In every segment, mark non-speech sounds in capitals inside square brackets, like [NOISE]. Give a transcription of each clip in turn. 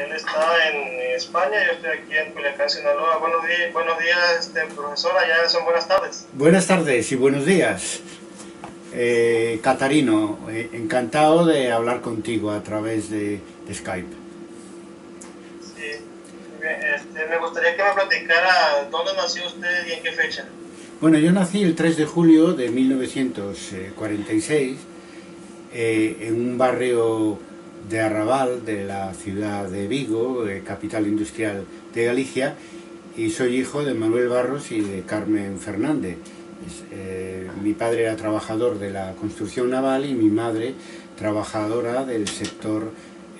él está en España, yo estoy aquí en Culiacán, Sinaloa. Buenos días, buenos días este, profesora, ya son buenas tardes. Buenas tardes y buenos días. Eh, Catarino, eh, encantado de hablar contigo a través de, de Skype. Sí, este, me gustaría que me platicara dónde nació usted y en qué fecha. Bueno, yo nací el 3 de julio de 1946 eh, en un barrio de Arrabal de la ciudad de Vigo, capital industrial de Galicia, y soy hijo de Manuel Barros y de Carmen Fernández. Eh, mi padre era trabajador de la construcción naval y mi madre trabajadora del sector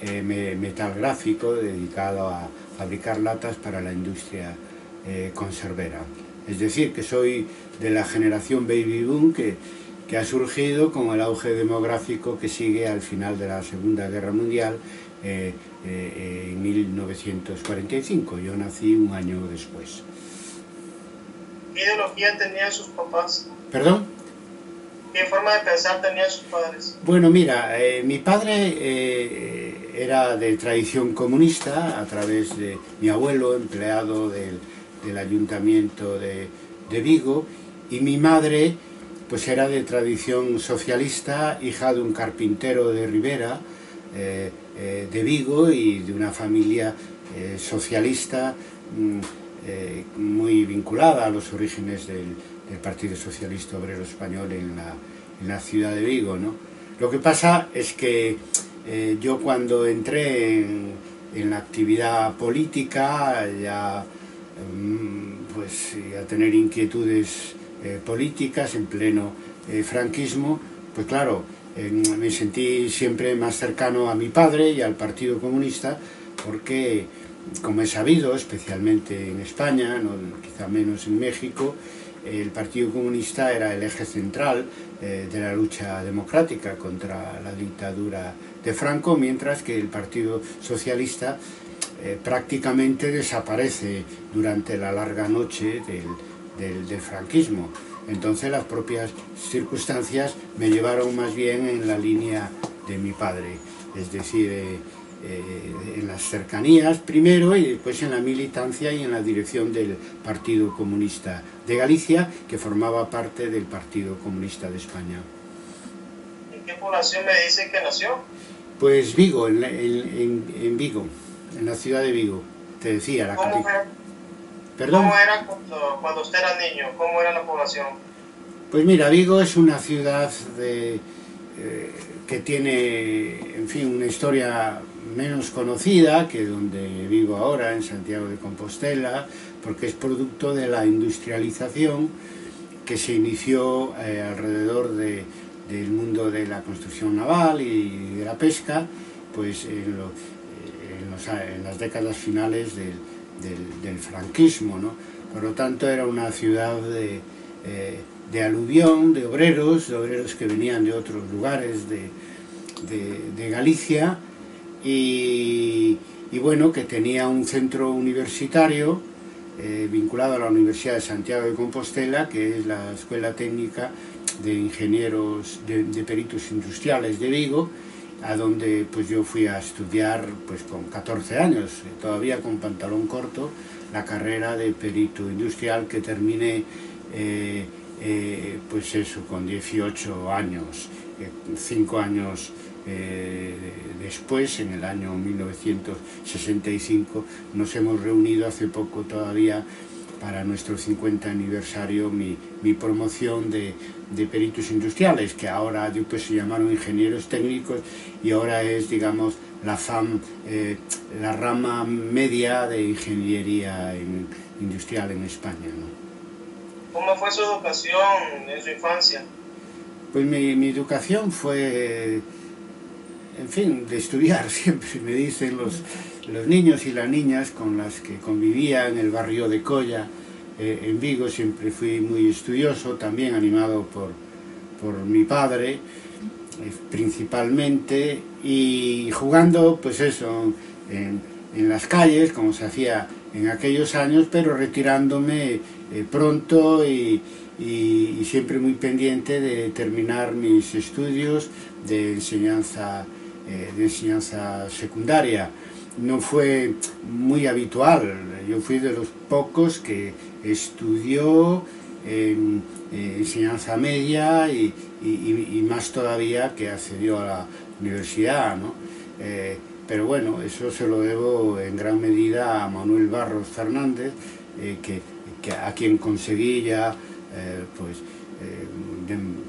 eh, metalgráfico dedicado a fabricar latas para la industria eh, conservera. Es decir, que soy de la generación baby boom que, que ha surgido con el auge demográfico que sigue al final de la Segunda Guerra Mundial eh, eh, en 1945. Yo nací un año después. ¿Qué ideología tenían sus papás? ¿Perdón? ¿Qué forma de pensar tenían sus padres? Bueno, mira, eh, mi padre eh, era de tradición comunista a través de mi abuelo, empleado del, del ayuntamiento de, de Vigo, y mi madre pues era de tradición socialista, hija de un carpintero de Rivera, eh, eh, de Vigo y de una familia eh, socialista mm, eh, muy vinculada a los orígenes del, del, Partido Socialista Obrero Español en la, en la ciudad de Vigo. ¿no? Lo que pasa es que eh, yo cuando entré en, en, la actividad política, ya mm, pues, a tener inquietudes eh, políticas en pleno eh, franquismo, pues claro, me sentí siempre más cercano a mi padre y al Partido Comunista porque, como he sabido, especialmente en España, quizá menos en México, el Partido Comunista era el eje central eh, de la lucha democrática contra la dictadura de Franco, mientras que el Partido Socialista eh, prácticamente desaparece durante la larga noche del, del, del, franquismo. Entonces las propias circunstancias me llevaron más bien en la línea de mi padre, es decir, eh, eh, en las cercanías primero y después en la militancia y en la dirección del Partido Comunista de Galicia, que formaba parte del Partido Comunista de España. ¿En qué población me dice que nació? Pues Vigo, en, en, en Vigo, en la ciudad de Vigo, te decía, la capital. ¿Perdón? ¿Cómo era cuando, cuando, usted era niño? ¿Cómo era la población? Pues mira, Vigo es una ciudad de, eh, que tiene, en fin, una historia menos conocida que donde vivo ahora, en Santiago de Compostela, porque es producto de la industrialización que se inició eh, alrededor de, del mundo de la construcción naval y de la pesca, pues en, lo, en, los, en las décadas finales del, del, franquismo. ¿no? Por lo tanto, era una ciudad de, eh, de, aluvión, de obreros, de obreros que venían de otros lugares de, de Galicia y, bueno, que tenía un centro universitario eh, vinculado a la Universidad de Santiago de Compostela, que es la Escuela Técnica de Ingenieros de Peritos Industriales de Vigo, a donde pues yo fui a estudiar pues con 14 años, todavía con pantalón corto, la carrera de perito industrial que terminé eh, eh, pues eso, con 18 años, 5 años eh, después, en el año 1965, nos hemos reunido hace poco todavía para nuestro 50 aniversario mi, mi promoción de, de, peritos industriales, que ahora después se llamaron ingenieros técnicos y ahora es, digamos, la, FAM, eh, la rama media de ingeniería en, industrial en España. ¿no? ¿Cómo fue su educación en su infancia? Pues mi, mi educación fue en fin, de estudiar, [LAUGHS] siempre me dicen los, los niños y las niñas con las que convivía en el barrio de Colla, eh, en Vigo, siempre fui muy estudioso, también animado por, por mi padre, eh, principalmente, y jugando, pues eso, en, en, las calles, como se hacía en aquellos años, pero retirándome eh, pronto y, y, siempre muy pendiente de terminar mis estudios de enseñanza de enseñanza secundaria no fue muy habitual. Yo fui de los pocos que estudió en, enseñanza media y, más todavía que accedió a la universidad. Eh, pero bueno, eso se lo debo en gran medida a Manuel Barros Fernández, eh, que, a quien conseguí ya, eh, pues,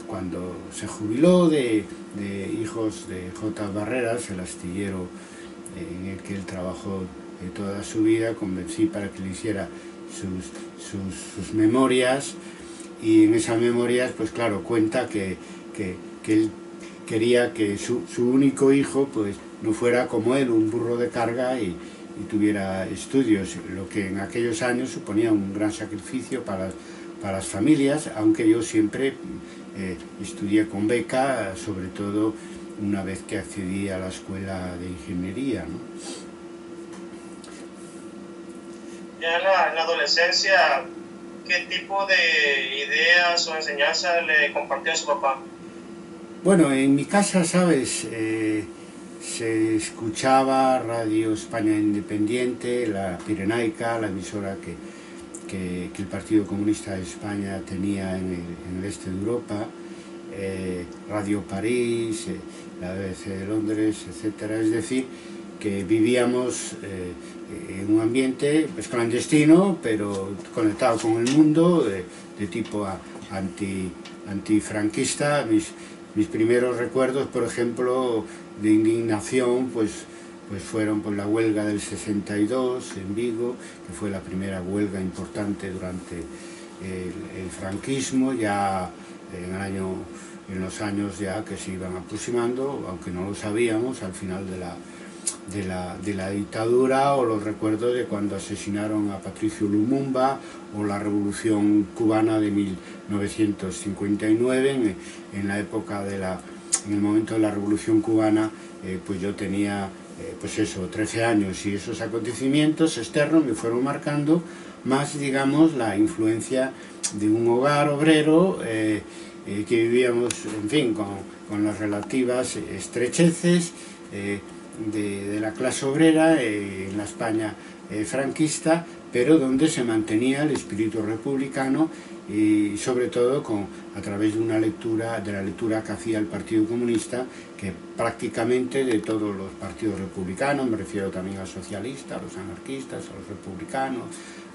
cuando se jubiló de, hijos de J. Barreras, el astillero en el que él trabajó toda su vida, convencí para que le hiciera sus, memorias. Y en esas memorias, pues claro, cuenta que, él quería que su, único hijo pues no fuera como él, un burro de carga y, tuviera estudios, lo que en aquellos años suponía un gran sacrificio para, para las familias, aunque yo siempre eh, estudié con beca, sobre todo una vez que accedí a la escuela de ingeniería. Ya en la, adolescencia, ¿qué tipo de ideas o enseñanzas le compartió a su papá? Bueno, en mi casa, sabes, eh, se escuchaba Radio España Independiente, la Pirenaica, la emisora que, que, el Partido Comunista de España tenía en el, este de Europa, eh, Radio París, eh, la BBC de Londres, etc. Es decir, que vivíamos en un ambiente pues, clandestino, pero conectado con el mundo, de, tipo anti, antifranquista. Mis, mis primeros recuerdos, por ejemplo, de indignación, pues, pues fueron por la huelga del 62 en Vigo, que fue la primera huelga importante durante el, franquismo, ya en, el año, en los años ya que se iban aproximando, aunque no lo sabíamos, al final de la, de la, de la, dictadura o los recuerdos de cuando asesinaron a Patricio Lumumba o la revolución cubana de 1959 en, en la época de la en el momento de la revolución cubana eh, pues yo tenía eh, pues eso 13 años. Y esos acontecimientos externos me fueron marcando más digamos la influencia de un hogar obrero eh, que vivíamos en fin con, las relativas estrecheces de, la clase obrera eh, en la España eh, franquista, pero donde se mantenía el espíritu republicano y sobre todo con, a través de una lectura, de la lectura que hacía el Partido Comunista, que prácticamente de todos los partidos republicanos, me refiero también a los socialistas, a los anarquistas, a los republicanos,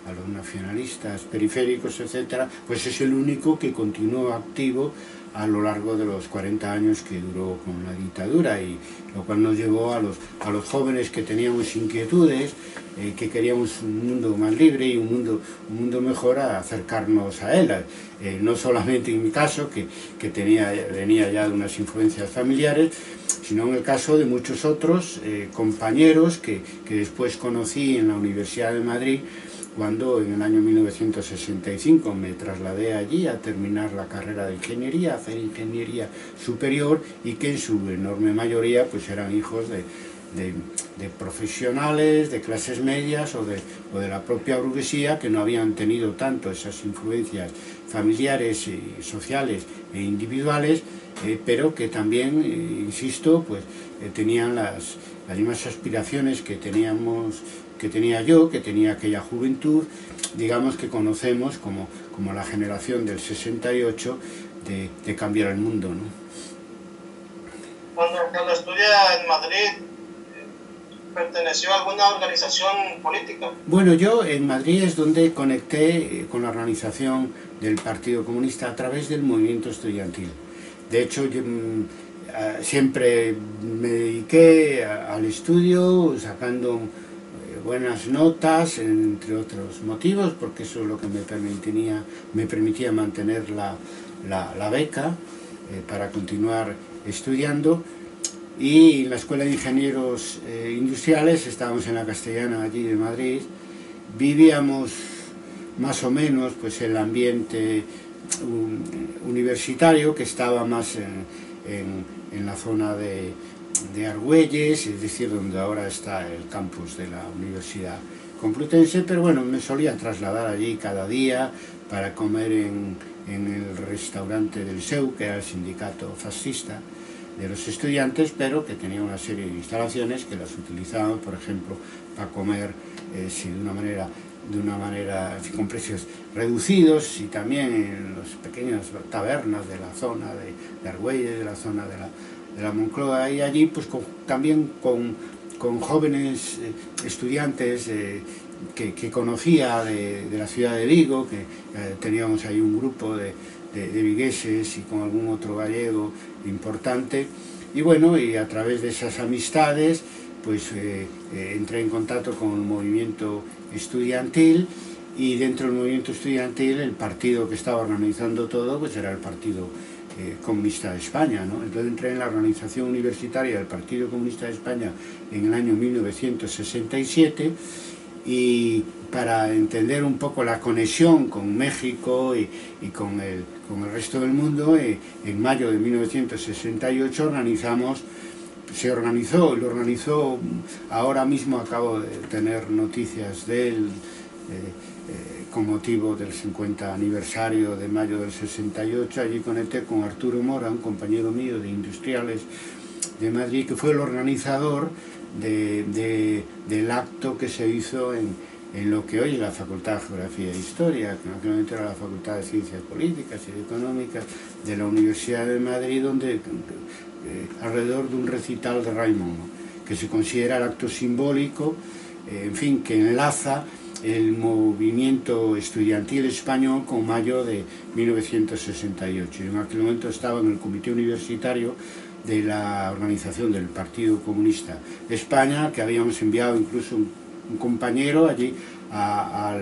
a los nacionalistas periféricos, etcétera, pues es el único que continuó activo a lo largo de los 40 años que duró con la dictadura y lo cual nos llevó a los, a los jóvenes que teníamos inquietudes, eh, que queríamos un mundo más libre y un mundo, un mundo mejor a acercarnos a él. Eh, no solamente en mi caso, que, que, tenía, venía ya de unas influencias familiares, sino en el caso de muchos otros eh, compañeros que, que después conocí en la Universidad de Madrid, cuando en el año 1965 me trasladé allí a terminar la carrera de ingeniería, a hacer ingeniería superior y que en su enorme mayoría pues eran hijos de, profesionales, de clases medias o de, la propia burguesía que no habían tenido tanto esas influencias familiares y sociales e individuales, eh, pero que también, eh, insisto, pues eh, tenían las mismas aspiraciones que teníamos que tenía yo, que tenía aquella juventud, digamos que conocemos como, como la generación del 68 de, de cambiar el mundo. ¿no? Cuando, cuando estudia en Madrid, ¿perteneció a alguna organización política? Bueno, yo en Madrid es donde conecté eh, con la organización del Partido Comunista a través del movimiento estudiantil. De hecho, yo, mm, siempre me dediqué al estudio, sacando buenas notas, entre otros motivos, porque eso es lo que me permitía, me permitía mantener la, la, beca eh, para continuar estudiando. Y en la Escuela de Ingenieros eh, Industriales, estábamos en la Castellana allí de Madrid, vivíamos más o menos pues, el ambiente universitario que estaba más en, en la zona de, de Argüelles, es decir, donde ahora está el campus de la Universidad Complutense, pero bueno, me solía trasladar allí cada día para comer en, el restaurante del SEU, que era el sindicato fascista de los estudiantes, pero que tenía una serie de instalaciones que las utilizaban, por ejemplo, para comer eh, de una manera de una manera con precios reducidos y también en las pequeñas tabernas de la zona de, de Argüelles, de la zona de la, de la Moncloa y allí pues también con, con, jóvenes eh, estudiantes eh, que, conocía de, la ciudad de Vigo, que teníamos ahí un grupo de, de, de vigueses y con algún otro gallego importante. Y bueno, y a través de esas amistades pues eh, eh, entré en contacto con el movimiento estudiantil y dentro del movimiento estudiantil el partido que estaba organizando todo pues era el Partido eh, Comunista de España. ¿no? Entonces entré en la organización universitaria del Partido Comunista de España en el año 1967 y para entender un poco la conexión con México y, con, el, con, el, resto del mundo, eh, en mayo de 1968 organizamos se organizó, lo organizó, ahora mismo acabo de tener noticias de él, eh, con motivo del 50 aniversario de mayo del 68, allí conecté con Arturo Mora, un compañero mío de Industriales de Madrid, que fue el organizador de, de, del acto que se hizo en, lo que hoy es la Facultad de Geografía e Historia, que en aquel era la Facultad de Ciencias Políticas y Económicas de la Universidad de Madrid, donde eh, alrededor de un recital de Raymond, que se considera el acto simbólico, eh, en fin, que enlaza el movimiento estudiantil español con mayo de 1968. Yo en aquel momento estaba en el comité universitario de la organización del Partido Comunista de España, que habíamos enviado incluso un, compañero allí a,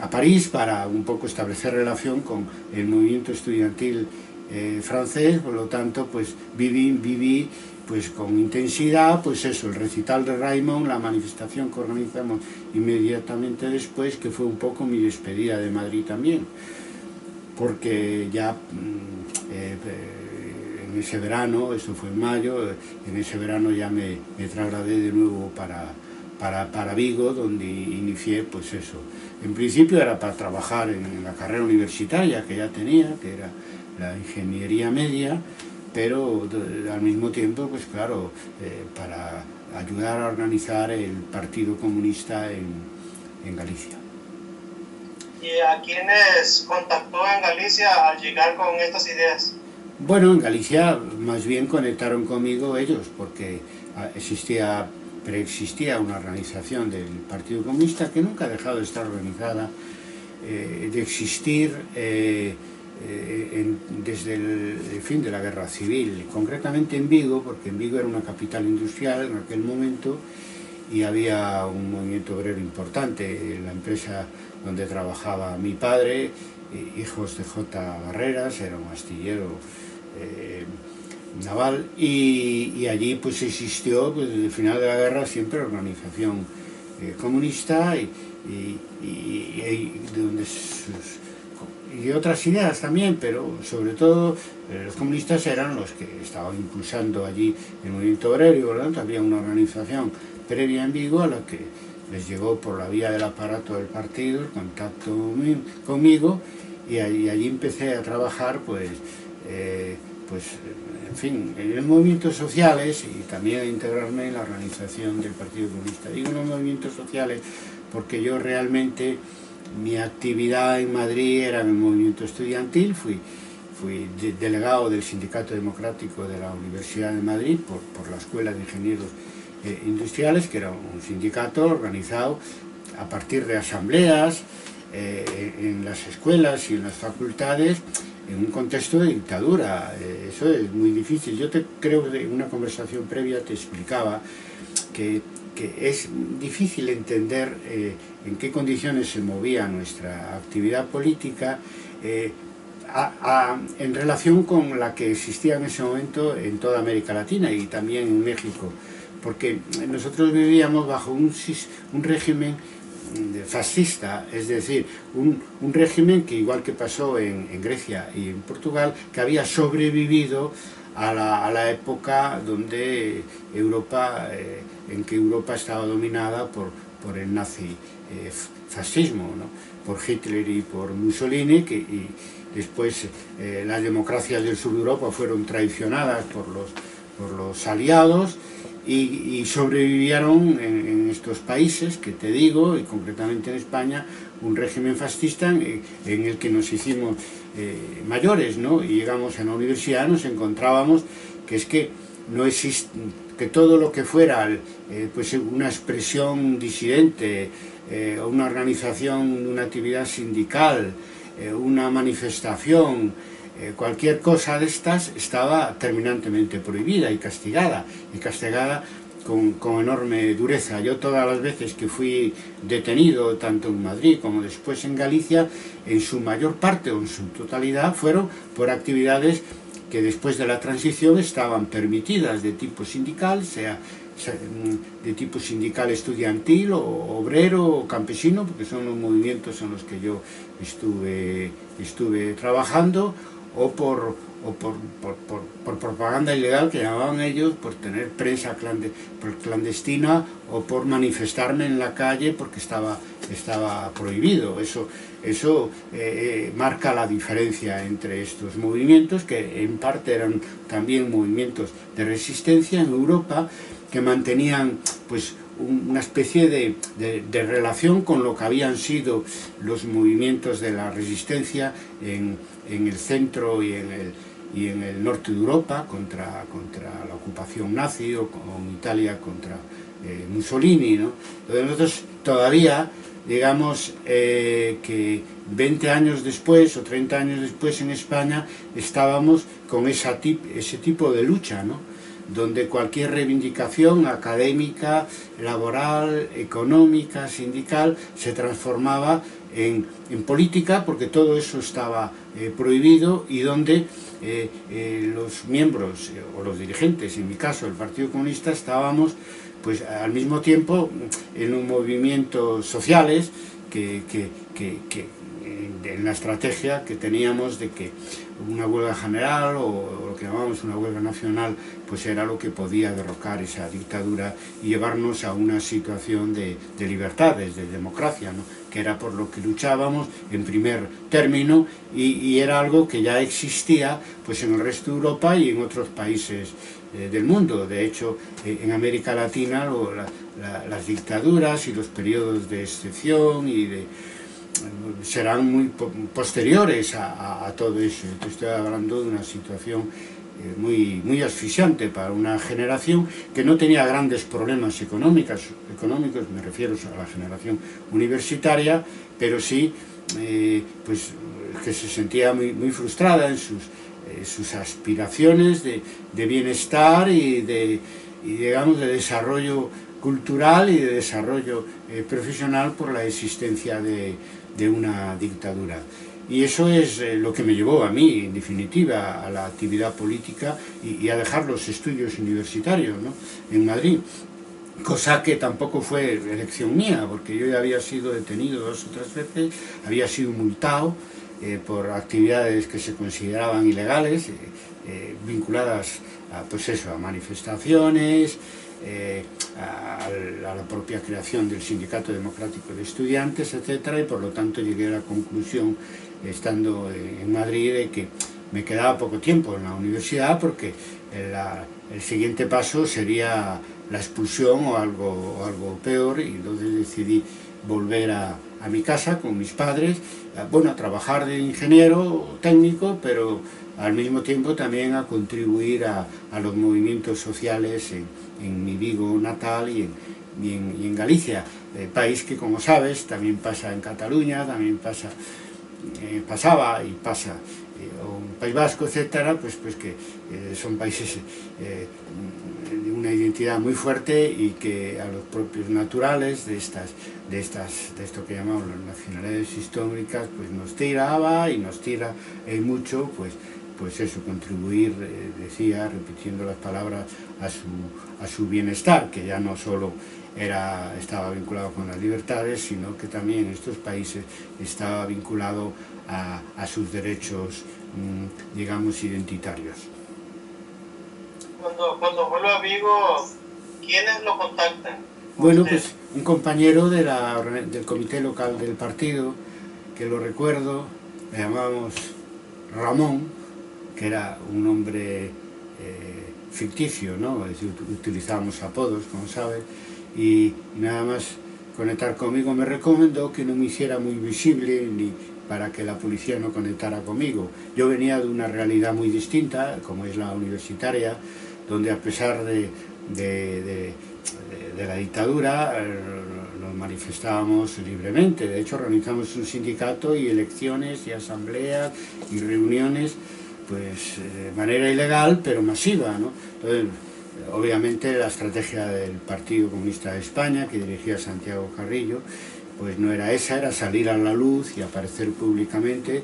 a París para un poco establecer relación con el movimiento estudiantil eh, francés, por lo tanto, pues viví, viví pues con intensidad, pues eso, el recital de Raymond, la manifestación que organizamos inmediatamente después, que fue un poco mi despedida de Madrid también, porque ya mm, eh, en ese verano, eso fue en mayo, en ese verano ya me, trasladé de nuevo para, para, Vigo, donde inicié, pues eso, en principio era para trabajar en la carrera universitaria que ya tenía, que era la ingeniería media, pero al mismo tiempo, pues claro, eh, para ayudar a organizar el Partido Comunista en, en, Galicia. ¿Y a quiénes contactó en Galicia al llegar con estas ideas? Bueno, en Galicia más bien conectaron conmigo ellos, porque ah, existía, preexistía una organización del Partido Comunista que nunca ha dejado de estar organizada, eh, de existir, eh, eh, desde el, fin de la guerra civil, concretamente en Vigo, porque en Vigo era una capital industrial en aquel momento y había un movimiento obrero importante, la empresa donde trabajaba mi padre, eh, hijos de J. Barreras, era un astillero eh, naval y, allí pues existió pues, desde el final de la guerra siempre organización comunista y, y, y, de donde sus, y otras ideas también, pero sobre todo eh, los comunistas eran los que estaban impulsando allí el movimiento obrero, ¿verdad? había una organización previa en Vigo a la que les llegó por la vía del aparato del partido el contacto conmigo y allí, empecé a trabajar pues, eh, pues en fin, en los movimientos sociales y también a integrarme en la organización del Partido Comunista. Digo los movimientos sociales porque yo realmente mi actividad en Madrid era el movimiento estudiantil, fui, fui de, delegado del Sindicato Democrático de la Universidad de Madrid por, por la Escuela de Ingenieros eh, Industriales, que era un sindicato organizado a partir de asambleas eh, en las escuelas y en las facultades en un contexto de dictadura. Eh, eso es muy difícil. Yo te creo que en una conversación previa te explicaba que que es difícil entender eh, en qué condiciones se movía nuestra actividad política eh, a, en relación con la que existía en ese momento en toda América Latina y también en México, porque nosotros vivíamos bajo un, un régimen fascista, es decir, un, un, régimen que igual que pasó en, en Grecia y en Portugal, que había sobrevivido a la, a la época donde Europa, eh, en que Europa estaba dominada por, por el nazi eh, fascismo, ¿no? por Hitler y por Mussolini, que, y después eh, las democracias del sur de Europa fueron traicionadas por los, por los aliados y, sobrevivieron en, estos países que te digo, y concretamente en España, un régimen fascista en, el que nos hicimos eh, mayores, ¿no? Y llegamos a la universidad, nos encontrábamos que es que no existe, que todo lo que fuera eh, pues una expresión disidente, eh, una organización, una actividad sindical, una manifestación, eh, cualquier cosa de estas estaba terminantemente prohibida y castigada, y castigada con, con, enorme dureza. Yo todas las veces que fui detenido, tanto en Madrid como después en Galicia, en su mayor parte o en su totalidad fueron por actividades que después de la transición estaban permitidas de tipo sindical, sea mm, de tipo sindical estudiantil o obrero o campesino, porque son los movimientos en los que yo estuve, estuve trabajando, o por, o por, por, por, propaganda ilegal que llamaban ellos, por tener prensa clandestina o por manifestarme en la calle porque estaba, estaba prohibido. Eso, eso eh, eh, marca la diferencia entre estos movimientos, que en parte eran también movimientos de resistencia en Europa, que mantenían pues una especie de, de, relación con lo que habían sido los movimientos de la resistencia en, en el centro y en el, y en el norte de Europa contra, contra la ocupación nazi o con Italia contra eh, Mussolini. ¿no? Entonces nosotros todavía, digamos eh, que 20 años después o 30 años después en España estábamos con ese tipo de lucha, ¿no? donde cualquier reivindicación académica, laboral, económica, sindical, se transformaba en, política, porque todo eso estaba eh, prohibido y donde eh, los miembros o los dirigentes, en mi caso el Partido Comunista, estábamos pues al mismo tiempo en un movimientos sociales que, en la estrategia que teníamos de que una huelga general o, lo que llamamos una huelga nacional pues era lo que podía derrocar esa dictadura y llevarnos a una situación de, libertades, de democracia, que era por lo que luchábamos en primer término y, era algo que ya existía pues en el resto de Europa y en otros países eh, del mundo. De hecho, eh, en América Latina las dictaduras y los periodos de excepción y de serán muy posteriores a, todo eso. Estoy hablando de una situación eh, muy, muy asfixiante para una generación que no tenía grandes problemas económicos, económicos me refiero a la generación universitaria, pero sí pues, que se sentía muy, muy frustrada en sus, sus aspiraciones de, bienestar y de, y digamos, de desarrollo cultural y de desarrollo profesional por la existencia de, una dictadura. Y eso es eh, lo que me llevó a mí, en definitiva, a la actividad política y, a dejar los estudios universitarios en Madrid. Cosa que tampoco fue elección mía, porque yo ya había sido detenido dos o tres veces, había sido multado eh, por actividades que se consideraban ilegales, eh, vinculadas a, pues eso, a manifestaciones, eh, a, la propia creación del Sindicato Democrático de Estudiantes, etcétera, y por lo tanto llegué a la conclusión, estando en Madrid, de que me quedaba poco tiempo en la universidad porque el siguiente paso sería la expulsión o algo, algo peor, y entonces decidí volver a mi casa con mis padres, bueno, a trabajar de ingeniero técnico, pero al mismo tiempo también a contribuir a, los movimientos sociales en, mi Vigo natal y en, y en, Galicia, eh, país que como sabes también pasa en Cataluña, también pasa, eh, pasaba y pasa eh, en País Vasco, etcétera, pues, pues que son países de una identidad muy fuerte y que a los propios naturales de estas, de estas, de esto que llamamos las nacionalidades históricas, pues nos tiraba y nos tira mucho, pues pues eso, contribuir, eh, decía, repitiendo las palabras, a su, a su bienestar, que ya no solo era, estaba vinculado con las libertades, sino que también en estos países estaba vinculado a, a sus derechos, mm, digamos, identitarios. Cuando, cuando vuelvo a Vigo, ¿quiénes lo contactan? Bueno, pues un compañero del comité local del partido, que lo recuerdo, le llamamos Ramón, que era un hombre eh, ficticio, ¿no? Utilizábamos apodos, como sabes, y, nada más conectar conmigo me recomendó que no me hiciera muy visible ni para que la policía no conectara conmigo. Yo venía de una realidad muy distinta, como es la universitaria, donde a pesar de, la dictadura eh, nos manifestábamos libremente. De hecho, organizamos un sindicato y elecciones y asambleas y reuniones pues eh, de manera ilegal pero masiva. ¿no? Entonces, obviamente la estrategia del Partido Comunista de España, que dirigía Santiago Carrillo, pues no era esa, era salir a la luz y aparecer públicamente.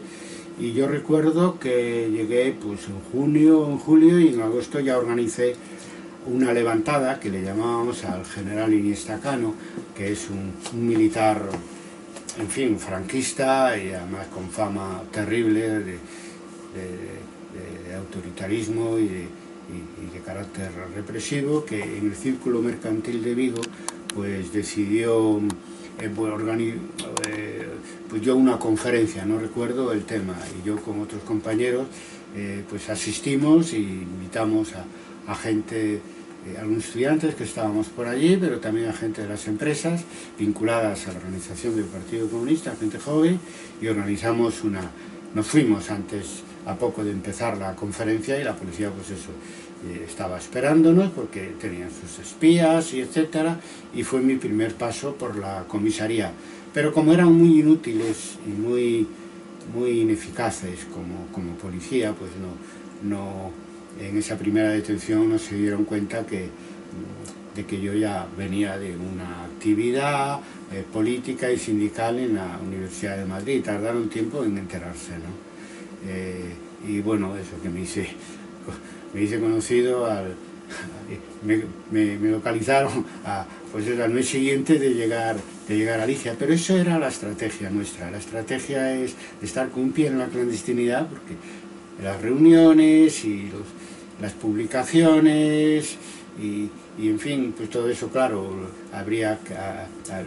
Y yo recuerdo que llegué pues en junio, en julio y en agosto ya organicé una levantada que le llamábamos al general Iniesta Cano, que es un, militar, en fin, franquista y además con fama terrible de autoritarismo y de, carácter represivo, que en el Círculo Mercantil de Vigo pues decidió eh, eh, pues una conferencia, no recuerdo el tema, y yo con otros compañeros eh, pues asistimos y invitamos a gente, a algunos estudiantes que estábamos por allí, pero también a gente de las empresas vinculadas a la organización del Partido Comunista, gente joven, y organizamos una, nos fuimos antes a poco de empezar la conferencia y la policía pues eso eh, estaba esperándonos porque tenían sus espías y etcétera y fue mi primer paso por la comisaría. Pero como eran muy inútiles y muy muy ineficaces como, como policía pues no, no en esa primera detención no se dieron cuenta que de que yo ya venía de una actividad eh, política y sindical en la Universidad de Madrid. Tardaron tiempo en enterarse ¿no? Eh, y bueno, eso que me hice, [LAUGHS] me hice conocido, al, [LAUGHS] me, localizaron a, pues la noche siguiente de llegar, de llegar a Alicia, pero eso era la estrategia nuestra, la estrategia es estar con un pie en la clandestinidad, porque las reuniones y las publicaciones y, en fin, pues todo eso, claro, habría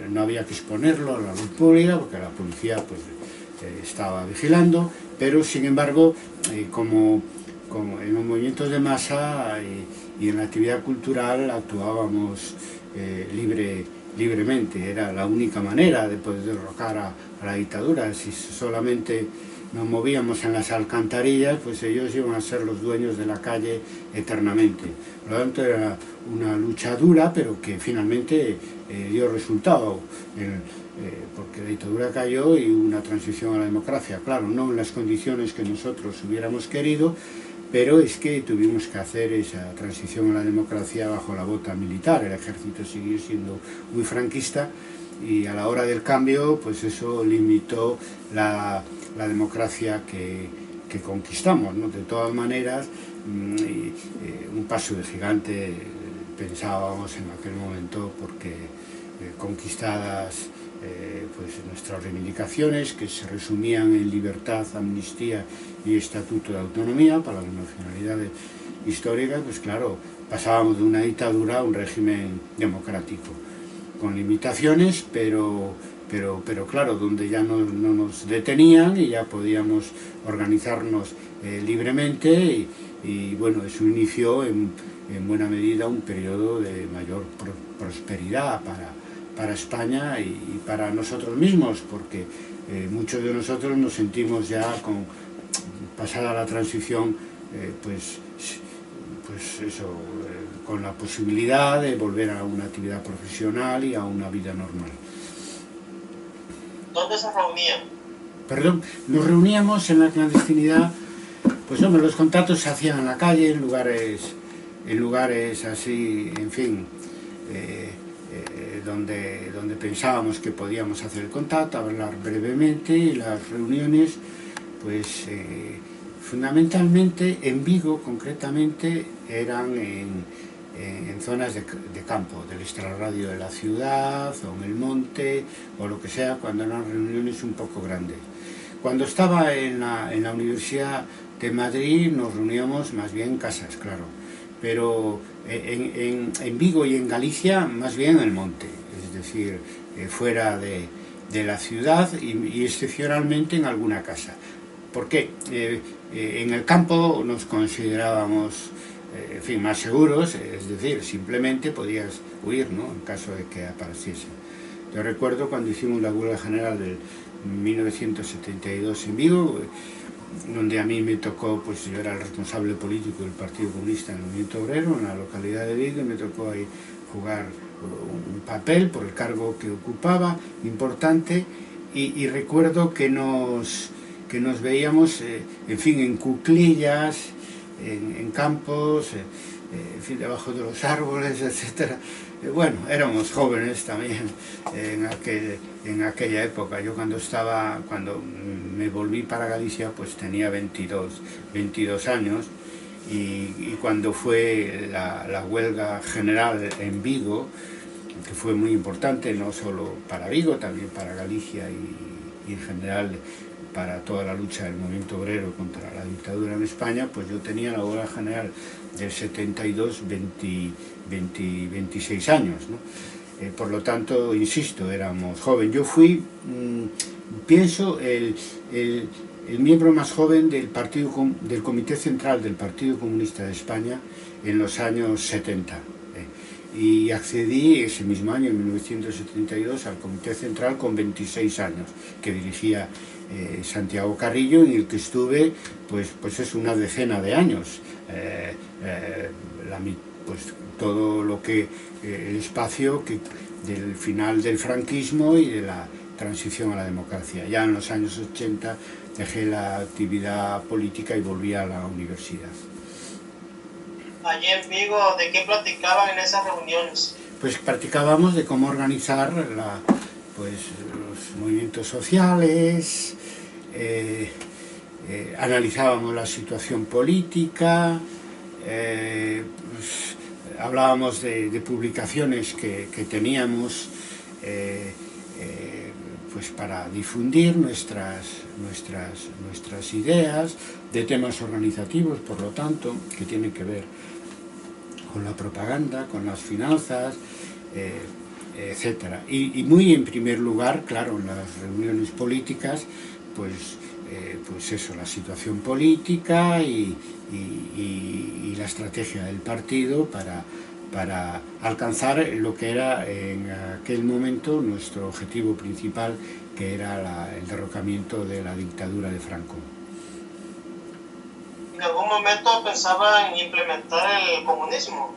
no había que exponerlo a la luz pública, porque la policía pues eh, estaba vigilando, pero sin embargo, eh, como, en los movimientos de masa y, en la actividad cultural actuábamos eh, libre, libremente, era la única manera de poder derrocar a, la dictadura, si solamente nos movíamos en las alcantarillas, pues ellos iban a ser los dueños de la calle eternamente. Por lo tanto, era una lucha dura, pero que finalmente eh, dio resultado. Eh, porque la dictadura cayó y una transición a la democracia, claro, no en las condiciones que nosotros hubiéramos querido, pero es que tuvimos que hacer esa transición a la democracia bajo la bota militar, el ejército siguió siendo muy franquista y a la hora del cambio pues eso limitó la, democracia que, conquistamos, De todas maneras, mm, eh, un paso de gigante pensábamos en aquel momento porque eh, conquistadas eh, pues nuestras reivindicaciones que se resumían en libertad, amnistía y estatuto de autonomía para las nacionalidades históricas, pues claro, pasábamos de una dictadura a un régimen democrático, con limitaciones, pero, pero, pero claro, donde ya no, nos detenían y ya podíamos organizarnos eh, libremente y, bueno, eso inició en, en, buena medida un periodo de mayor prosperidad para, para España y, para nosotros mismos, porque eh, muchos de nosotros nos sentimos ya con pasada la transición, eh, pues, pues eso, con la posibilidad de volver a una actividad profesional y a una vida normal. ¿Dónde se reunían? Perdón, nos reuníamos en la clandestinidad, pues hombre, los contactos se hacían en la calle, en lugares, en lugares así, en fin, donde, donde pensábamos que podíamos hacer el contacto, hablar brevemente y las reuniones, pues eh, fundamentalmente en Vigo concretamente eran en, zonas de, campo, del extrarradio de la ciudad o en el monte o lo que sea, cuando eran reuniones un poco grandes. Cuando estaba en la, en la Universidad de Madrid nos reuníamos más bien en casas, claro, pero en, en, Vigo y en Galicia más bien en el monte, es decir, eh, fuera de, de, la ciudad y, excepcionalmente en alguna casa. ¿Por qué? Eh, eh, en el campo nos considerábamos eh, en fin, más seguros, es decir, simplemente podías huir, ¿no? En caso de que apareciese. Yo recuerdo cuando hicimos la huelga general del 1972 en Vigo, donde a mí me tocó, pues yo era el responsable político del Partido Comunista en el Movimiento Obrero, en la localidad de Vigo, y me tocó ahí jugar un papel por el cargo que ocupaba, importante, y, recuerdo que nos, que nos veíamos, eh, en fin, en cuclillas, en, campos, eh, eh, en fin, debajo de los árboles, [LAUGHS] etc. Bueno, éramos jóvenes también en, aquel, en aquella época. Yo cuando estaba, cuando me volví para Galicia, pues tenía 22, 22 años, y, cuando fue la, la huelga general en Vigo, que fue muy importante, no solo para Vigo, también para Galicia y, en general para toda la lucha del movimiento obrero contra la dictadura en España, pues yo tenía la huelga general del 72, 20, 26 años. Eh, por lo tanto, insisto, éramos jóvenes. Yo fui, mm, pienso, el, el, el, miembro más joven del, partido, del Comité Central del Partido Comunista de España en los años 70 y accedí ese mismo año, en 1972, al Comité Central con 26 años, que dirigía eh, Santiago Carrillo, en el que estuve, pues, pues es una decena de años, eh, eh, pues todo lo que, el espacio que, del final del franquismo y de la transición a la democracia. Ya en los años 80 dejé la actividad política y volví a la universidad allí en Vigo, ¿de qué platicaban en esas reuniones? Pues practicábamos de cómo organizar la, pues, los movimientos sociales, eh, eh, analizábamos la situación política, eh, pues, hablábamos de, publicaciones que, teníamos pues para difundir nuestras, nuestras, nuestras ideas, de temas organizativos, por lo tanto, que tienen que ver con la propaganda, con las finanzas, eh, etcétera. Y, muy en primer lugar, claro, en las reuniones políticas, pues, eh, pues eso, la situación política y, la estrategia del partido para, para alcanzar lo que era en aquel momento nuestro objetivo principal, que era el derrocamiento de la dictadura de Franco en algún momento pensaba en implementar el comunismo?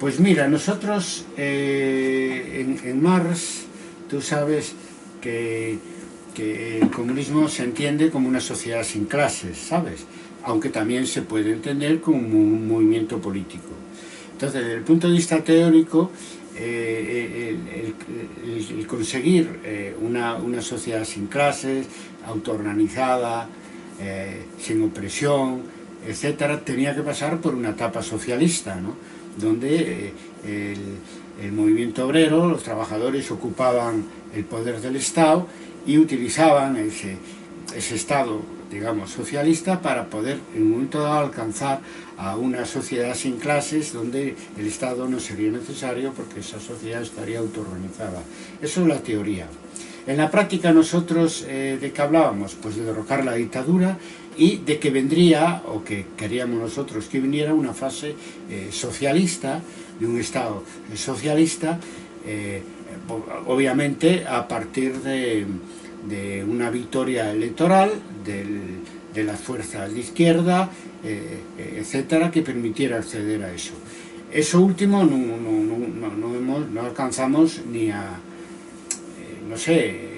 Pues mira, nosotros eh, en, Mars, tú sabes que, que, el comunismo se entiende como una sociedad sin clases, ¿sabes? Aunque también se puede entender como un movimiento político. Entonces, desde el punto de vista teórico, eh, el, conseguir eh, una, una, sociedad sin clases, autoorganizada, eh, sin opresión, etcétera, tenía que pasar por una etapa socialista, ¿no? donde eh, el, movimiento obrero, los trabajadores ocupaban el poder del Estado y utilizaban ese, ese Estado, digamos, socialista para poder en un momento dado alcanzar a una sociedad sin clases donde el Estado no sería necesario porque esa sociedad estaría autoorganizada. Eso es la teoría. En la práctica nosotros, eh, ¿de qué hablábamos? Pues de derrocar la dictadura y de que vendría, o que queríamos nosotros que viniera, una fase eh, socialista, de un Estado socialista, eh, obviamente a partir de, una victoria electoral de las fuerzas de izquierda, etcétera, que permitiera acceder a eso. Eso último no, alcanzamos ni a no sé,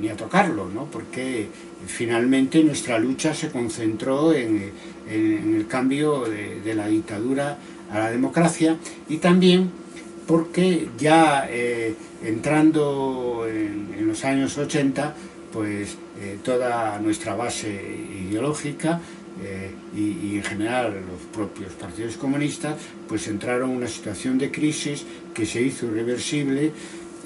ni, a tocarlo, ¿no? porque finalmente nuestra lucha se concentró en, el cambio de, la dictadura a la democracia y también porque ya eh, entrando en, los años 80, pues eh, toda nuestra base ideológica eh, y, en general los propios partidos comunistas, pues entraron en una situación de crisis que se hizo irreversible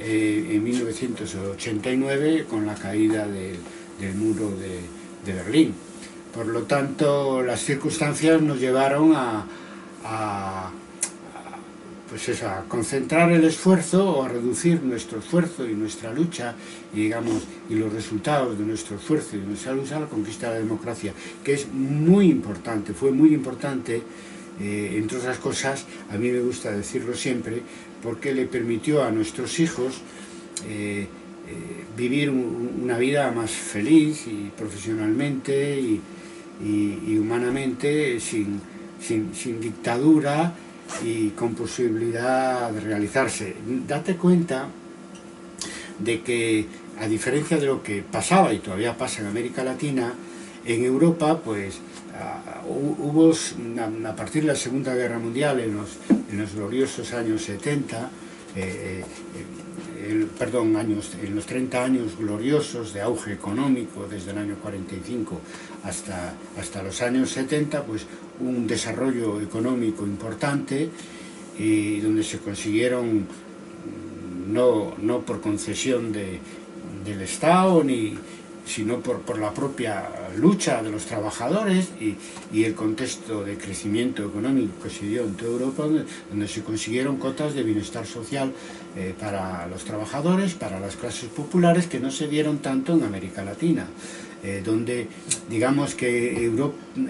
en 1989 con la caída del muro de, Berlín. Por lo tanto, las circunstancias nos llevaron a, pues a concentrar el esfuerzo o a reducir nuestro esfuerzo y nuestra lucha y, digamos, y los resultados de nuestro esfuerzo y de nuestra lucha a la conquista de la democracia, que es muy importante, fue muy importante eh, entre otras cosas, a mí me gusta decirlo siempre, porque le permitió a nuestros hijos eh, vivir una vida más feliz y profesionalmente y, humanamente sin, sin, dictadura y con posibilidad de realizarse. Date cuenta de que, a diferencia de lo que pasaba y todavía pasa en América Latina, en Europa, pues hubo, a partir de la Segunda Guerra Mundial, en los, en gloriosos años 70, eh, eh, perdón, años, en los 30 años gloriosos de auge económico, desde el año 45 hasta, hasta los años 70, pues un desarrollo económico importante y donde se consiguieron, no, no por concesión de, del Estado ni, sino por, por, la propia lucha de los trabajadores y, el contexto de crecimiento económico que se dio en toda Europa, donde, se consiguieron cotas de bienestar social eh, para los trabajadores, para las clases populares, que no se dieron tanto en América Latina. Eh, donde digamos que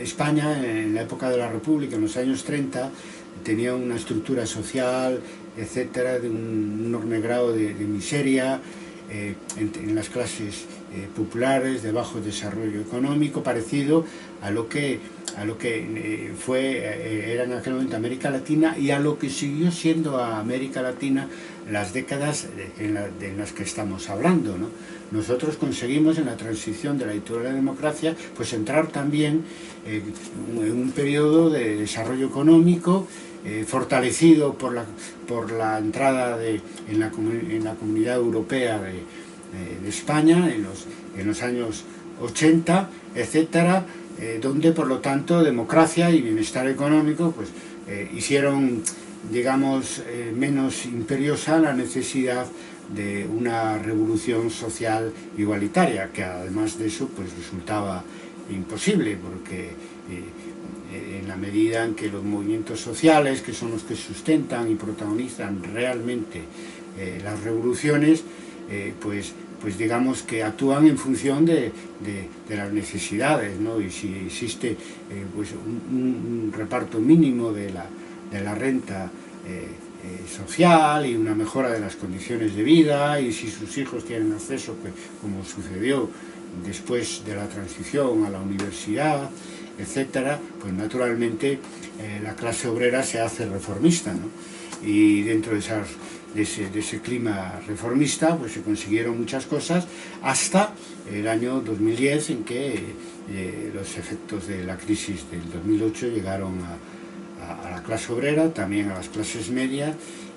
España en la época de la República, en los años 30, tenía una estructura social, etcétera, de un enorme grado de, de miseria, eh, en, las clases eh, populares de bajo desarrollo económico, parecido a lo que, a lo que eh, fue, era en aquel momento América Latina y a lo que siguió siendo a América Latina las décadas en, las que estamos hablando. Nosotros conseguimos en la transición de la dictadura a la democracia pues entrar también en un periodo de desarrollo económico eh, fortalecido por la, por la entrada de, en, la, en, la, comunidad europea de, de, España en los, en los, años 80, etcétera, eh, donde por lo tanto democracia y bienestar económico pues, eh, hicieron digamos menos imperiosa la necesidad de una revolución social igualitaria, que además de eso pues resultaba imposible porque en la medida en que los movimientos sociales, que son los que sustentan y protagonizan realmente eh, las revoluciones, eh, pues, pues digamos que actúan en función de, las necesidades, ¿no? y si existe eh, pues un, reparto mínimo de la, de la renta social y una mejora de las condiciones de vida, y si sus hijos tienen acceso, pues, como sucedió después de la transición a la universidad, etcétera, pues naturalmente eh, la clase obrera se hace reformista, ¿no? Y dentro de, esas, de, ese, clima reformista, pues se consiguieron muchas cosas hasta el año 2010 en que eh, los efectos de la crisis del 2008 llegaron a, a la clase obrera, también a las clases medias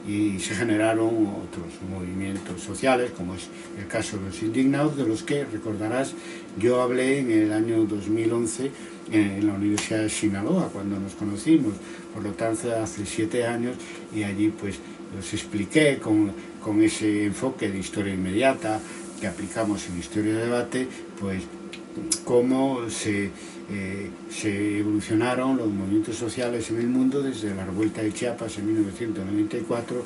y se generaron otros movimientos sociales, como es el caso de los indignados, de los que, recordarás, yo hablé en el año 2011 en la Universidad de Sinaloa, cuando nos conocimos, por lo tanto hace siete años, y allí pues los expliqué con, con ese enfoque de historia inmediata que aplicamos en Historia de Debate, pues cómo se, eh, se evolucionaron los movimientos sociales en el mundo desde la revuelta de Chiapas en 1994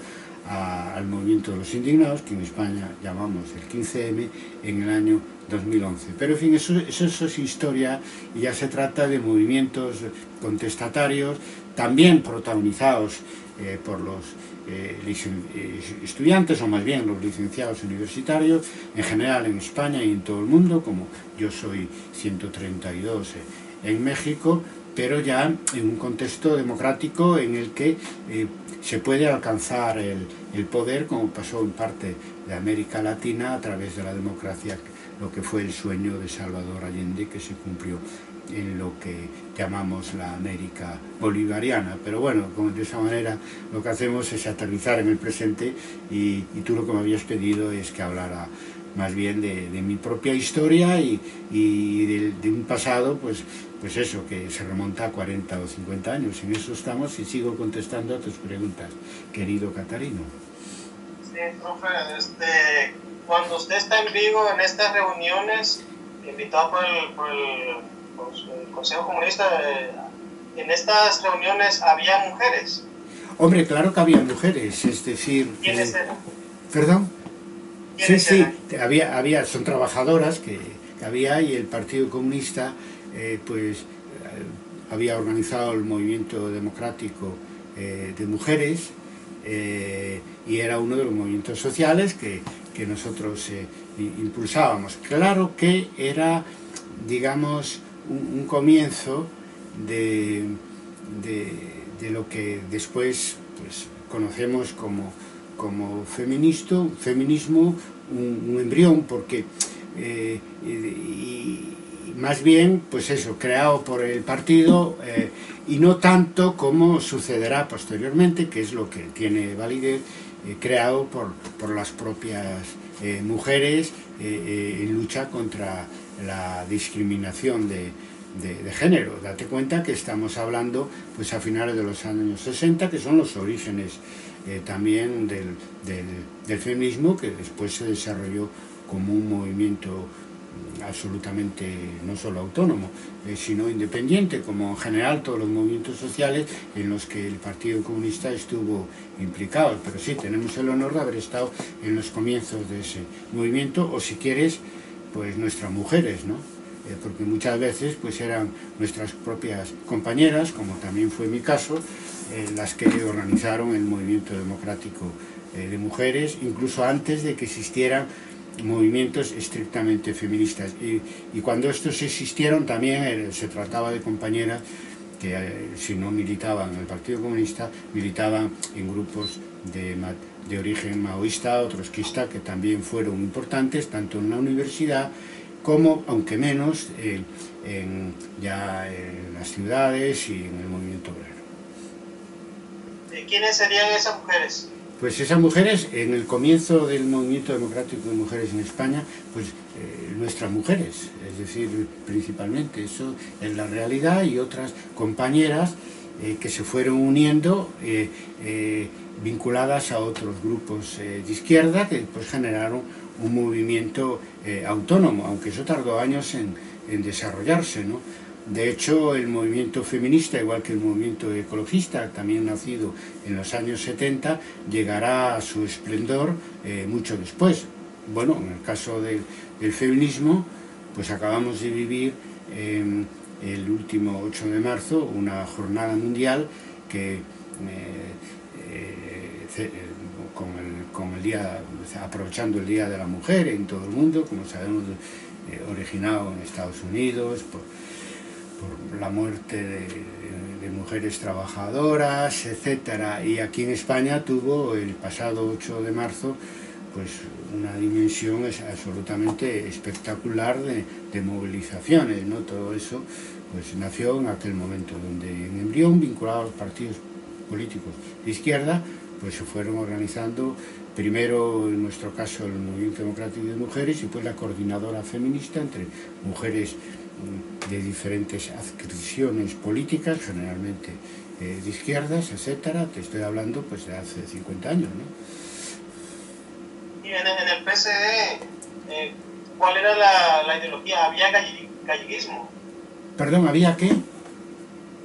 al movimiento de los indignados, que en España llamamos el 15M, en el año 2011. Pero en fin, eso, eso, es historia y ya se trata de movimientos contestatarios, también protagonizados eh, por los eh, eh, estudiantes, o más bien los licenciados universitarios, en general en España y en todo el mundo, como yo soy 132 en México, pero ya en un contexto democrático en el que se puede alcanzar el, el poder, como pasó en parte de América Latina, a través de la democracia lo que fue el sueño de Salvador Allende que se cumplió en lo que llamamos la América bolivariana. Pero bueno, de esa manera lo que hacemos es aterrizar en el presente y, tú lo que me habías pedido es que hablara más bien de, mi propia historia y, de, un pasado, pues, pues eso, que se remonta a 40 o 50 años. En eso estamos y sigo contestando a tus preguntas, querido Catarino. Sí, profe, este, cuando usted está en Vigo en estas reuniones, invitado por el, Consejo Comunista, eh, en estas reuniones había mujeres. Hombre, claro que había mujeres, es decir... ¿Quiénes eran? ¿Perdón? Sí, sí, había, había, son trabajadoras que, había y el Partido Comunista, eh, pues, había organizado el movimiento democrático eh, de mujeres eh, y era uno de los movimientos sociales que, que nosotros eh, impulsábamos. Claro que era, digamos, un, comienzo de, de, lo que después pues, conocemos como, como feminismo, un, embrión, porque y, más bien, pues eso, creado por el partido eh, y no tanto como sucederá posteriormente, que es lo que tiene validez, eh, creado por, por, las propias eh, mujeres en lucha contra la discriminación de, de, género. Date cuenta que estamos hablando pues a finales de los años 60, que son los orígenes también del, del, feminismo, que después se desarrolló como un movimiento absolutamente no solo autónomo, eh, sino independiente, como en general todos los movimientos sociales en los que el Partido Comunista estuvo implicado. Pero sí, tenemos el honor de haber estado en los comienzos de ese movimiento, o si quieres, pues nuestras mujeres, ¿no? Eh, porque muchas veces pues eran nuestras propias compañeras, como también fue mi caso, eh, las que organizaron el movimiento democrático de mujeres, incluso antes de que existieran movimientos estrictamente feministas. Y, cuando estos existieron también eh, se trataba de compañeras que eh, si no militaban en el Partido Comunista, militaban en grupos de, de origen maoísta o trotskista que también fueron importantes tanto en la universidad como, aunque menos, en, ya en las ciudades y en el movimiento obrero. ¿Quiénes serían esas mujeres? Pues esas mujeres, en el comienzo del movimiento democrático de mujeres en España, pues eh, nuestras mujeres, es decir, principalmente, eso es la realidad y otras compañeras eh, que se fueron uniendo eh, vinculadas a otros grupos de izquierda que después generaron un movimiento autónomo, aunque eso tardó años en, desarrollarse, ¿no? De hecho, el movimiento feminista, igual que el movimiento ecologista, también nacido en los años 70, llegará a su esplendor eh, mucho después. Bueno, en el caso del, feminismo, pues acabamos de vivir em, el último 8 de marzo una jornada mundial que eh, eh, con, el, día, aprovechando el Día de la Mujer en todo el mundo, como sabemos, originado en Estados Unidos, por la muerte de, mujeres trabajadoras, etcétera. Y aquí en España tuvo el pasado 8 de marzo pues una dimensión absolutamente espectacular de, movilizaciones, ¿no? Todo eso pues nació en aquel momento donde en embrión, vinculado a los partidos políticos de izquierda, pues se fueron organizando primero en nuestro caso el Movimiento Democrático de Mujeres y pues la coordinadora feminista entre mujeres de diferentes adscripciones políticas, generalmente eh, de izquierdas, etcétera. Te estoy hablando pues de hace 50 años, ¿no? Y en, el PSE, eh, ¿cuál era la, ideología? ¿Había galleguismo? Perdón, ¿había qué?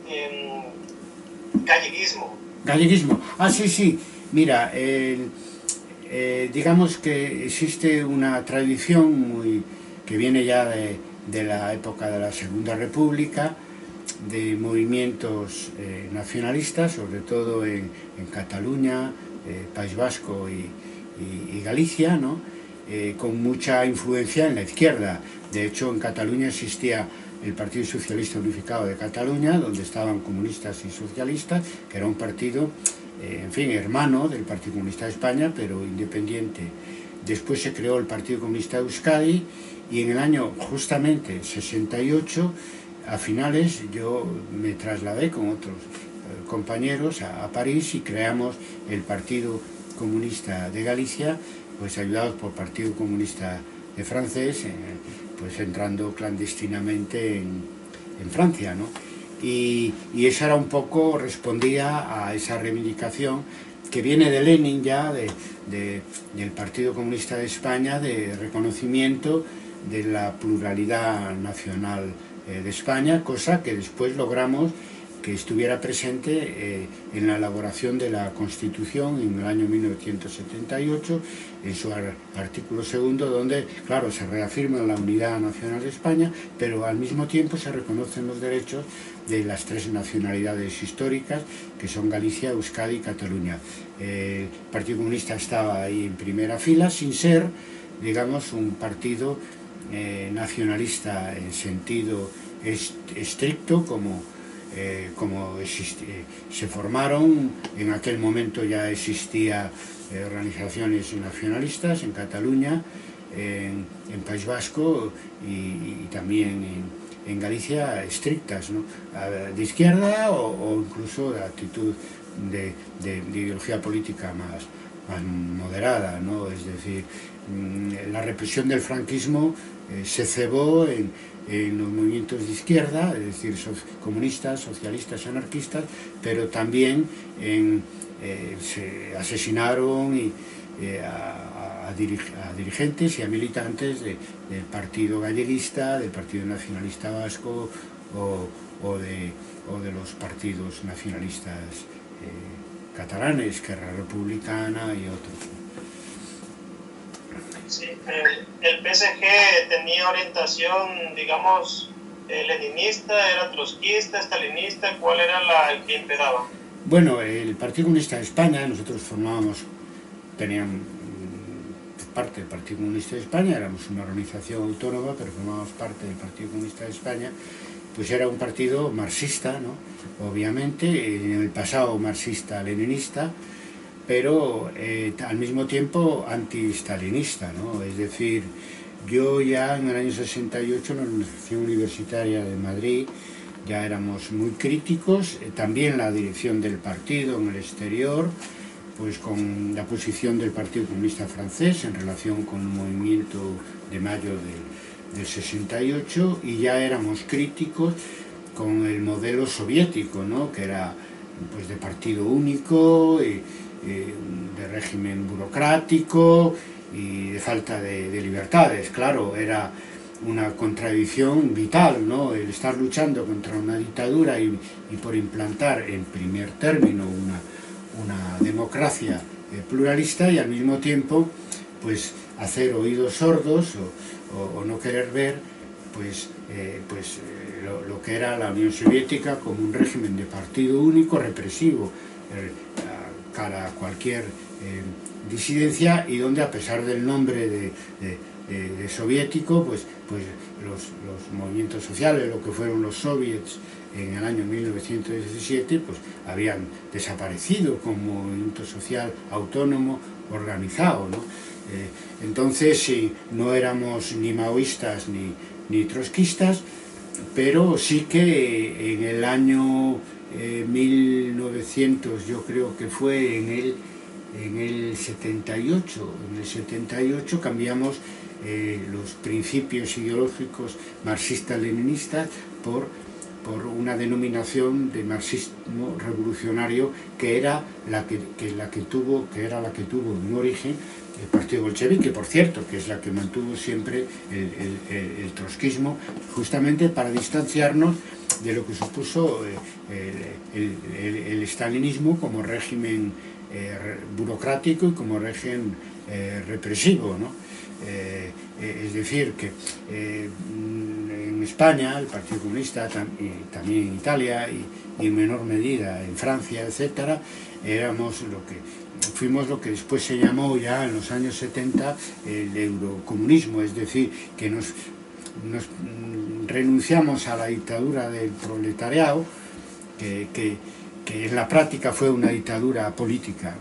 Eh, galleguismo. Galleguismo. Ah, sí, sí. Mira, digamos que existe una tradición muy que viene ya de, de la época de la Segunda República, de movimientos eh, nacionalistas, sobre todo en, Cataluña, eh, País Vasco y, Galicia, ¿no? Eh, con mucha influencia en la izquierda. De hecho, en Cataluña existía el Partido Socialista Unificado de Cataluña, donde estaban comunistas y socialistas, que era un partido, en fin, hermano del Partido Comunista de España, pero independiente. Después se creó el Partido Comunista de Euskadi y en el año justamente 68, a finales, yo me trasladé con otros eh, compañeros a, París y creamos el Partido Comunista de Galicia, pues ayudados por Partido Comunista de Francés, eh, pues entrando clandestinamente en, Francia, ¿no? Y, y, esa era un poco, respondía a esa reivindicación que viene de Lenin ya, de, del Partido Comunista de España, de reconocimiento de la pluralidad nacional eh, de España, cosa que después logramos que estuviera presente eh, en la elaboración de la Constitución en el año 1978, en su artículo segundo, donde, claro, se reafirma la unidad nacional de España, pero al mismo tiempo se reconocen los derechos de las tres nacionalidades históricas, que son Galicia, Euskadi y Cataluña. el Partido Comunista estaba ahí en primera fila, sin ser, digamos, un partido eh, nacionalista en sentido estricto como eh, como eh, se formaron, en aquel momento ya existía eh, organizaciones nacionalistas en Cataluña, en, País Vasco y, también en, Galicia estrictas, de izquierda o, incluso de actitud de, ideología política más, moderada, ¿no? es decir, mm, la represión del franquismo se cebó en, en los movimientos de izquierda, es decir, comunistas, socialistas, anarquistas, pero también eh, se asesinaron eh, a, dirigentes y a militantes del Partido Galleguista, del Partido Nacionalista Vasco o, de, los partidos nacionalistas eh, catalanes, Guerra Republicana y otros. Sí, el, PSG tenía orientación, digamos, eh, leninista, era trotskista, stalinista, ¿cuál era la, el que impedaba? Bueno, el Partido Comunista de España, nosotros formábamos, teníamos parte del Partido Comunista de España, éramos una organización autónoma, pero formábamos parte del Partido Comunista de España, pues era un partido marxista, ¿no? Obviamente, en el pasado marxista-leninista, pero eh, al mismo tiempo anti-stalinista, ¿no? Es decir, yo ya en el año 68 en la Universidad Universitaria de Madrid ya éramos muy críticos, eh, también la dirección del partido en el exterior, pues con la posición del Partido Comunista Francés en relación con el movimiento de mayo del, del 68 y ya éramos críticos con el modelo soviético, ¿no? que era pues de partido único eh, de régimen burocrático y de falta de, libertades. Claro, era una contradicción vital, ¿no? El estar luchando contra una dictadura y, por implantar en primer término una, una democracia eh, pluralista y al mismo tiempo pues hacer oídos sordos o, no querer ver pues, eh, pues lo, lo, que era la Unión Soviética como un régimen de partido único represivo cara cualquier eh, disidencia y donde a pesar del nombre de, soviético, pues, pues los, movimientos sociales, lo que fueron los soviets en el año 1917, pues habían desaparecido como movimiento social autónomo organizado. Eh, entonces, sí, no éramos ni maoístas ni trotskistas, pero sí que en el año 1900 eh, yo creo que fue en el, en el 78, en el 78 cambiamos eh, los principios ideológicos marxistas-leninistas por, por una denominación de marxismo revolucionario que era la que, la que tuvo, que era la que tuvo un origen el partido bolchevique, por cierto, que es la que mantuvo siempre el trotskismo, justamente para distanciarnos de lo que supuso eh, el, estalinismo como régimen eh, burocrático y como régimen eh, represivo. es decir, que en España, el Partido Comunista, también en Italia y, en menor medida en Francia, etcétera, éramos lo que fuimos lo que después se llamó ya en los años 70 el eurocomunismo, es decir, que nos renunciamos a la dictadura del proletariado, que, en la práctica fue una dictadura política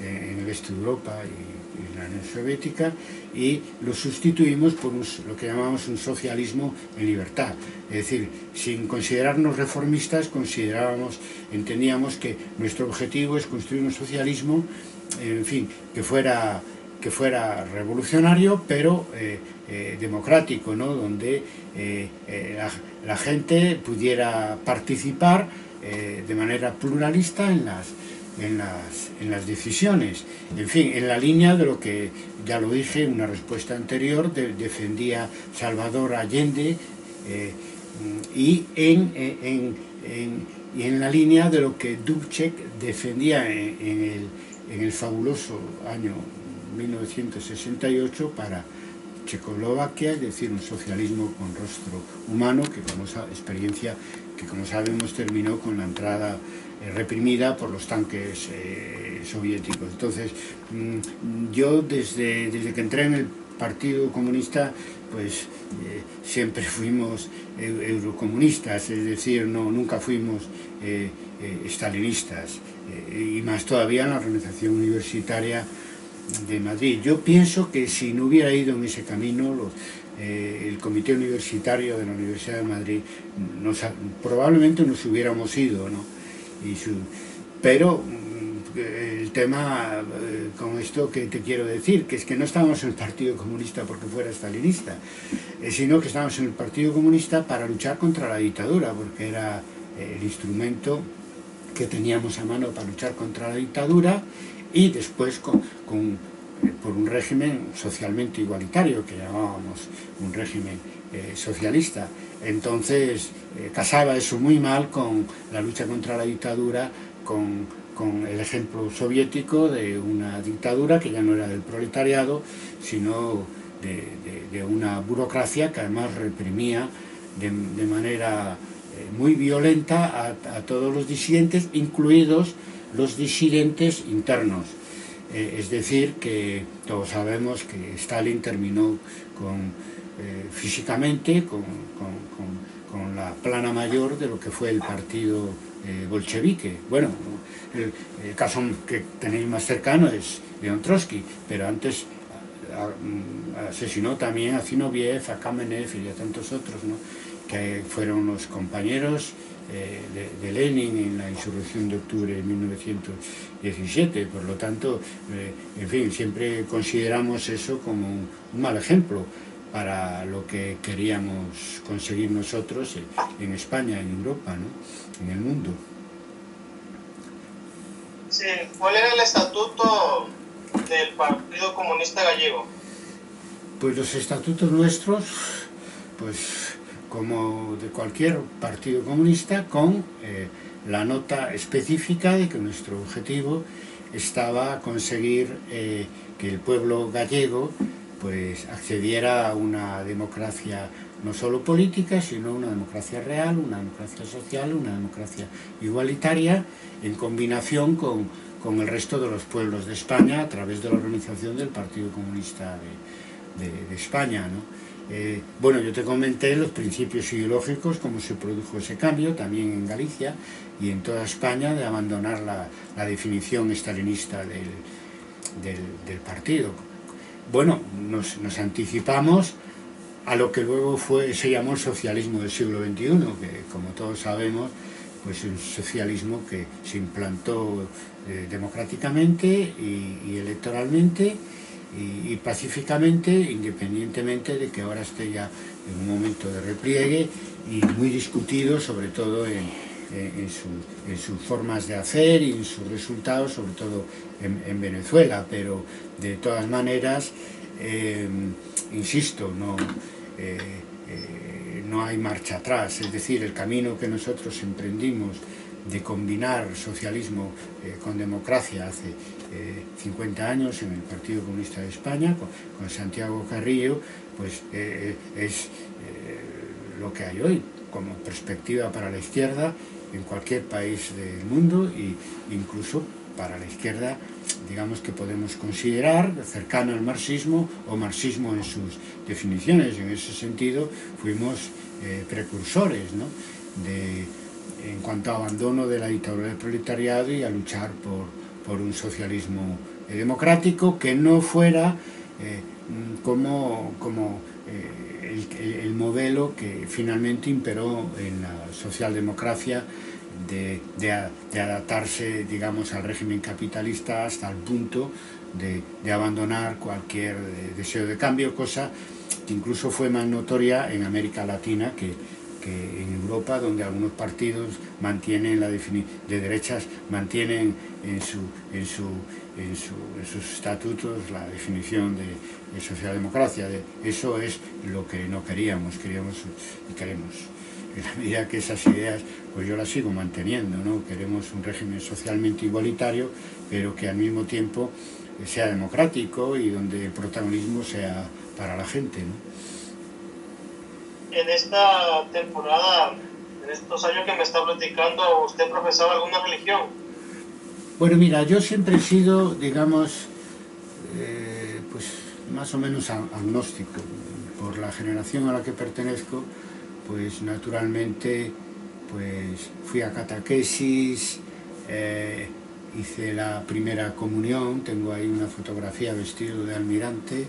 eh, en el este de Europa y, en la Unión Soviética, y lo sustituimos por lo que llamamos un socialismo en libertad. Es decir, sin considerarnos reformistas, considerábamos, entendíamos que nuestro objetivo es construir un socialismo, en fin, que fuera que fuera revolucionario, pero eh, eh, democrático, ¿no? donde eh, la, gente pudiera participar de manera pluralista en las, en, las, en las decisiones. En fin, en la línea de lo que, ya lo dije en una respuesta anterior, defendía Salvador Allende y en, y en la línea de lo que Dubček defendía en, el, fabuloso año 1968 para Checoslovaquia, es decir, un socialismo con rostro humano, que como experiencia que como sabemos terminó con la entrada eh, reprimida por los tanques eh, soviéticos. Entonces, mm, yo desde, desde que entré en el Partido Comunista, pues eh, siempre [LAUGHS] fuimos eurocomunistas, es decir, no, nunca fuimos eh, eh, stalinistas, y más todavía en la organización universitaria de Madrid. Yo pienso que si no hubiera ido en ese camino, el comité universitario de la Universidad de Madrid, nos, probablemente nos hubiéramos ido, ¿no? Pero el tema eh, con esto que te quiero decir, que es que no estábamos en el Partido Comunista porque fuera estalinista, eh, sino que estábamos en el Partido Comunista para luchar contra la dictadura, porque era eh, el instrumento que teníamos a mano para luchar contra la dictadura y después con, por un régimen socialmente igualitario, que llamábamos un régimen socialista. Entonces casaba eso muy mal con la lucha contra la dictadura, con con el ejemplo soviético de una dictadura que ya no era del proletariado, sino de, una burocracia que además reprimía de, manera eh, muy violenta a, todos los disidentes, incluidos los disidentes internos. Eh, es decir, que todos sabemos que Stalin terminó con, eh, físicamente con, con la plana mayor de lo que fue el partido eh, bolchevique. Bueno, el, caso que tenéis más cercano es León Trotsky, pero antes mm, asesinó también a Zinoviev, a Kamenev y a tantos otros, que fueron los compañeros eh, de, Lenin en la insurrección de octubre de 1917. Por lo tanto, eh, en fin, siempre consideramos eso como un mal ejemplo para lo que queríamos conseguir nosotros en España, en Europa, ¿no? en el mundo. Sí, ¿cuál era el estatuto del Partido Comunista Gallego? Pues los estatutos nuestros, pues como de cualquier partido comunista, con eh, la nota específica de que nuestro objetivo estaba conseguir eh, que el pueblo gallego pues accediera a una democracia no solo política, sino una democracia real, una democracia social, una democracia igualitaria, en combinación con, el resto de los pueblos de España a través de la organización del Partido Comunista de, España. Eh, bueno, yo te comenté los principios ideológicos, cómo se produjo ese cambio, también en Galicia y en toda España, de abandonar la, definición estalinista del partido. Bueno, nos, anticipamos a lo que luego fue, se llamó el socialismo del siglo XXI, que como todos sabemos, pues es un socialismo que se implantó eh, democráticamente y, electoralmente y, pacíficamente, independientemente de que ahora esté ya en un momento de repliegue y muy discutido, sobre todo en, en, sus formas de hacer y en sus resultados, sobre todo en, Venezuela, pero de todas maneras, eh, insisto, no, eh, eh, no hay marcha atrás, es decir, el camino que nosotros emprendimos de combinar socialismo con democracia hace 50 años en el Partido Comunista de España, con, Santiago Carrillo, pues es lo que hay hoy como perspectiva para la izquierda en cualquier país del mundo e incluso para la izquierda, digamos que podemos considerar cercano al marxismo o marxismo en sus definiciones. En ese sentido fuimos eh, precursores ¿no? de, en cuanto a abandono de la dictadura del proletariado y a luchar por, por un socialismo eh, democrático que no fuera eh, como, como el, modelo que finalmente imperó en la socialdemocracia de, adaptarse, digamos, al régimen capitalista hasta el punto de, abandonar cualquier eh, deseo de cambio, cosa que incluso fue más notoria en América Latina que, en Europa, donde algunos partidos mantienen la de derechas mantienen en, su, en, su, en, sus estatutos la definición de, socialdemocracia. eso es lo que no queríamos, queríamos y queremos en la medida que esas ideas, pues yo las sigo manteniendo, ¿no? Queremos un régimen socialmente igualitario, pero que al mismo tiempo sea democrático y donde el protagonismo sea para la gente, ¿no? En esta temporada, en estos años que me está platicando, ¿usted profesaba alguna religión? Bueno, mira, yo siempre he sido, digamos, eh, pues más o menos agnóstico. Por la generación a la que pertenezco, pues naturalmente pues fui a catequesis, eh, hice la primera comunión, tengo ahí una fotografía vestido de almirante,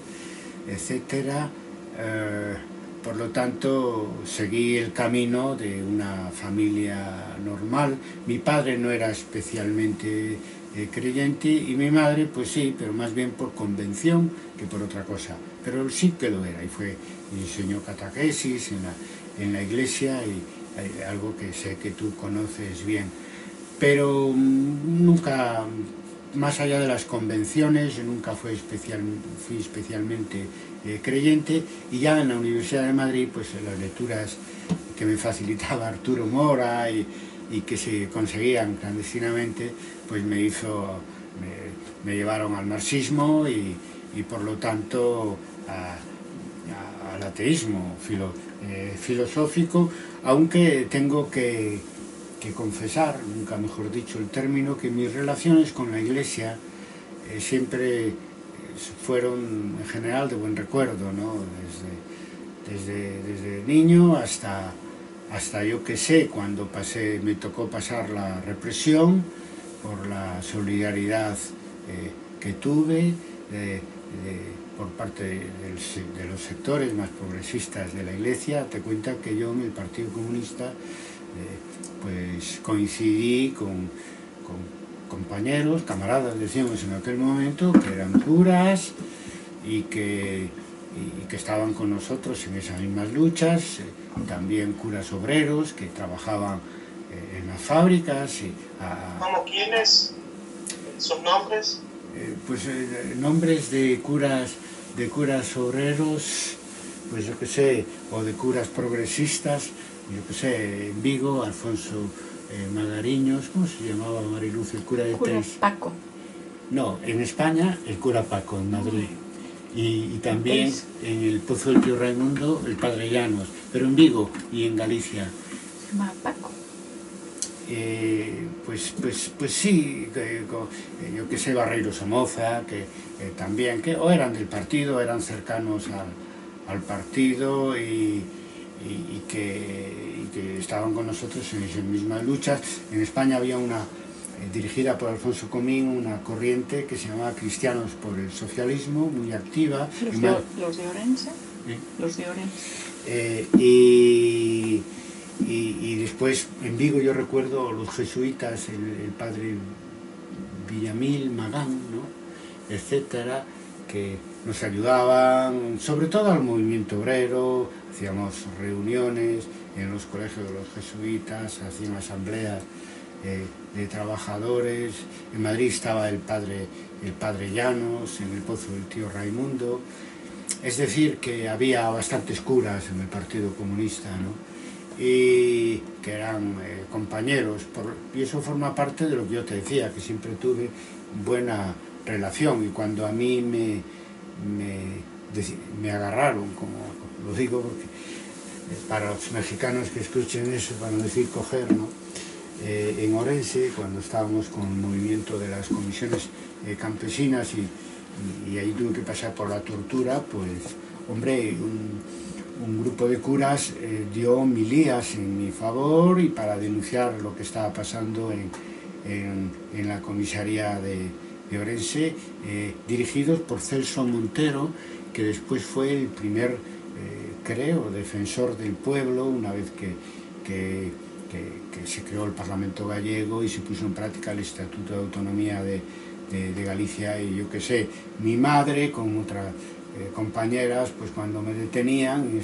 etcétera. Eh, por lo tanto, seguí el camino de una familia normal. Mi padre no era especialmente eh, creyente y mi madre, pues sí, pero más bien por convención que por otra cosa. Pero sí que lo era y fue, enseñó catequesis en la, en la iglesia y eh, algo que sé que tú conoces bien. Pero mm, nunca, más allá de las convenciones, nunca fue fui especialmente eh, creyente y ya en la Universidad de Madrid, pues las lecturas que me facilitaba [LAUGHS] Arturo Mora y, que se conseguían clandestinamente, pues me hizo, me, llevaron al marxismo y, por lo tanto al ateísmo eh, filosófico, aunque tengo que, que, confesar, nunca mejor dicho el término, que mis relaciones con la Iglesia eh, siempre fueron en general de buen recuerdo, ¿no? desde, desde, niño hasta, hasta yo que sé, cuando pasé, me tocó pasar la represión por la solidaridad eh, que tuve por parte de, los sectores más progresistas de la Iglesia, te cuenta que yo en el Partido Comunista eh, pues coincidí con compañeros, camaradas, decíamos en aquel momento, que eran curas y que, que estaban con nosotros en esas mismas luchas, eh, también curas obreros que trabajaban eh, en las fábricas. Y ¿Cómo quiénes? ¿Son nombres? Eh, pues nombres de curas, de curas obreros, pues yo qué sé, o de curas progresistas, yo qué sé, en Vigo, Alfonso eh, Magariños, ¿cómo se llamaba Mariluz, el cura de cura Paco. No, en España el cura Paco, en Madrid. Y, también en el Pozo del Tío Raimundo el Padre Llanos, pero en Vigo y en Galicia. ¿Se llama Paco? Eh, pues, pues, pues sí, eh, yo que sé, Barreiro Somoza, que también, que o eran del partido, eran cercanos al, al partido y, y, que, que, estaban con nosotros en esas mismas luchas. En España había una, eh, dirigida por Alfonso Comín, una corriente que se llamaba Cristianos por el Socialismo, muy activa. ¿Los, de, los de, Orense? ¿Eh? Los de Orense. Eh, y, y, después en Vigo yo recuerdo los jesuitas, el, el padre Villamil, Magán, ¿no? etcétera, que nos ayudaban, sobre todo al movimiento obrero, hacíamos reuniones en los colegios de los jesuitas, hacían asambleas eh, de trabajadores, en Madrid estaba el padre, el padre Llanos, en el pozo del tío Raimundo, es decir, que había bastantes curas en el Partido Comunista, ¿no? y que eran eh, compañeros, y eso forma parte de lo que yo te decía, que siempre tuve buena relación, y cuando a mí me, me, agarraron, como lo digo porque para los mexicanos que escuchen eso, para no decir coger, ¿no? Eh, en Orense, cuando estábamos con el movimiento de las comisiones eh, campesinas y, ahí tuve que pasar por la tortura, pues, hombre, un, grupo de curas dio milías en mi favor y para denunciar lo que estaba pasando en, la comisaría de, Orense, eh, dirigidos por Celso Montero, que después fue el primer, eh, creo, defensor del pueblo, una vez que, que, se creó el Parlamento gallego y se puso en práctica el Estatuto de Autonomía de, Galicia y yo qué sé, mi madre con otras eh, compañeras, pues cuando me detenían,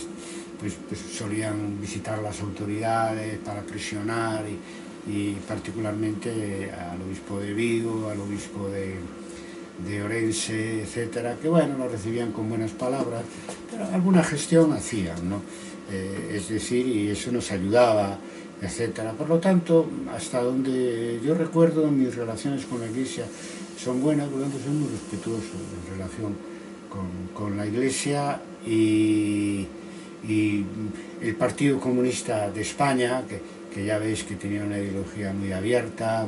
pues, pues, solían visitar las autoridades para presionar y, y particularmente al obispo de Vigo, al obispo de, de Orense, etcétera, que bueno, lo recibían con buenas palabras, pero alguna gestión hacían, ¿no? Eh, es decir, y eso nos ayudaba, etcétera. Por lo tanto, hasta donde yo recuerdo, mis relaciones con la Iglesia son buenas, por lo tanto soy muy respetuoso en relación con, la Iglesia y, el Partido Comunista de España, que, ya veis que tenía una ideología muy abierta,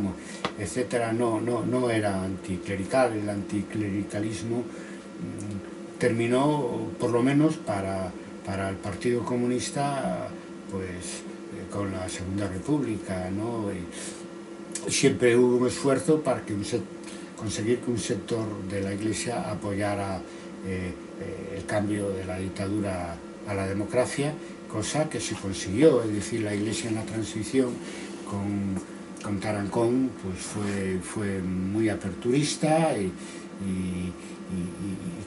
etcétera, no, no, no era anticlerical, el anticlericalismo mm, terminó, por lo menos para, para el Partido Comunista, pues eh, con la Segunda República, ¿no? siempre hubo un esfuerzo para que un conseguir que un sector de la Iglesia apoyara eh, eh, el cambio de la dictadura a la democracia, cosa que se consiguió, es decir, la Iglesia en la transición con, con Tarancón pues fue, fue muy aperturista y,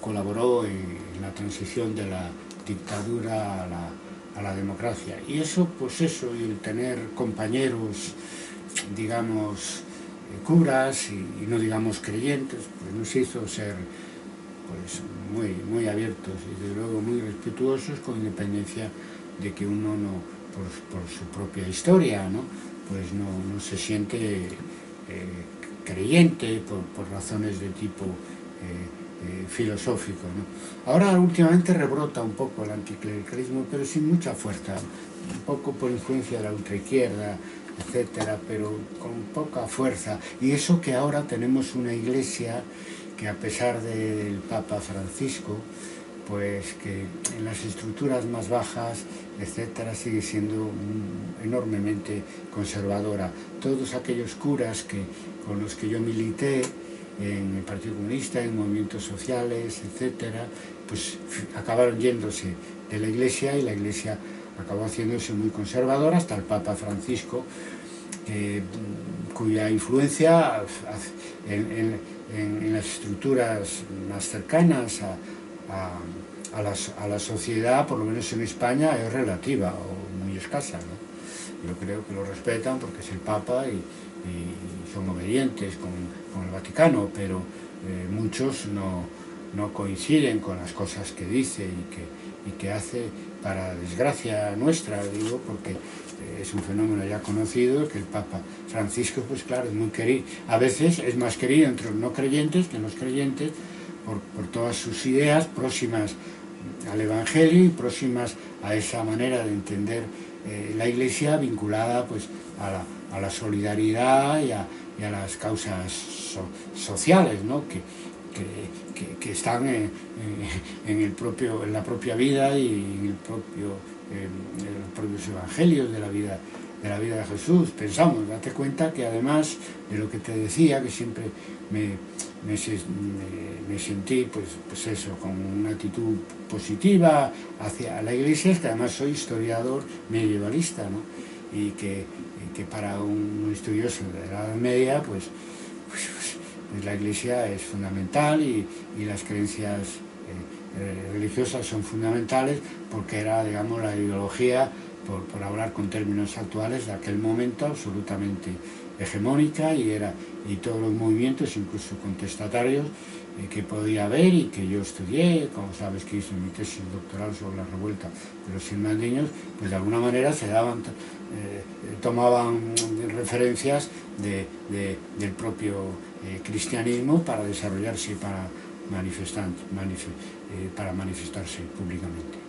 colaboró en, la transición de la dictadura a la, a la democracia. Y eso, pues eso, y el tener compañeros, digamos, curas y, no digamos creyentes, pues nos hizo ser pues, muy, muy abiertos y desde luego muy respetuosos con independencia de que uno no, por, su propia historia, ¿no? pues no, se siente eh, creyente por, razones de tipo eh, eh, filosófico. Ahora últimamente rebrota un poco el anticlericalismo, pero sin mucha fuerza, un poco por influencia de la ultraizquierda, etcétera, pero con poca fuerza. Y eso que ahora tenemos una iglesia que a pesar del Papa Francisco, pues que en las estructuras más bajas, etcétera, sigue siendo enormemente conservadora. Todos aquellos curas que, con los que yo milité en el Partido Comunista, en movimientos sociales, etcétera, pues acabaron yéndose de la iglesia y la iglesia acabó haciéndose muy conservador hasta el Papa Francisco, cuya influencia en, las estructuras más cercanas a, la, sociedad, por lo menos en España, es relativa o muy escasa. Yo creo que lo respetan porque es el Papa y, son obedientes con, el Vaticano, pero eh, muchos no, no coinciden con las cosas que dice y que, y que hace para desgracia nuestra, digo, porque eh, es un fenómeno ya conocido, que el Papa Francisco, pues claro, es muy querido, a veces es más querido entre los no creyentes que los creyentes, por, todas sus ideas próximas al Evangelio y próximas a esa manera de entender eh, la Iglesia vinculada pues, a, la, solidaridad y a, las causas sociales, ¿no? que, que, están en, el propio, en la propia vida y en, el propio, los propios evangelios de la vida de la vida de Jesús. Pensamos, date cuenta que además de lo que te decía, que siempre me, me, sentí pues, pues eso, con una actitud positiva hacia la iglesia, es que además soy historiador medievalista, ¿no? y, que, que para un estudioso de la Edad Media, pues, pues, pues la iglesia es fundamental y, las creencias eh, eh, religiosas son fundamentales porque era, digamos, la ideología, por, hablar con términos actuales, de aquel momento absolutamente hegemónica y, era, y todos los movimientos, incluso contestatarios, eh, que podía haber y que yo estudié, como sabes que hice mi tesis doctoral sobre la revuelta de los irmandiños, pues de alguna manera se daban, tomaban referencias del propio eh, cristianismo para desarrollarse y para, eh, para manifestarse públicamente.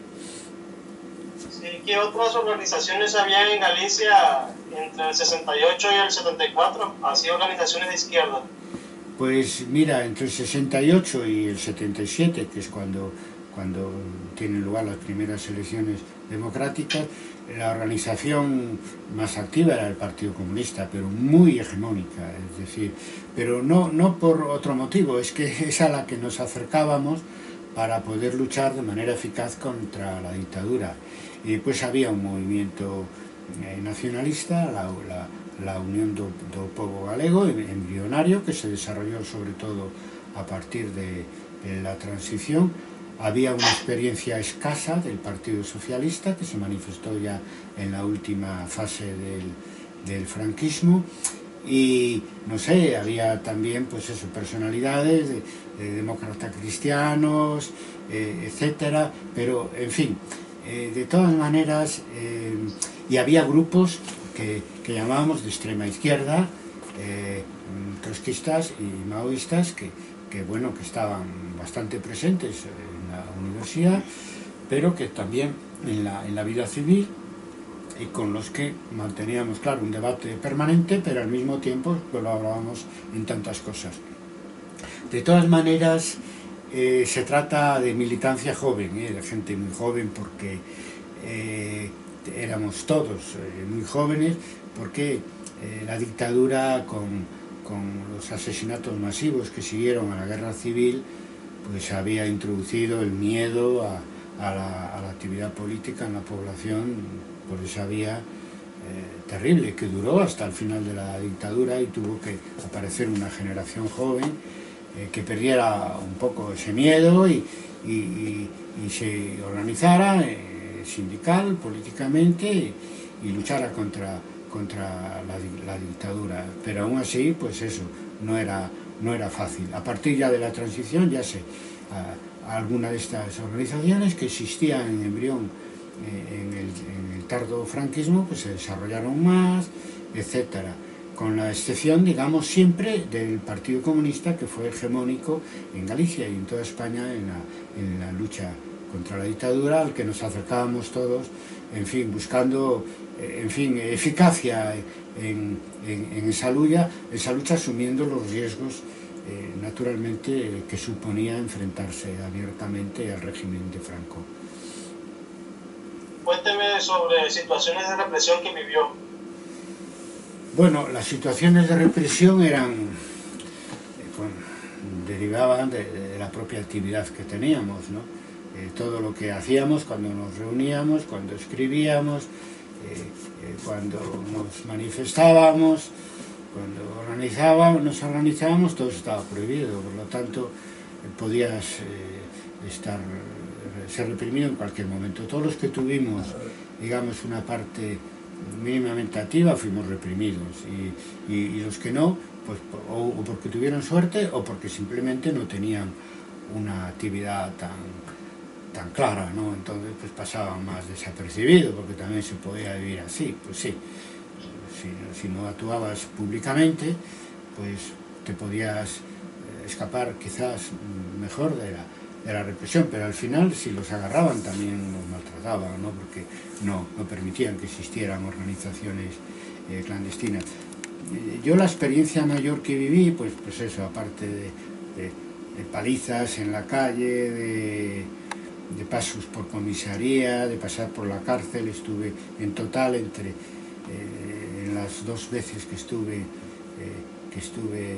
¿Qué otras organizaciones había en Galicia entre el 68 y el 74? Así organizaciones de izquierda. Pues mira, entre el 68 y el 77, que es cuando, cuando tienen lugar las primeras elecciones democráticas, la organización más activa era el Partido Comunista, pero muy hegemónica, es decir, pero no, no por otro motivo, es que [LAUGHS] es a la que nos acercábamos para poder luchar de manera eficaz contra la dictadura. e pois había un movimento eh, nacionalista, la, la, la Unión do, do povo Galego, embrionario, que se desarrollou sobre todo a partir de, de la transición, había una experiencia escasa del Partido Socialista que se manifestó ya en la última fase del, del franquismo. Y no sé, había también pues eso, personalidades de, de demócratas cristianos, eh, etcétera, pero en fin, eh, de todas maneras, eh, y había grupos que, que, llamábamos de extrema izquierda, trotskistas y maoístas, que, que, bueno, que estaban bastante presentes en la universidad, pero que también en la, en la vida civil y con los que manteníamos, claro, un debate permanente, pero al mismo tiempo colaborábamos en tantas cosas. De todas maneras, eh, se trata de militancia joven, eh, de gente muy joven, porque eh, éramos todos muy jóvenes, porque la dictadura con, con, los asesinatos masivos que siguieron a la guerra civil, pues había introducido el miedo a, la, a la actividad política en la población por esa vía terrible que duró hasta el final de la dictadura y tuvo que aparecer una generación joven eh, que perdiera un poco ese miedo y, y, se organizara eh, sindical, políticamente y, luchara contra, contra la, dictadura. Pero aún así, pues eso, no era, no era fácil. A partir ya de la transición ya se... A, alguna de estas organizaciones que existían en embrión en el, en el tardo franquismo pues se desarrollaron más, etcétera con la excepción, digamos, siempre del Partido Comunista que fue hegemónico en Galicia y en toda España en la, en la lucha contra la dictadura, al que nos acercábamos todos, en fin, buscando, eh, en fin, eficacia en, en, esa, lucha, esa lucha, asumiendo los riesgos, eh, naturalmente, que suponía enfrentarse abiertamente al régimen de Franco. Cuénteme sobre situaciones de represión que vivió. Bueno, las situaciones de represión eran, eh, derivaban de, la propia actividad que teníamos, ¿no? Eh, todo lo que hacíamos cuando nos reuníamos, cuando escribíamos, eh, cuando nos manifestábamos, cuando organizábamos, nos organizábamos, todo estaba prohibido, por lo tanto podías estar ser reprimido en cualquier momento. Todos los que tuvimos, digamos, una parte mínimamente fuimos reprimidos y, y, los que no, pues o, porque tuvieron suerte o porque simplemente no tenían una actividad tan, tan clara, ¿no? Entonces pues pasaban más desapercibidos porque también se podía vivir así, pues sí. Si, si no actuabas públicamente, pues te podías eh, escapar quizás mejor de la, de la represión, pero al final si los agarraban también los maltrataban, ¿no? porque no, no permitían que existieran organizaciones eh, clandestinas. Eh, yo la experiencia mayor que viví, pues, pues eso, aparte de, palizas en la calle, de, pasos por comisaría, de pasar por la cárcel, estuve en total entre eh, en las dos veces que estuve, que estuve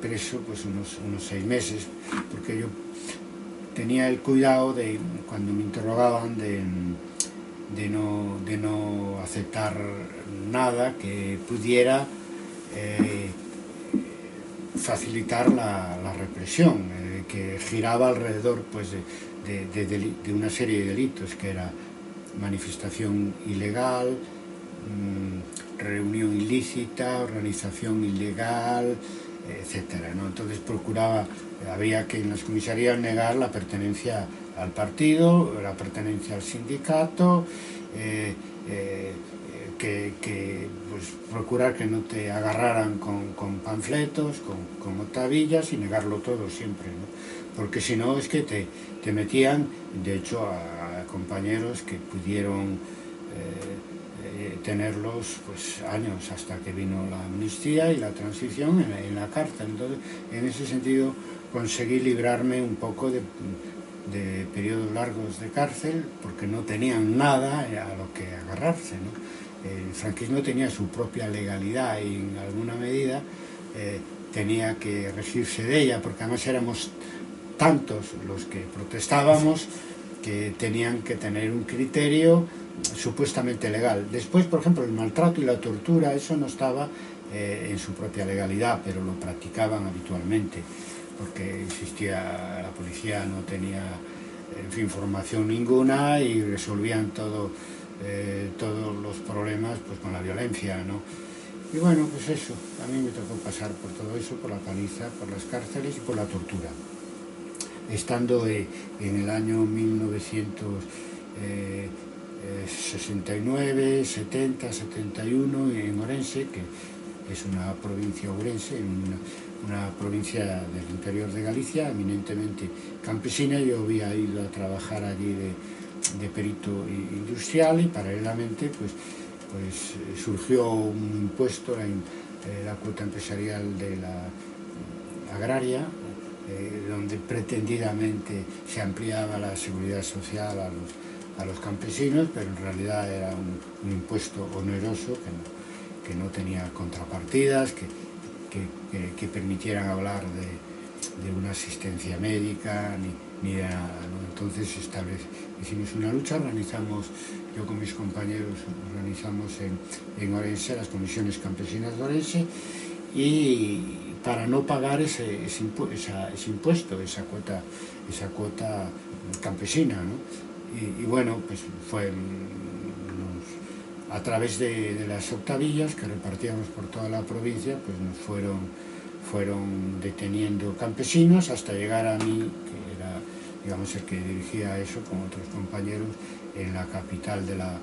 preso, pues unos, unos seis meses, porque yo tenía el cuidado de, cuando me interrogaban, de, de, no, de no aceptar nada que pudiera eh, facilitar la, la represión, eh, que giraba alrededor pues, de, de, una serie de delitos, que era manifestación ilegal, mmm, reunión ilícita, organización ilegal, etcétera. ¿no? Entonces procuraba, había que en las comisarías negar la pertenencia al partido, la pertenencia al sindicato, eh, eh, que, que pues, procurar que no te agarraran con, con panfletos, con, con, octavillas y negarlo todo siempre, ¿no? porque si no es que te, te, metían, de hecho, a, compañeros que pudieron eh, tenerlos pues años hasta que vino la amnistía y la transición en la, cárcel. Entonces, en ese sentido, conseguí librarme un poco de, de, periodos largos de cárcel porque no tenían nada a lo que agarrarse. ¿no? El franquismo tenía su propia legalidad y en alguna medida eh, tenía que regirse de ella porque además éramos tantos los que protestábamos que tenían que tener un criterio supuestamente legal. Después, por ejemplo, el maltrato y la tortura, eso no estaba eh, en su propia legalidad, pero lo practicaban habitualmente, porque existía, la policía no tenía, en fin, formación ninguna y resolvían todo, eh, todos los problemas pues, con la violencia, ¿no? Y bueno, pues eso, a mí me tocó pasar por todo eso, por la paliza, por las cárceles y por la tortura. Estando eh, en el año 1969, 70, 71 en Orense, que es una provincia orense, una, una provincia del interior de Galicia, eminentemente campesina, yo había ido a trabajar allí de, perito industrial y paralelamente pues, pues surgió un impuesto, la, cuota empresarial de la agraria, eh, donde pretendidamente se ampliaba la seguridad social a los, a los campesinos, pero en realidad era un, un impuesto oneroso que no, que no tenía contrapartidas, que, que, permitieran hablar de, una asistencia médica, ni, ni de nada. ¿no? Entonces hicimos una lucha, organizamos, yo con mis compañeros organizamos en, en Orense las comisiones campesinas de Orense y para no pagar ese, ese, esa, ese impuesto, esa cuota, esa cuota campesina. ¿no? Y, y, bueno, pues fue a través de, las octavillas que repartíamos por toda la provincia, pues nos fueron, fueron deteniendo campesinos hasta llegar a mí, que era digamos el que dirigía eso con otros compañeros en la capital de la,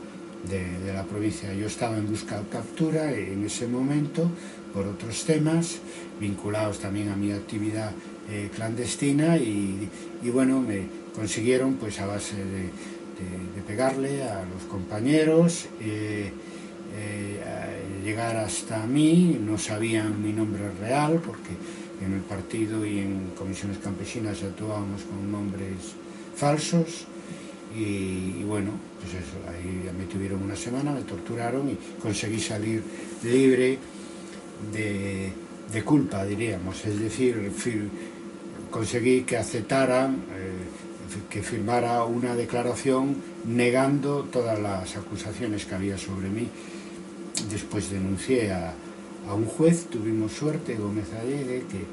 de, la provincia. Yo estaba en busca de captura en ese momento por otros temas vinculados también a mi actividad eh, clandestina y, y, bueno, me consiguieron pues a base de pegarle a los compañeros, eh, eh, llegar hasta mí, no sabían mi nombre real porque en el partido y en comisiones campesinas actuábamos con nombres falsos y, bueno, pues eso, ahí me tuvieron una semana, me torturaron y conseguí salir libre de, de culpa, diríamos, es decir, conseguí que aceptaran, eh, que firmara una declaración negando todas las acusaciones que había sobre mí. Después denuncié a, un juez, tuvimos suerte, Gómez que,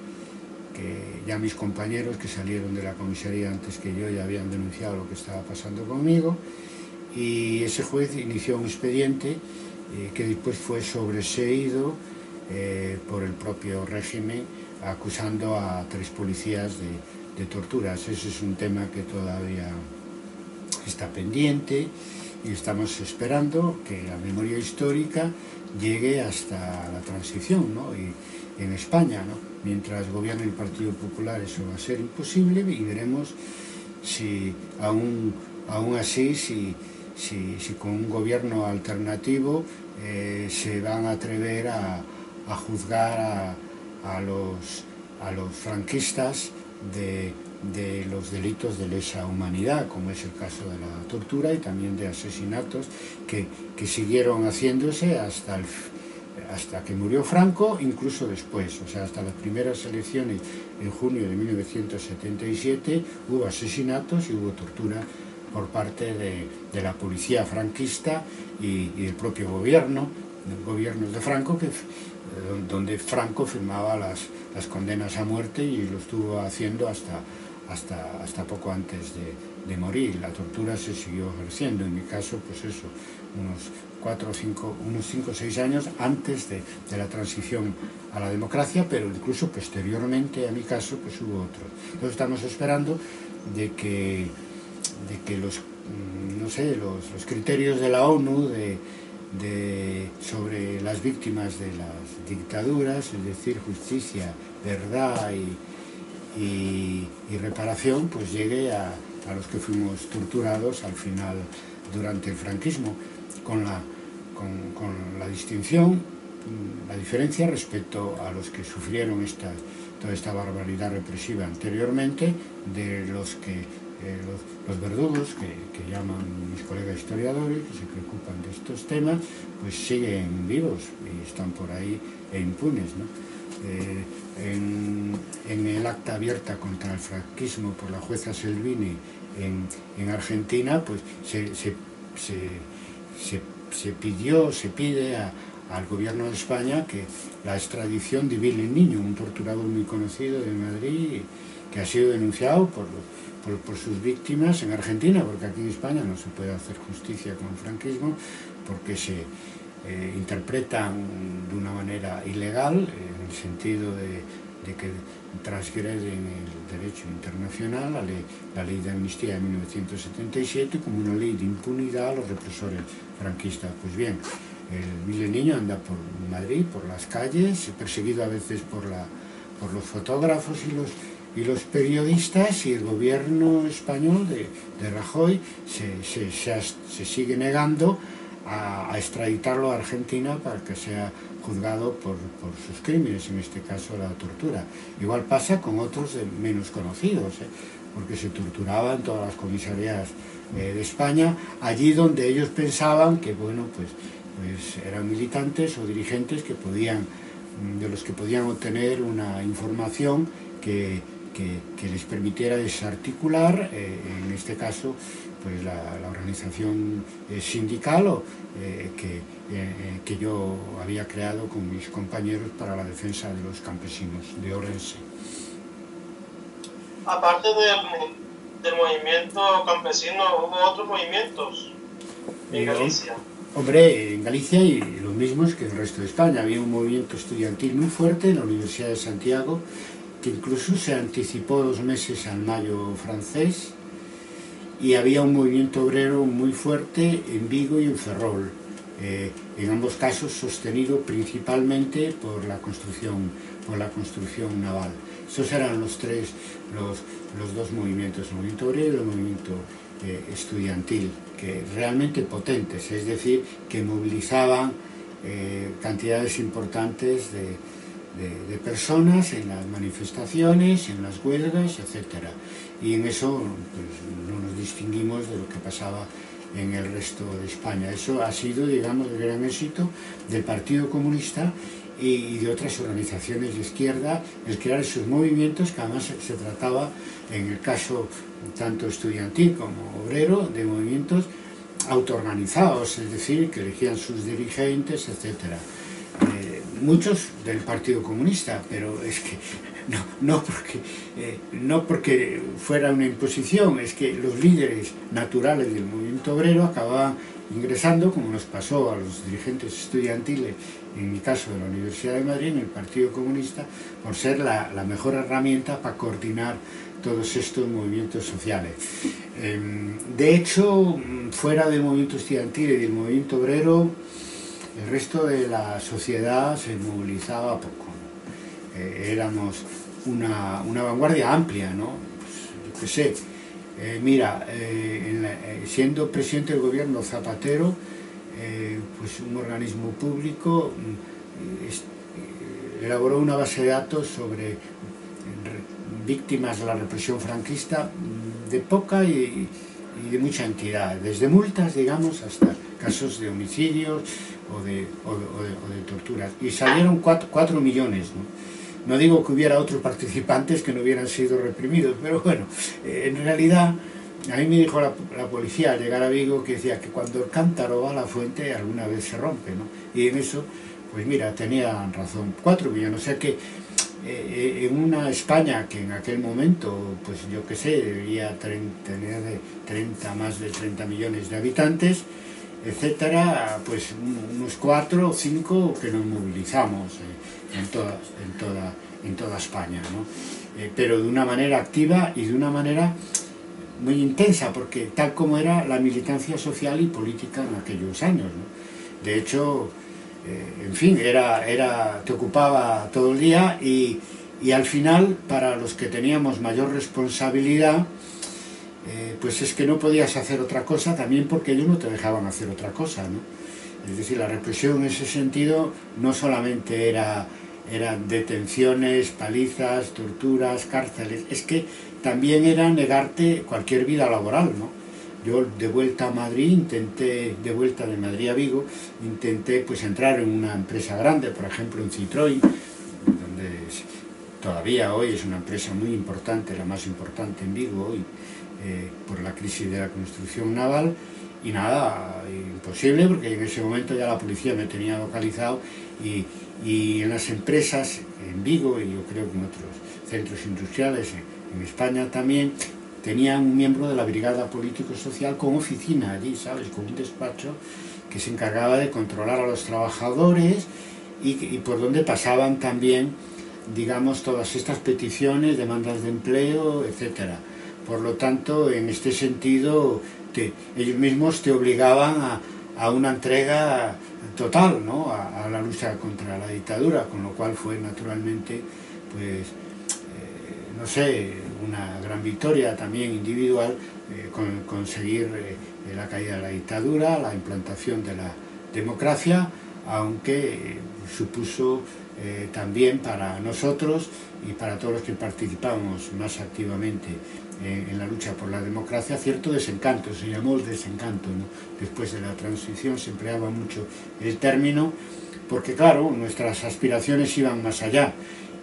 que ya mis compañeros que salieron de la comisaría antes que yo ya habían denunciado lo que estaba pasando conmigo y ese juez inició un expediente eh, que después fue sobreseído eh, por el propio régimen acusando a tres policías de, de torturas. Ese es un tema que todavía está pendiente y estamos esperando que la memoria histórica llegue hasta la transición, ¿no? Y en España, ¿no? Mientras gobierne el Partido Popular eso va a ser imposible y veremos si aún, aún así, si, si, si con un gobierno alternativo eh, se van a atrever a, a juzgar a, a, los, a los franquistas de, de los delitos de lesa humanidad, como es el caso de la tortura y también de asesinatos que, que siguieron haciéndose hasta, el, hasta que murió Franco, incluso después, o sea, hasta las primeras elecciones en junio de 1977 hubo asesinatos y hubo tortura por parte de, de la policía franquista y, y, el propio gobierno, el gobierno de Franco, que, donde Franco firmaba las, las condenas a muerte y lo estuvo haciendo hasta hasta, hasta poco antes de, morir. La tortura se siguió ejerciendo, en mi caso, pues eso, unos cuatro o cinco, unos cinco o seis años antes de, de, la transición a la democracia, pero incluso posteriormente a mi caso, pues hubo otros. Entonces estamos esperando de que, de que los, mm, no sé, los, los criterios de la ONU de, sobre las víctimas de las dictaduras, es decir, justicia, verdad y, y, y reparación pues llegue a, a, los que fuimos torturados al final durante el franquismo con la, con, con la distinción, la diferencia respecto a los que sufrieron esta, toda esta barbaridad represiva anteriormente de los que eh, los, los, verdugos que, llaman mis colegas historiadores que se preocupan de estos temas pues siguen vivos y están por ahí impunes ¿no? eh, en, el acta abierta contra el franquismo por la jueza Selvini en, en Argentina, pues se, se, se, se, pidió, se pide al gobierno de España que la extradición de Billy Niño, un torturador muy conocido de Madrid, que ha sido denunciado por, por, por, sus víctimas en Argentina, porque aquí en España no se puede hacer justicia con el franquismo, porque se, eh, interpretan de una manera ilegal, en el sentido de, que transgreden el derecho internacional, la ley, de amnistía de 1977, como una ley de impunidad a los represores franquistas. Pues bien, el Niño anda por Madrid, por las calles, perseguido a veces por los fotógrafos y los, y los periodistas y el gobierno español de, de Rajoy se, se, sigue negando a, extraditarlo a Argentina para que sea juzgado por, por, sus crímenes, en este caso la tortura. Igual pasa con otros menos conocidos, ¿eh? porque se torturaba en todas las comisarías eh, de España, allí donde ellos pensaban que, bueno, pues pues eran militantes o dirigentes que podían, mm, de los que podían obtener una información que, les permitiera desarticular, eh, en este caso, pues la, organización eh, sindical o, eh, que, que yo había creado con mis compañeros para la defensa de los campesinos de Orense. Aparte del, del movimiento campesino, ¿hubo otros movimientos en Galicia? Hombre, en Galicia y lo mismo que en el resto de España. Había un movimiento estudiantil muy fuerte en la Universidad de Santiago, incluso se anticipó dos meses al mayo francés, y había un movimiento obrero muy fuerte en Vigo y en Ferrol, eh, en ambos casos sostenido principalmente por la construcción, por la construcción naval. Esos eran los tres, los dos movimientos, el movimiento obrero y el movimiento eh, estudiantil, que realmente potentes, es decir, que movilizaban eh, cantidades importantes de, personas en las manifestaciones, en las huelgas, etc. Y en eso pues, no nos distinguimos de lo que pasaba en el resto de España. Eso ha sido, digamos, el gran éxito del Partido Comunista y de otras organizaciones de izquierda, el crear esos movimientos que además se trataba, en el caso tanto estudiantil como obrero, de movimientos autoorganizados, es decir, que elegían sus dirigentes, etc. Muchos del Partido Comunista, pero es que [LAUGHS] no, no, porque, eh, no porque fuera una imposición, es que los líderes naturales del movimiento obrero acababan ingresando, como nos pasó a los dirigentes estudiantiles, en mi caso de la Universidad de Madrid, en el Partido Comunista, por ser la, mejor herramienta para coordinar todos estos movimientos sociales. Em, de hecho, fuera del movimiento estudiantil y del movimiento obrero, el resto de la sociedad se movilizaba poco. Eh, éramos una, vanguardia amplia, ¿no? Pues, yo qué sé, eh, mira, eh, siendo presidente del gobierno Zapatero, pues un organismo público mm, elaboró una base de datos sobre víctimas de la represión franquista mm, de poca y, de mucha entidad, desde multas, digamos, hasta casos de homicidios o de, torturas. Y salieron 4 millones, ¿no? digo que hubiera otros participantes que no hubieran sido reprimidos, pero bueno, eh, en realidad a mí me dijo la, policía al llegar a Vigo que decía que cuando el cántaro va a la fuente alguna vez se rompe, ¿no? Y en eso, pues mira, tenían razón, 4 millones, o sea que eh, en una España que en aquel momento, pues yo qué sé, debería tener 30, más de 30 millones de habitantes, etcétera, pues unos cuatro o cinco que nos movilizamos eh, en, toda, en, toda, en toda España, ¿no? Eh, pero de una manera activa y de una manera muy intensa, porque tal como era la militancia social y política en aquellos años. ¿no? De hecho, eh, en fin, era, era, te ocupaba todo el día y, al final, para los que teníamos mayor responsabilidad, eh, pues es que no podías hacer otra cosa también porque ellos no te dejaban hacer otra cosa, ¿no? Es decir, la represión en ese sentido no solamente era eran detenciones, palizas, torturas, cárceles, es que también era negarte cualquier vida laboral, ¿no? Yo de vuelta a Madrid intenté, de vuelta de Madrid a Vigo, intenté pues entrar en una empresa grande, por ejemplo en Citroën, donde todavía hoy es una empresa muy importante, la más importante en Vigo hoy, eh, por la crisis de la construcción naval, y nada, imposible, porque en ese momento ya la policía me tenía localizado y, y en las empresas en Vigo y yo creo que en otros centros industriales en, España también tenía un miembro de la Brigada Político-Social con oficina allí, ¿sabes? Con un despacho que se encargaba de controlar a los trabajadores y, y por donde pasaban también, digamos, todas estas peticiones, demandas de empleo, etcétera. Por lo tanto, en este sentido, ellos mismos te obligaban a, a una entrega total ¿no? a, la lucha contra la dictadura, con lo cual fue naturalmente, pues, eh, no sé, una gran victoria también individual eh, con, conseguir eh, la caída de la dictadura, la implantación de la democracia, aunque supuso también para nosotros y para todos los que participamos más activamente en, en, la lucha por la democracia, cierto desencanto, se llamó el desencanto, después de la transición se empleaba mucho el término, porque claro, nuestras aspiraciones iban más allá,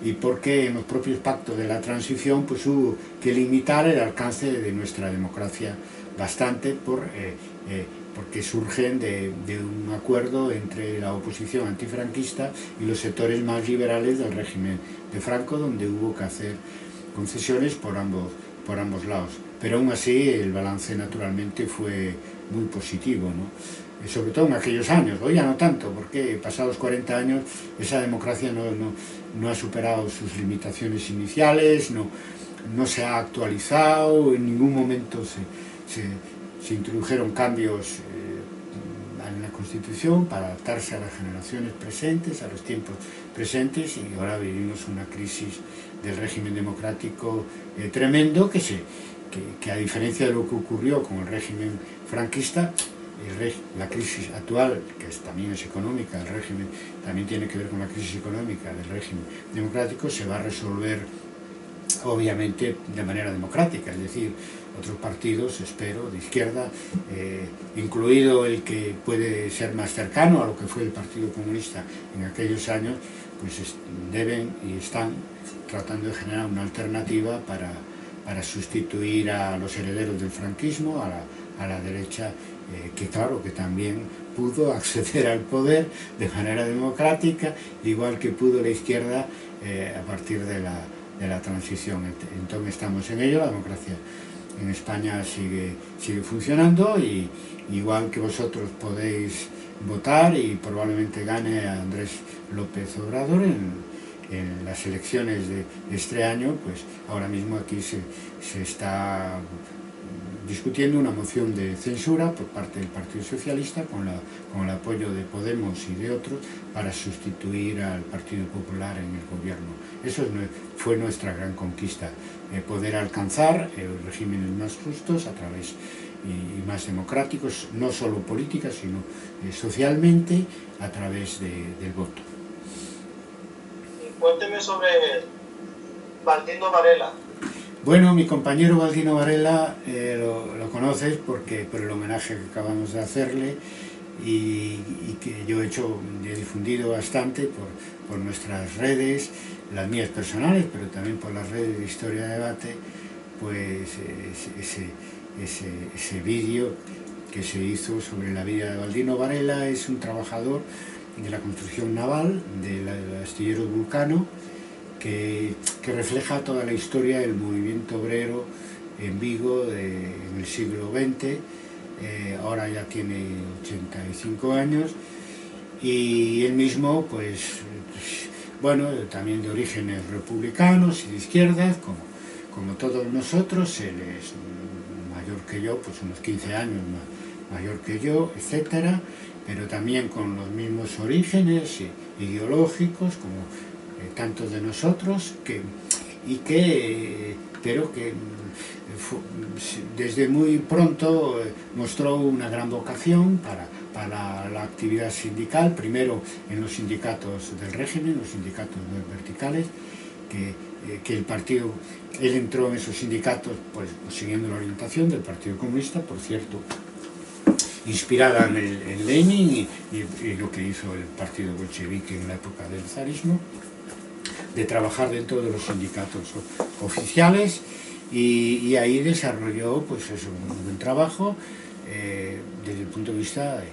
y porque en los propios pactos de la transición pues hubo que limitar el alcance de nuestra democracia bastante por, eh, eh, porque surgen de, de, un acuerdo entre la oposición antifranquista y los sectores más liberales del régimen de Franco, donde hubo que hacer concesiones por ambos, por ambos lados. Pero aún así el balance naturalmente fue muy positivo, ¿no? sobre todo en aquellos años, hoy ya no tanto, porque pasados 40 años esa democracia no, no, no ha superado sus limitaciones iniciales, no, no se ha actualizado, en ningún momento se, se, se introdujeron cambios eh, en la Constitución para adaptarse a las generaciones presentes, a los tiempos presentes, y ahora vivimos una crisis del régimen democrático eh, tremendo que, se, que, a diferencia de lo que ocurrió con el régimen franquista, la crisis actual, que también es económica, el régimen también tiene que ver con la crisis económica del régimen democrático, se va a resolver obviamente de manera democrática, es decir, otros partidos, espero, de izquierda, eh, incluido el que puede ser más cercano a lo que fue el Partido Comunista en aquellos años, pues deben y están tratando de generar una alternativa para, para sustituir a los herederos del franquismo, a la, a la derecha eh, que claro, que también pudo [LAUGHS] acceder al poder de manera democrática, igual que pudo la izquierda eh, a partir de la, de la transición. Entonces estamos en ello, la democracia en España sigue, sigue funcionando y igual que vosotros podéis votar y probablemente gane a Andrés López Obrador en, las elecciones de este año, pues ahora mismo aquí se, se está discutiendo una moción de censura por parte del Partido Socialista con, la, con el apoyo de Podemos y de otros para sustituir al Partido Popular en el gobierno. Eso fue nuestra gran conquista, eh, poder alcanzar eh, regímenes más justos a través y, y más democráticos, no solo políticas, sino eh, socialmente, a través de, del voto. Cuénteme sobre Baldino Varela. Bueno, mi compañero Baldino Varela eh, lo, lo, conoces porque por el homenaje que acabamos de hacerle y, y que yo he hecho, he difundido bastante por, por, nuestras redes, las mías personales, pero también por las redes de Historia de Debate, pues ese, ese, ese vídeo que se hizo sobre la vida de Baldino Varela. Es un trabajador de la construcción naval del astillero Vulcano, que, que, refleja toda la historia del movimiento obrero en Vigo de, en el siglo XX, eh, ahora ya tiene 85 años, y él mismo, pues, bueno, también de orígenes republicanos y de izquierdas, como, como todos nosotros, él es mayor que yo, pues unos 15 años más, mayor que yo, etcétera, pero también con los mismos orígenes ideológicos, como tantos de nosotros, que, y que, pero que desde muy pronto eh, mostró una gran vocación para, para la actividad sindical, primero en los sindicatos del régimen, los sindicatos verticales, que, eh, que el partido, él entró en esos sindicatos pues, siguiendo la orientación del Partido Comunista, por cierto, inspirada en, el, en Lenin y, lo que hizo el partido bolchevique en la época del zarismo, de trabajar dentro de los sindicatos oficiales y, ahí desarrolló pues eso, un buen trabajo eh, desde el punto de vista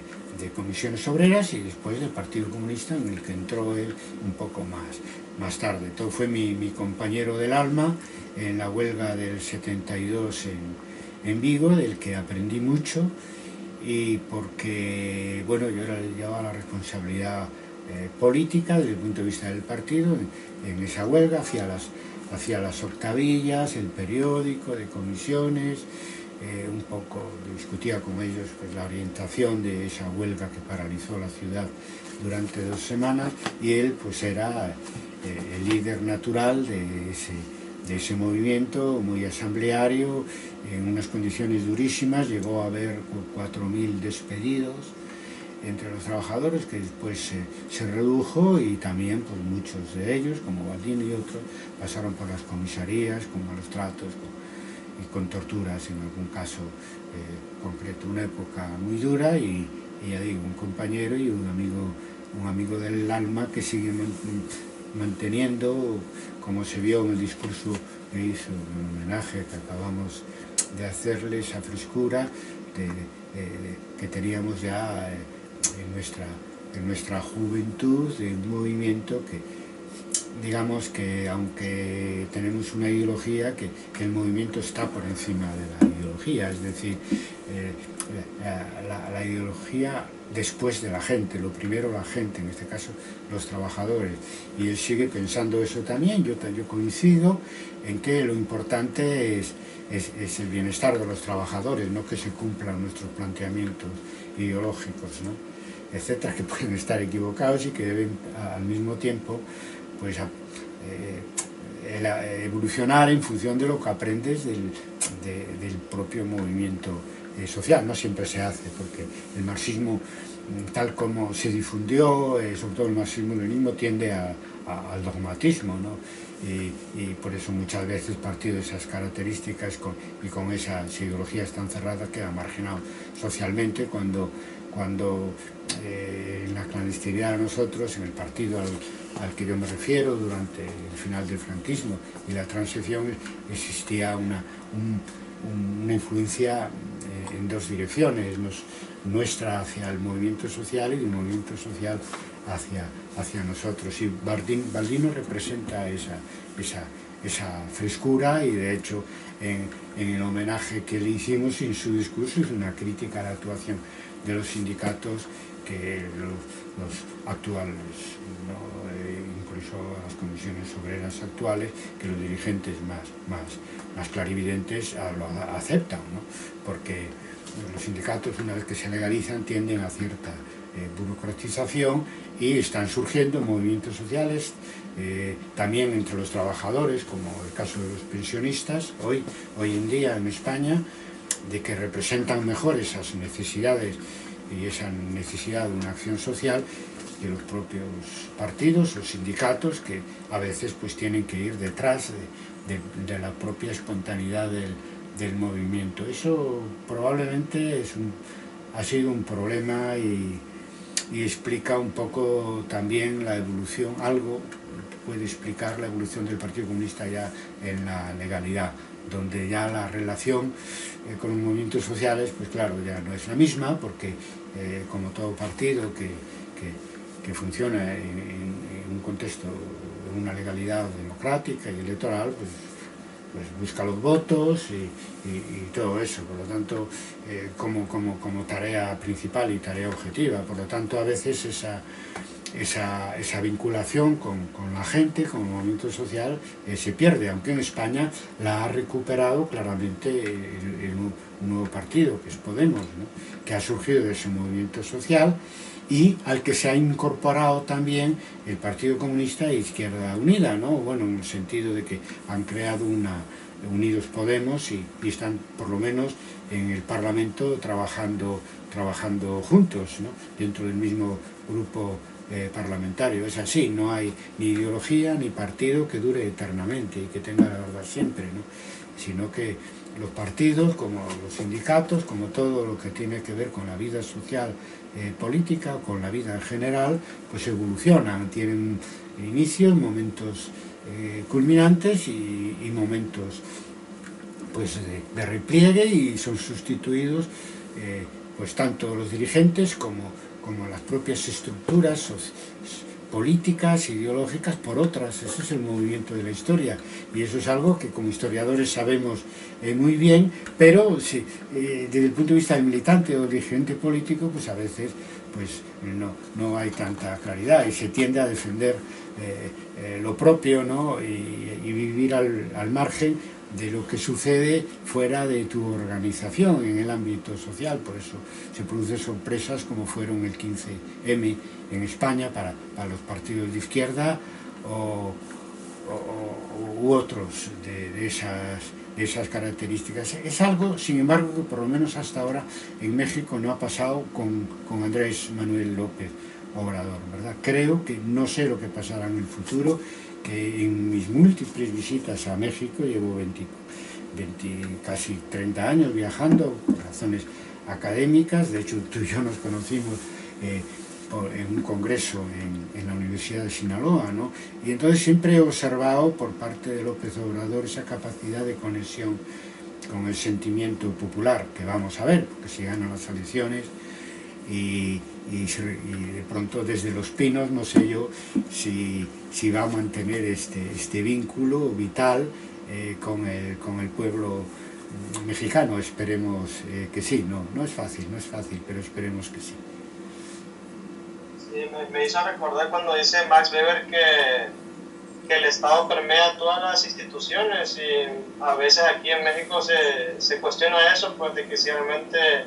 comisiones obreras y después del Partido Comunista en el que entró él un poco más, más tarde. Todo fue mi, compañero del alma en la huelga del 72 en, en Vigo, del que aprendí mucho y porque, bueno, yo llevaba la responsabilidad eh, política desde el punto de vista del partido en, esa huelga, hacía las, hacía las octavillas, el periódico de comisiones, eh, un poco discutía con ellos pues, la orientación de esa huelga que paralizó la ciudad durante dos semanas y él pues era eh, el líder natural de ese, ese movimiento muy asambleario en unas condiciones durísimas, llegó a haber 4.000 despedidos entre los trabajadores que después se, redujo y también pues, muchos de ellos, como Baldino y otros, pasaron por las comisarías con malos tratos y con torturas en algún caso eh, concreto. Una época muy dura y, ya digo, un compañero y un amigo, un amigo del alma que sigue manteniendo, como se vio en el discurso que hizo, en homenaje que acabamos de hacerle esa frescura que teníamos ya eh, en nuestra, en nuestra juventud, de un movimiento que, digamos que aunque tenemos una ideología, que, el movimiento está por encima de la ideología, es decir, eh, la, ideología después de la gente, lo primero la gente, en este caso los trabajadores, y él sigue pensando eso también, yo, yo coincido en que lo importante es, es, el bienestar de los trabajadores, no que se cumplan nuestros planteamientos ideológicos, ¿no? etcétera, que pueden estar equivocados y que deben al mismo tiempo pues, eh, evolucionar en función de lo que aprendes del, propio movimiento eh, social. No siempre se hace, porque el marxismo, mm, tal como se difundió, eh, sobre todo el marxismo-leninismo, tiende al dogmatismo, ¿no? y, por eso muchas veces partido esas características y con esas ideologías tan cerradas queda marginado socialmente cuando, cuando eh, en la clandestinidad de nosotros, en el partido al, que yo me refiero durante el final del franquismo y la transición existía una, una influencia eh, en dos direcciones, nuestra hacia el movimiento social y el movimiento social hacia, hacia nosotros. Y Baldino representa esa, esa, esa frescura y de hecho en, en, el homenaje que le hicimos en su discurso es una crítica a la actuación de los sindicatos que los, actuales, eh, incluso las comisiones obreras actuales, que los dirigentes más, más, más clarividentes lo aceptan, ¿no? porque los sindicatos una vez que se legalizan tienden a cierta eh, burocratización y están surgiendo movimientos sociales eh, también entre los trabajadores, como el caso de los pensionistas, hoy, hoy en día en España, de que representan mejor esas necesidades y esa necesidad de una acción social que los propios partidos o sindicatos que a veces pues tienen que ir detrás de, la propia espontaneidad del, movimiento. Eso probablemente es un, ha sido un problema y, y explica un poco también la evolución, algo puede explicar la evolución del Partido Comunista ya en la legalidad, donde ya la relación eh, con los movimientos sociales, pues claro, ya no es la misma, porque eh, como todo partido que, funciona en, un contexto de una legalidad democrática y electoral, pues pues busca los votos y, todo eso, por lo tanto, eh, como, como, como, tarea principal y tarea objetiva, por lo tanto a veces esa, esa, esa vinculación con, con, la gente, con el movimiento social, eh, se pierde, aunque en España la ha recuperado claramente un, nuevo partido, que es Podemos, que ha surgido de ese movimiento social y al que se ha incorporado también el Partido Comunista e Izquierda Unida, ¿no? bueno, en el sentido de que han creado una Unidos Podemos y, están por lo menos en el Parlamento trabajando, trabajando juntos, ¿no? dentro del mismo grupo eh, parlamentario. Es así, no hay ni ideología ni partido que dure eternamente y que tenga la verdad siempre, ¿no? sino que los partidos, como los sindicatos, como todo lo que tiene que ver con la vida social eh, política o con la vida en general, pues evolucionan, tienen inicios, momentos eh, culminantes y, momentos pues de, repliegue y son sustituidos eh, pues tanto los dirigentes como, como las propias estructuras políticas, ideológicas por otras. Eso es el movimiento de la historia. Y eso es algo que como historiadores sabemos eh, muy bien, pero eh, desde el punto de vista del militante o dirigente político, pues a veces pues no, no hay tanta claridad y se tiende a defender eh, lo propio ¿no? y, vivir al, al margen de lo que sucede fuera de tu organización en el ámbito social. Por eso se producen sorpresas como fueron el 15M en España para, los partidos de izquierda o, u otros de, esas, esas características. Es algo, sin embargo, que por lo menos hasta ahora en México no ha pasado con, con Andrés Manuel López Obrador. ¿verdad? Creo que no sé lo que pasará en el futuro que en mis múltiples visitas a México, llevo 20, casi 30 años viajando por razones académicas, de hecho tú y yo nos conocimos eh, en un congreso en, la Universidad de Sinaloa, ¿no? y entonces siempre he observado por parte de López Obrador esa capacidad de conexión con el sentimiento popular, que vamos a ver, porque si ganan las elecciones y, y, de pronto desde Los Pinos no sé yo si, si va a mantener este, este vínculo vital eh, con, el, con el pueblo mexicano, esperemos eh, que sí, no, no es fácil, no es fácil, pero esperemos que sí. Sí, me, hizo recordar cuando dice Max Weber que, que, el Estado permea todas las instituciones y a veces aquí en México se, se cuestiona eso, pues de que si realmente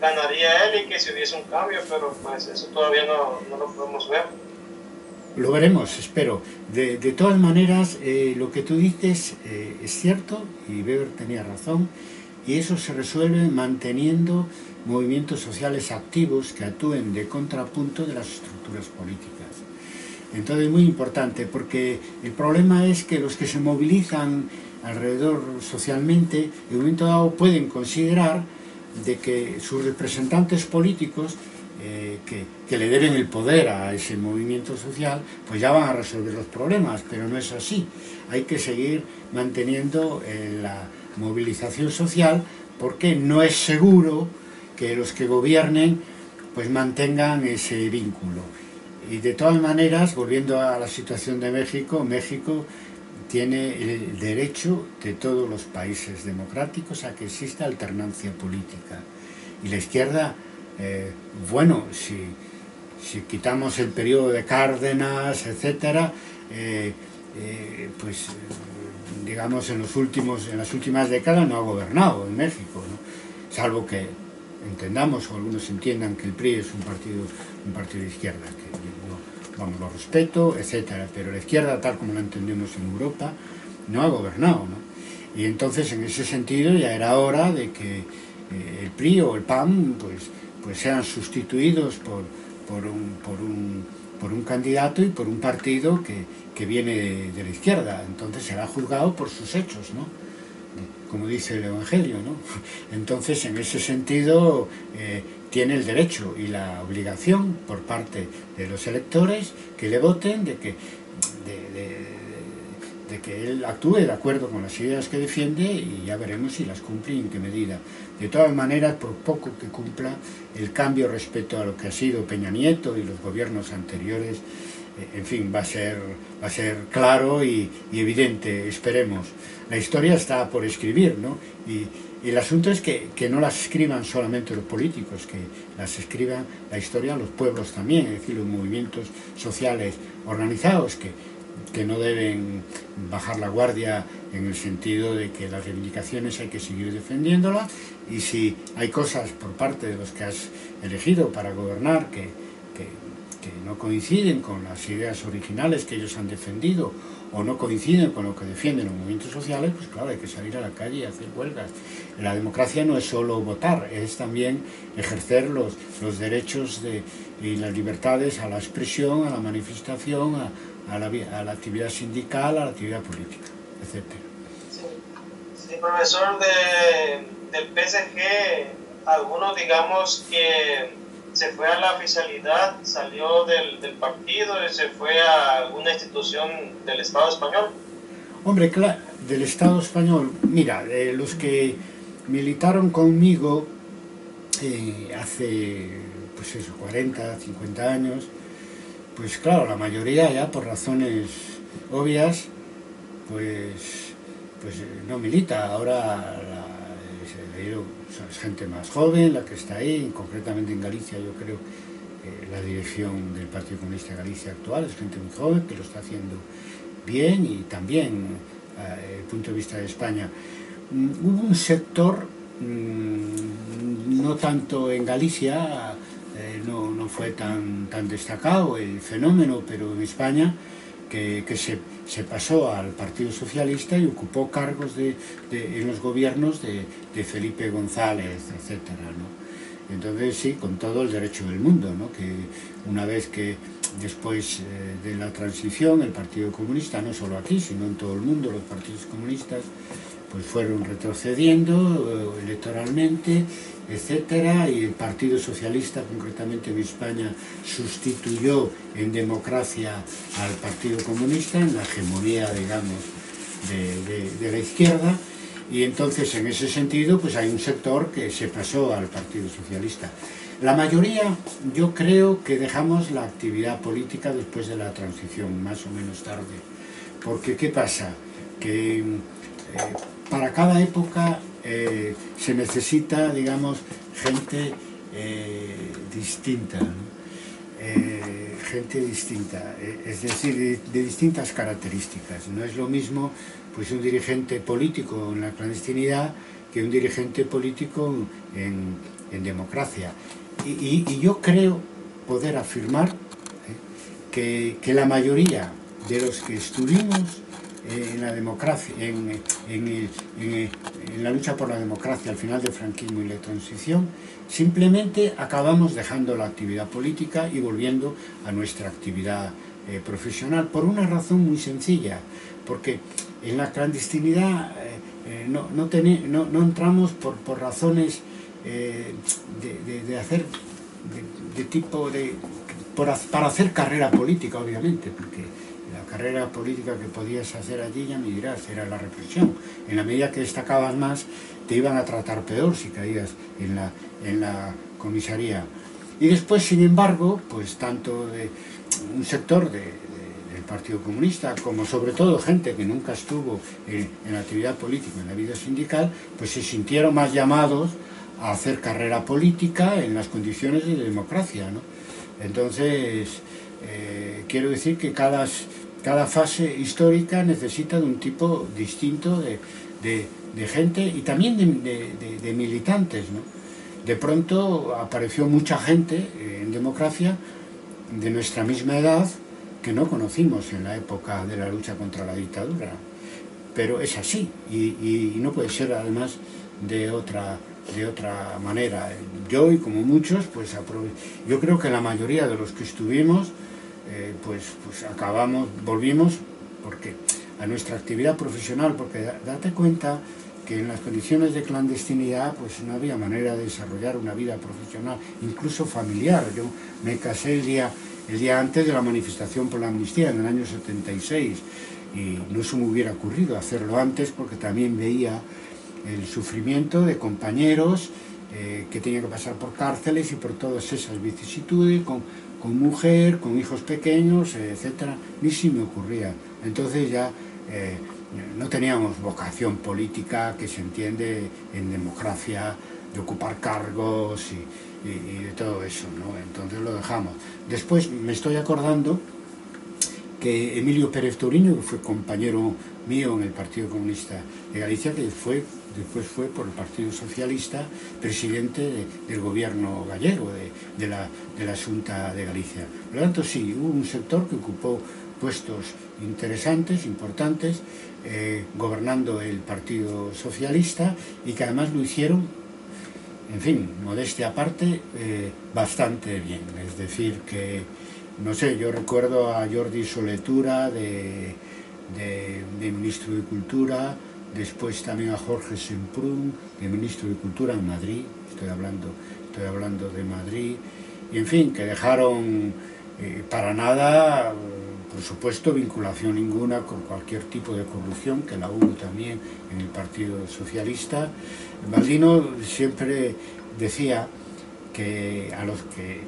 ganaría él y que si hubiese un cambio, pero pues eso todavía no, no lo podemos ver. Lo veremos, espero. De, de todas maneras, eh, lo que tú dices eh, es cierto, y Weber tenía razón, y eso se resuelve manteniendo movimientos sociales activos que actúen de contrapunto de las estructuras políticas. Entonces es muy importante, porque el problema es que los que se movilizan alrededor socialmente, en un momento dado pueden considerar de que sus representantes políticos eh, que, le deben el poder a ese movimiento social, pues ya van a resolver los problemas, pero no es así. Hay que seguir manteniendo eh, la movilización social porque no es seguro que los que gobiernen pues mantengan ese vínculo. Y de todas maneras, volviendo a la situación de México, México tiene el derecho de todos los países democráticos a que exista alternancia política. Y la izquierda, eh, bueno, si, quitamos el periodo de Cárdenas, etcétera, eh, eh, pues digamos en, los últimos, en las últimas décadas no ha gobernado en México, salvo que entendamos o algunos entiendan que el PRI es un partido, un partido de izquierda, vamos, lo respeto, etcétera, pero la izquierda, tal como la entendemos en Europa, no ha gobernado, ¿no? Y entonces, en ese sentido, ya era hora de que eh, el PRI o el PAN, pues, pues sean sustituidos por, por, un, por, un, por un candidato y por un partido que, que viene de, la izquierda. Entonces será juzgado por sus hechos, ¿no? como dice el Evangelio. ¿no? [LAUGHS] Entonces, en ese sentido, eh, tiene el derecho y la obligación por parte de los electores que le voten de que, de, que él actúe de acuerdo con las ideas que defiende y ya veremos si las cumple y en qué medida. De todas maneras, por poco que cumpla el cambio respecto a lo que ha sido Peña Nieto y los gobiernos anteriores, eh, en fin, va a ser, va a ser claro y, y evidente, esperemos. La historia está por escribir, ¿no? Y el asunto es que, que, no las escriban solamente los políticos, que las escriban la historia los pueblos también, es decir, los movimientos sociales organizados que, que no deben bajar la guardia en el sentido de que las reivindicaciones hay que seguir defendiéndolas y si hay cosas por parte de los que has elegido para gobernar que, que no coinciden con las ideas originales que ellos han defendido o no coinciden con lo que defienden los movimientos sociales, pues claro, hay que salir a la calle y hacer huelgas. La democracia no es solo votar, es también ejercer los, los derechos de, y las libertades a la expresión, a la manifestación, a, la, actividad sindical, a la actividad política, etc. Sí, profesor de, del PSG, algunos digamos que se fue a la oficialidad, salió del, del, partido y se fue a alguna institución del Estado español. Hombre, claro, del Estado español, mira, eh, los que militaron conmigo eh, hace pues eso, 40, 50 años, pues claro, la mayoría ya por razones obvias, pues, pues no milita. Ahora es, gente más joven la que está ahí, concretamente en Galicia yo creo que la dirección del Partido Comunista de Galicia actual es gente muy joven que lo está haciendo bien y también eh, desde el punto de vista de España. Mm, hubo un sector, mm, no tanto en Galicia, eh, no, no, fue tan, tan destacado el fenómeno, pero en España, que, se, pasó al Partido Socialista y ocupó cargos de, en los gobiernos de, de Felipe González, etc. ¿no? Entonces sí, con todo el derecho del mundo, ¿no? que una vez que después eh, de la transición el Partido Comunista, no solo aquí, sino en todo el mundo, los partidos comunistas, pues fueron retrocediendo eh, electoralmente, etcétera, y el Partido Socialista, concretamente en España, sustituyó en democracia al Partido Comunista, en la hegemonía, digamos, de, la izquierda, y entonces en ese sentido pues hay un sector que se pasó al Partido Socialista. La mayoría yo creo que dejamos la actividad política después de la transición, más o menos tarde. Porque ¿qué pasa? Que eh, para cada época eh, se necesita, digamos, gente eh, distinta, eh, gente distinta, es decir, de, distintas características. No es lo mismo pues, un dirigente político en la clandestinidad que un dirigente político en, democracia. Y, yo creo poder afirmar que la mayoría de los que estuvimos en la democracia, en, en, en, la lucha por la democracia al final del franquismo y la transición, simplemente acabamos dejando la actividad política y volviendo a nuestra actividad eh, profesional por una razón muy sencilla, porque en la clandestinidad eh, eh, no, no, no, no, entramos por, por razones de, de, hacer de, tipo de para hacer carrera política obviamente porque carrera política que podías hacer allí, ya me dirás, era la represión. En la medida que destacabas más, te iban a tratar peor si caías en la, en la comisaría. Y después, sin embargo, pues tanto de un sector de, de, del Partido Comunista, como sobre todo gente que nunca estuvo en, en la actividad política, en la vida sindical, pues se sintieron más llamados a hacer carrera política en las condiciones de democracia. ¿no? Entonces, eh, quiero decir que cada cada fase histórica necesita de un tipo distinto de, de, gente y también de, militantes. ¿no? De pronto apareció mucha gente eh, en democracia de nuestra misma edad que no conocimos en la época de la lucha contra la dictadura. Pero es así y, y no puede ser además de otra, de otra manera. Yo y como muchos, pues yo creo que la mayoría de los que estuvimos eh, pues, pues acabamos, volvimos porque a nuestra actividad profesional, porque date cuenta que en las condiciones de clandestinidad pues no había manera de desarrollar una vida profesional, incluso familiar. Yo me casé el día, el día antes de la manifestación por la amnistía, en el año 76, y no se me hubiera ocurrido hacerlo antes porque también veía el sufrimiento de compañeros eh, que tenían que pasar por cárceles y por todas esas vicisitudes, con con mujer, con hijos pequeños, etcétera, ni si me ocurría. Entonces ya eh, no teníamos vocación política que se entiende en democracia, de ocupar cargos y, y de todo eso, ¿no? Entonces lo dejamos. Después me estoy acordando que Emilio Pérez Torino, que fue compañero mío en el Partido Comunista de Galicia, que fue después fue por el Partido Socialista presidente de, del gobierno gallego, de, de, la, de la Junta de Galicia. Por lo tanto, sí, hubo un sector que ocupó puestos interesantes, importantes, eh, gobernando el Partido Socialista y que además lo hicieron, en fin, modestia aparte, eh, bastante bien. Es decir, que, no sé, yo recuerdo a Jordi Soletura de, de, de ministro de Cultura, después también a Jorge Semprún, el ministro de Cultura en Madrid, estoy hablando, estoy hablando de Madrid, y en fin, que dejaron eh, para nada, por supuesto, vinculación ninguna con cualquier tipo de corrupción, que la hubo también en el Partido Socialista. Baldino siempre decía que a los que,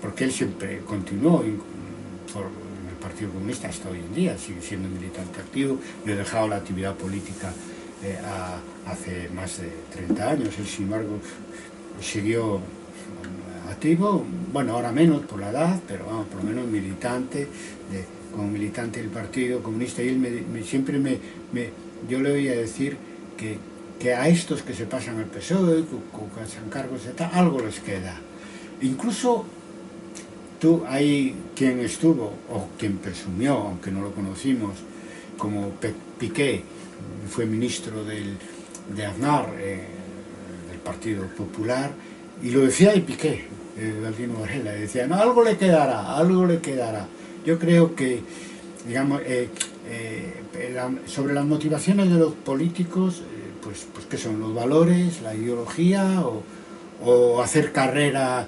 porque él siempre continuó el Partido Comunista hasta hoy en día, sigue siendo militante activo, yo he dejado la actividad política eh, hace más de 30 años, él sin embargo siguió activo, bueno ahora menos por la edad, pero vamos, por lo menos militante, como militante del Partido Comunista, y él me, siempre me, yo le oía decir que, que, a estos que se pasan al PSOE, que se cargos de tal, algo les queda. Incluso tú, hay quien estuvo, o quien presumió, aunque no lo conocimos, como Piqué, fue ministro del, de Aznar, eh, del Partido Popular, y lo decía y Piqué, eh, Galdino Varela, decía, no, algo le quedará, algo le quedará. Yo creo que, digamos, eh, sobre las motivaciones de los políticos, pues, pues ¿qué son? ¿Los valores, la ideología o, hacer carrera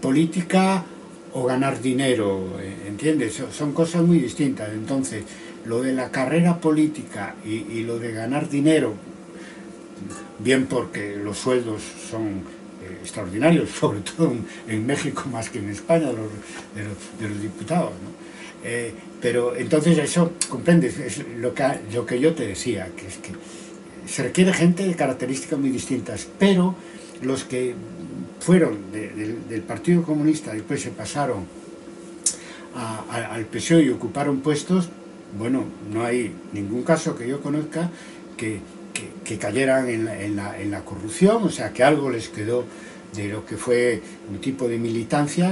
política o ganar dinero? ¿Entiendes? Son cosas muy distintas. Entonces, lo de la carrera política y, lo de ganar dinero, bien porque los sueldos son eh, extraordinarios, [LAUGHS] sobre todo en, México más que en España, de los, diputados, eh, pero entonces eso, comprendes, es lo que, lo que yo te decía, que es que se requiere gente de características muy distintas, pero los que fueron del Partido Comunista después se pasaron al PSOE y ocuparon puestos, bueno, no hay ningún caso que yo conozca que, cayeran en la, corrupción, o sea, que algo les quedó de lo que fue un tipo de militancia,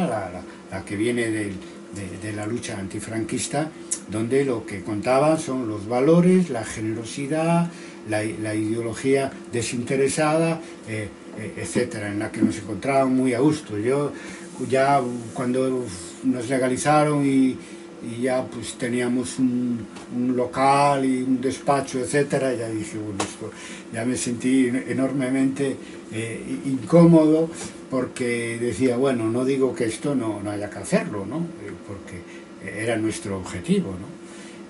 la, que viene de, la lucha antifranquista, donde lo que contaba son los valores, la generosidad, la, ideología desinteresada, eh, etcétera, en la que nos encontrábamos muy a gusto. Yo ya cuando nos legalizaron y, y ya pues teníamos un, local y un despacho, etcétera, ya dije, bueno, esto, ya me sentí enormemente eh, incómodo porque decía, bueno, no digo que esto no, no haya que hacerlo, ¿no? Eh, porque era nuestro objetivo, ¿no?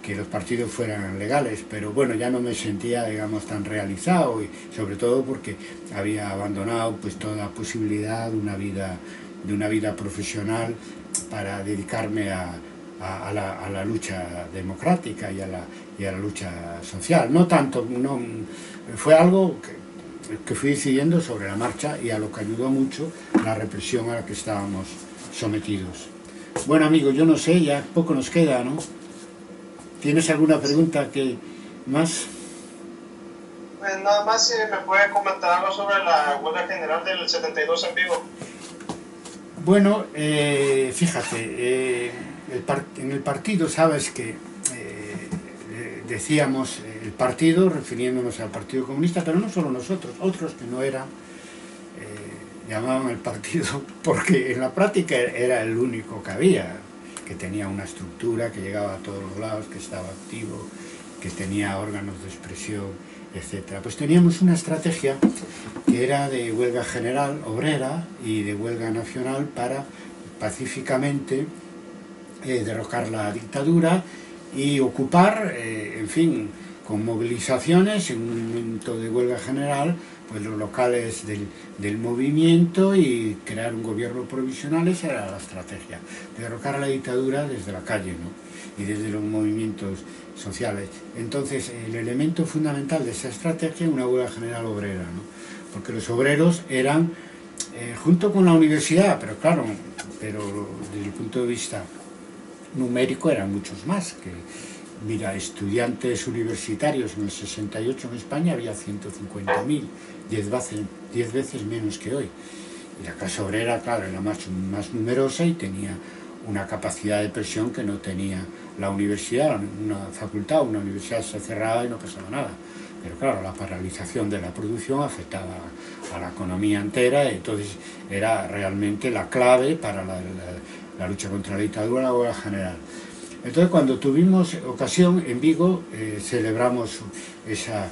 Que los partidos fueran legales, pero bueno, ya no me sentía, digamos, tan realizado y sobre todo porque había abandonado pues toda posibilidad de una vida, de una vida profesional para dedicarme a, a, la, lucha democrática y a la, y a la lucha social. No tanto, no, fue algo que, que fui decidiendo sobre la marcha y a lo que ayudó mucho la represión a la que estábamos sometidos. Bueno amigos, yo no sé, ya poco nos queda, ¿no? ¿Tienes alguna pregunta que más? Pues nada más si me puede comentar algo sobre la huelga general del 72 en vivo. Bueno, eh, fíjate, eh, en el partido sabes que eh, decíamos el partido refiriéndonos al Partido Comunista, pero no solo nosotros, otros que no eran, eh, llamaban el partido [LAUGHS] porque en la práctica era el único que había, que tenía una estructura, que llegaba a todos los lados, que estaba activo, que tenía órganos de expresión, etc. Pues teníamos una estrategia que era de huelga general obrera y de huelga nacional para pacíficamente eh, derrocar la dictadura y ocupar, eh, en fin, con movilizaciones en un momento de huelga general, pues los locales del, movimiento y crear un gobierno provisional, esa era la estrategia, derrocar la dictadura desde la calle ¿no? y desde los movimientos sociales. Entonces, el elemento fundamental de esa estrategia es una huelga general obrera, ¿no? porque los obreros eran, eh, junto con la universidad, pero claro, pero desde el punto de vista numérico eran muchos más. que Mira, estudiantes universitarios en el 68 en España había 150.000, 10 veces, 10 veces menos que hoy. Y la clase obrera, claro, era más, más numerosa y tenía una capacidad de presión que no tenía la universidad, una facultad, una universidad se cerraba y no pasaba nada. Pero claro, la paralización de la producción afectaba a la economía entera, entonces era realmente la clave para la la lucha contra la dictadura, la huelga general. Entonces cuando tuvimos ocasión en Vigo, eh, celebramos esa,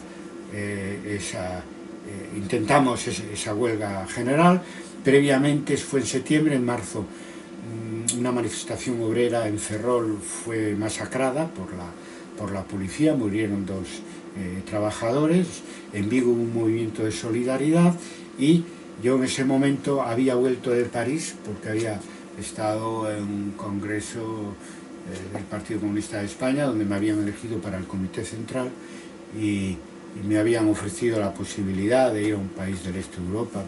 eh, esa intentamos esa, huelga general, previamente fue en septiembre, en marzo, mm, una manifestación obrera en Ferrol fue masacrada por la, por la policía, murieron dos trabajadores, en Vigo hubo un movimiento de solidaridad y yo en ese momento había vuelto de París porque había estado en un congreso eh, del Partido Comunista de España donde me habían elegido para el Comité Central y, me habían ofrecido la posibilidad de ir a un país del este de Europa,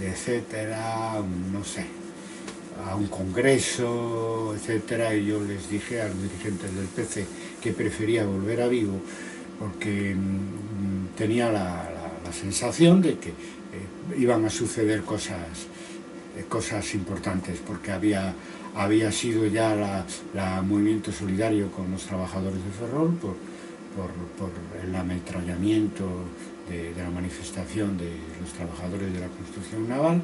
etcétera, no sé, a un congreso, etcétera, y yo les dije a los dirigentes del PC que prefería volver a Vigo porque mm, tenía la, sensación de que eh, iban a suceder cosas, eh, cosas importantes, porque había, había sido ya la, movimiento solidario con los trabajadores de Ferrol por, por, el ametrallamiento de, la manifestación de los trabajadores de la construcción naval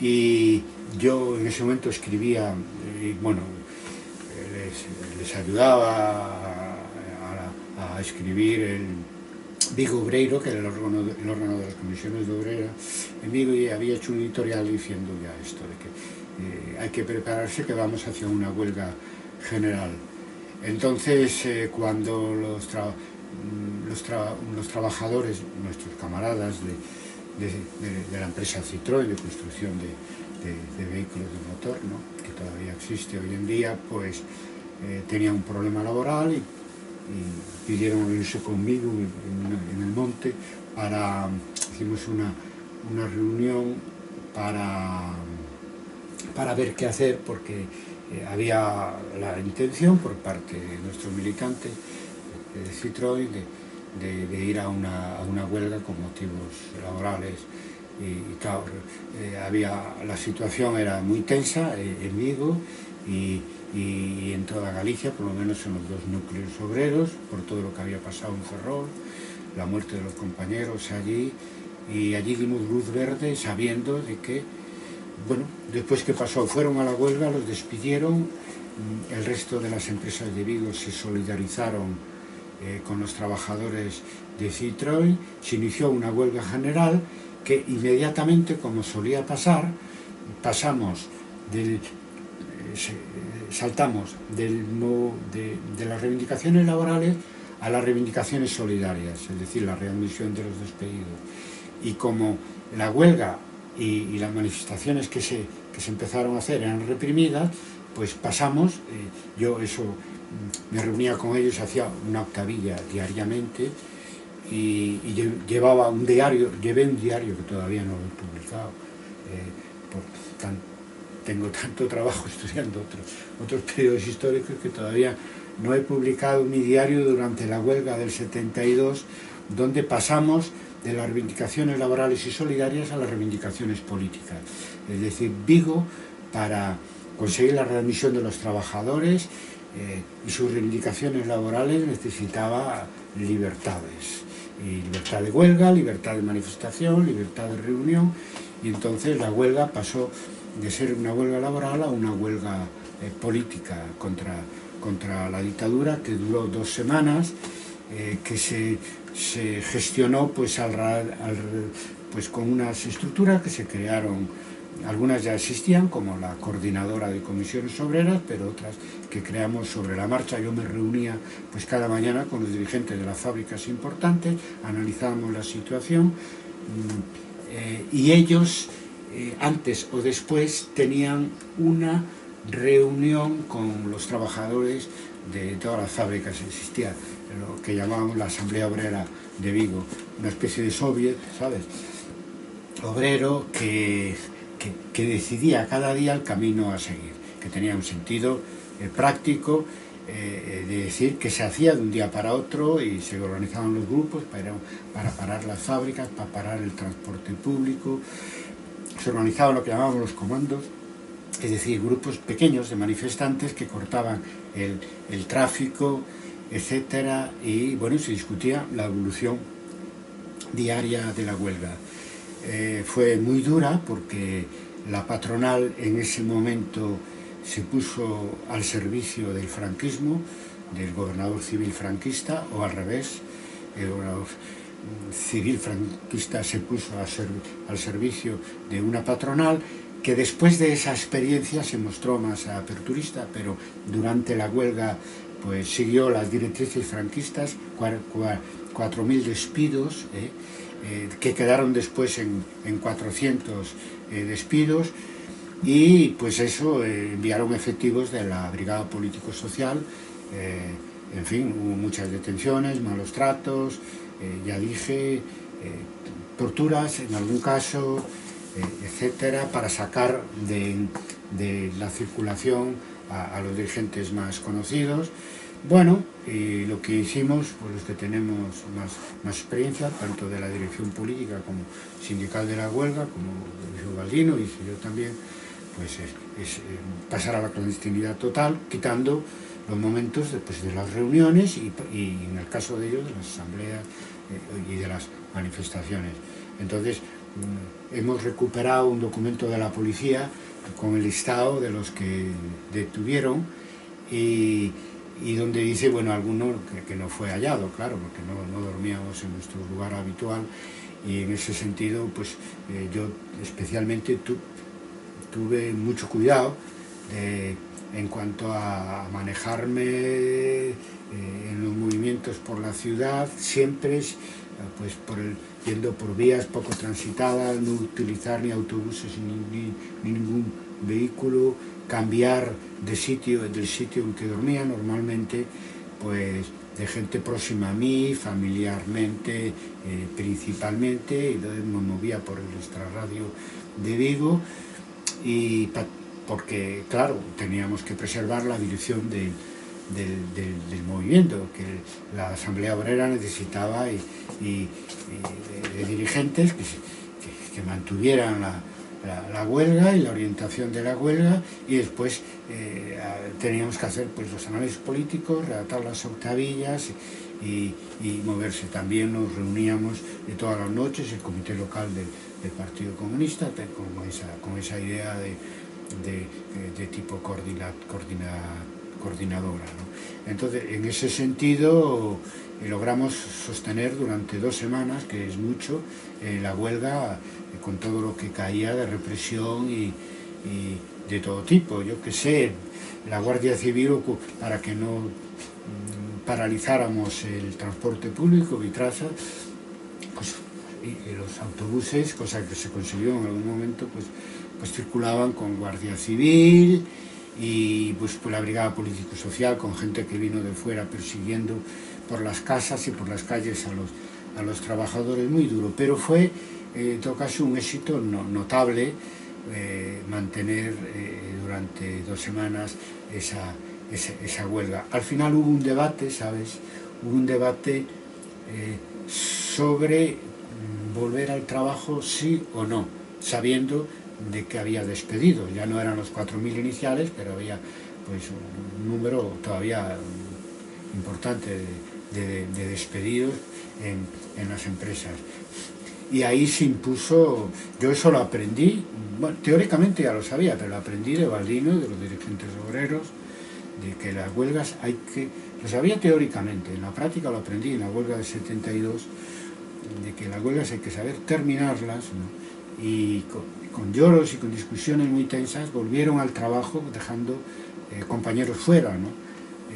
y yo en ese momento escribía, y bueno, les, ayudaba a, escribir el Vigo Obreiro, que era el órgano, el órgano, de las comisiones de obrera en Vigo, y había hecho un editorial diciendo ya esto, de que eh, hay que prepararse que vamos hacia una huelga general. Entonces, eh, cuando los, mm, los, trabajadores, nuestros camaradas de, la empresa Citroën de construcción de, vehículos de motor, que todavía existe hoy en día, pues eh, tenían un problema laboral y, pidieron irse conmigo en, el monte para, hicimos una, una reunión para, para ver qué hacer porque eh, había la intención por parte de nuestros militantes de Citroën de, ir a una, huelga con motivos laborales y, claro, eh, había, la situación era muy tensa eh, en Vigo y, en toda Galicia, por lo menos en los dos núcleos obreros, por todo lo que había pasado en Ferrol, la muerte de los compañeros allí, y allí dimos luz verde sabiendo de que bueno, después que pasó, fueron a la huelga, los despidieron, el resto de las empresas de Vigo se solidarizaron eh, con los trabajadores de Citroën, se inició una huelga general que inmediatamente, como solía pasar, pasamos del, eh, saltamos del, de, de las reivindicaciones laborales a las reivindicaciones solidarias, es decir, la readmisión de los despedidos. Y como la huelga y, las manifestaciones que se, se empezaron a hacer eran reprimidas, pues pasamos, eh, yo eso mm, me reunía con ellos, hacía una octavilla diariamente y, llevaba un diario, llevé un diario que todavía no he publicado, eh, tengo tanto trabajo [LAUGHS] estudiando otros, otros periodos históricos que todavía no he publicado mi diario durante la huelga del 72, donde pasamos de las reivindicaciones laborales y solidarias a las reivindicaciones políticas. Es decir, Vigo, para conseguir la readmisión de los trabajadores eh, y sus reivindicaciones laborales necesitaba libertades. Libertad de huelga, libertad de manifestación, libertad de reunión. Y entonces la huelga pasó de ser una huelga laboral a una huelga eh, política contra, contra la dictadura que duró dos semanas, eh, que se se gestionó pues, pues con unas estructuras que se crearon, algunas ya existían, como la coordinadora de comisiones obreras, pero otras que creamos sobre la marcha. Yo me reunía pues cada mañana con los dirigentes de las fábricas importantes, analizábamos la situación mm, eh, y ellos eh, antes o después tenían una reunión con los trabajadores de todas las fábricas existía lo que llamábamos la Asamblea Obrera de Vigo, una especie de soviet, ¿sabes? Obrero que, que, decidía cada día el camino a seguir, que tenía un sentido eh, práctico eh, de decir que se hacía de un día para otro y se organizaban los grupos para, para parar las fábricas, para parar el transporte público, se organizaban lo que llamábamos los comandos, es decir, grupos pequeños de manifestantes que cortaban el, el tráfico, etcétera, y bueno, se discutía la evolución diaria de la huelga. Eh, fue muy dura porque la patronal en ese momento se puso al servicio del franquismo, del gobernador civil franquista, o al revés, el gobernador civil franquista se puso al servicio de una patronal que después de esa experiencia se mostró más aperturista, pero durante la huelga pues siguió las directrices franquistas, 4.000 despidos, ¿eh? eh, que quedaron después en, en 400 eh, despidos y pues eso enviaron efectivos de la Brigada Político-Social, en fin, hubo muchas detenciones, malos tratos, ya dije, torturas en algún caso, etcétera, para sacar de, de la circulación a, los dirigentes más conocidos. Bueno, y lo que hicimos, pues los que tenemos más, más experiencia, tanto de la dirección política como sindical de la huelga, como dijo Baldino, y yo también, pues es, eh, pasar a la clandestinidad total, quitando los momentos después de las reuniones y, y, en el caso de ellos de las asambleas eh, y de las manifestaciones. Entonces, mm, hemos recuperado un documento de la policía con el listado de los que detuvieron y y donde dice, bueno, alguno que, no fue hallado, claro, porque no, no, dormíamos en nuestro lugar habitual. Y en ese sentido, pues eh, yo especialmente tu, tuve mucho cuidado de, en cuanto a manejarme eh, en los movimientos por la ciudad, siempre pues por el, yendo por vías poco transitadas, no utilizar ni autobuses ni, ni, ni ningún vehículo, cambiar de sitio, del sitio en que dormía. Normalmente, pues de gente próxima a mí, familiarmente, eh, principalmente, y entonces me movía por el extrarradio de Vigo, y porque, claro, teníamos que preservar la dirección de, del, del, movimiento, que la Asamblea Obrera necesitaba y, y, de, dirigentes que, que, mantuvieran la, la, huelga y la orientación de la huelga y después eh, teníamos que hacer pues, los análisis políticos, redactar las octavillas y, y, moverse. También nos reuníamos de todas las noches el comité local del, del Partido Comunista con esa, con esa idea de, de, de tipo coordina, coordina, coordinadora. Entonces, en ese sentido, eh, logramos sostener durante dos semanas, que es mucho, eh, la huelga eh, con todo lo que caía de represión y, de todo tipo. Yo que sé, la Guardia Civil para que no mm, paralizáramos el transporte público, pues, y, y los autobuses, cosa que se consiguió en algún momento, pues, pues circulaban con Guardia Civil, y pues por la brigada político-social con gente que vino de fuera persiguiendo por las casas y por las calles a los, a los trabajadores muy duro, pero fue eh, en todo caso un éxito no, notable eh, mantener eh, durante dos semanas esa, esa, esa, huelga. Al final hubo un debate, ¿sabes? Hubo un debate eh, sobre volver al trabajo sí o no, sabiendo de que había despedido. Ya no eran los 4.000 iniciales, pero había pues un número todavía importante de, de, de despedidos en, en, las empresas. Y ahí se impuso, yo eso lo aprendí, teóricamente ya lo sabía, pero lo aprendí de Baldino, de los dirigentes obreros, de que las huelgas hay que, lo sabía teóricamente, en la práctica lo aprendí en la huelga de 72, de que las huelgas hay que saber terminarlas, y con, lloros y con discusiones muy tensas volvieron al trabajo dejando eh, compañeros fuera, ¿no?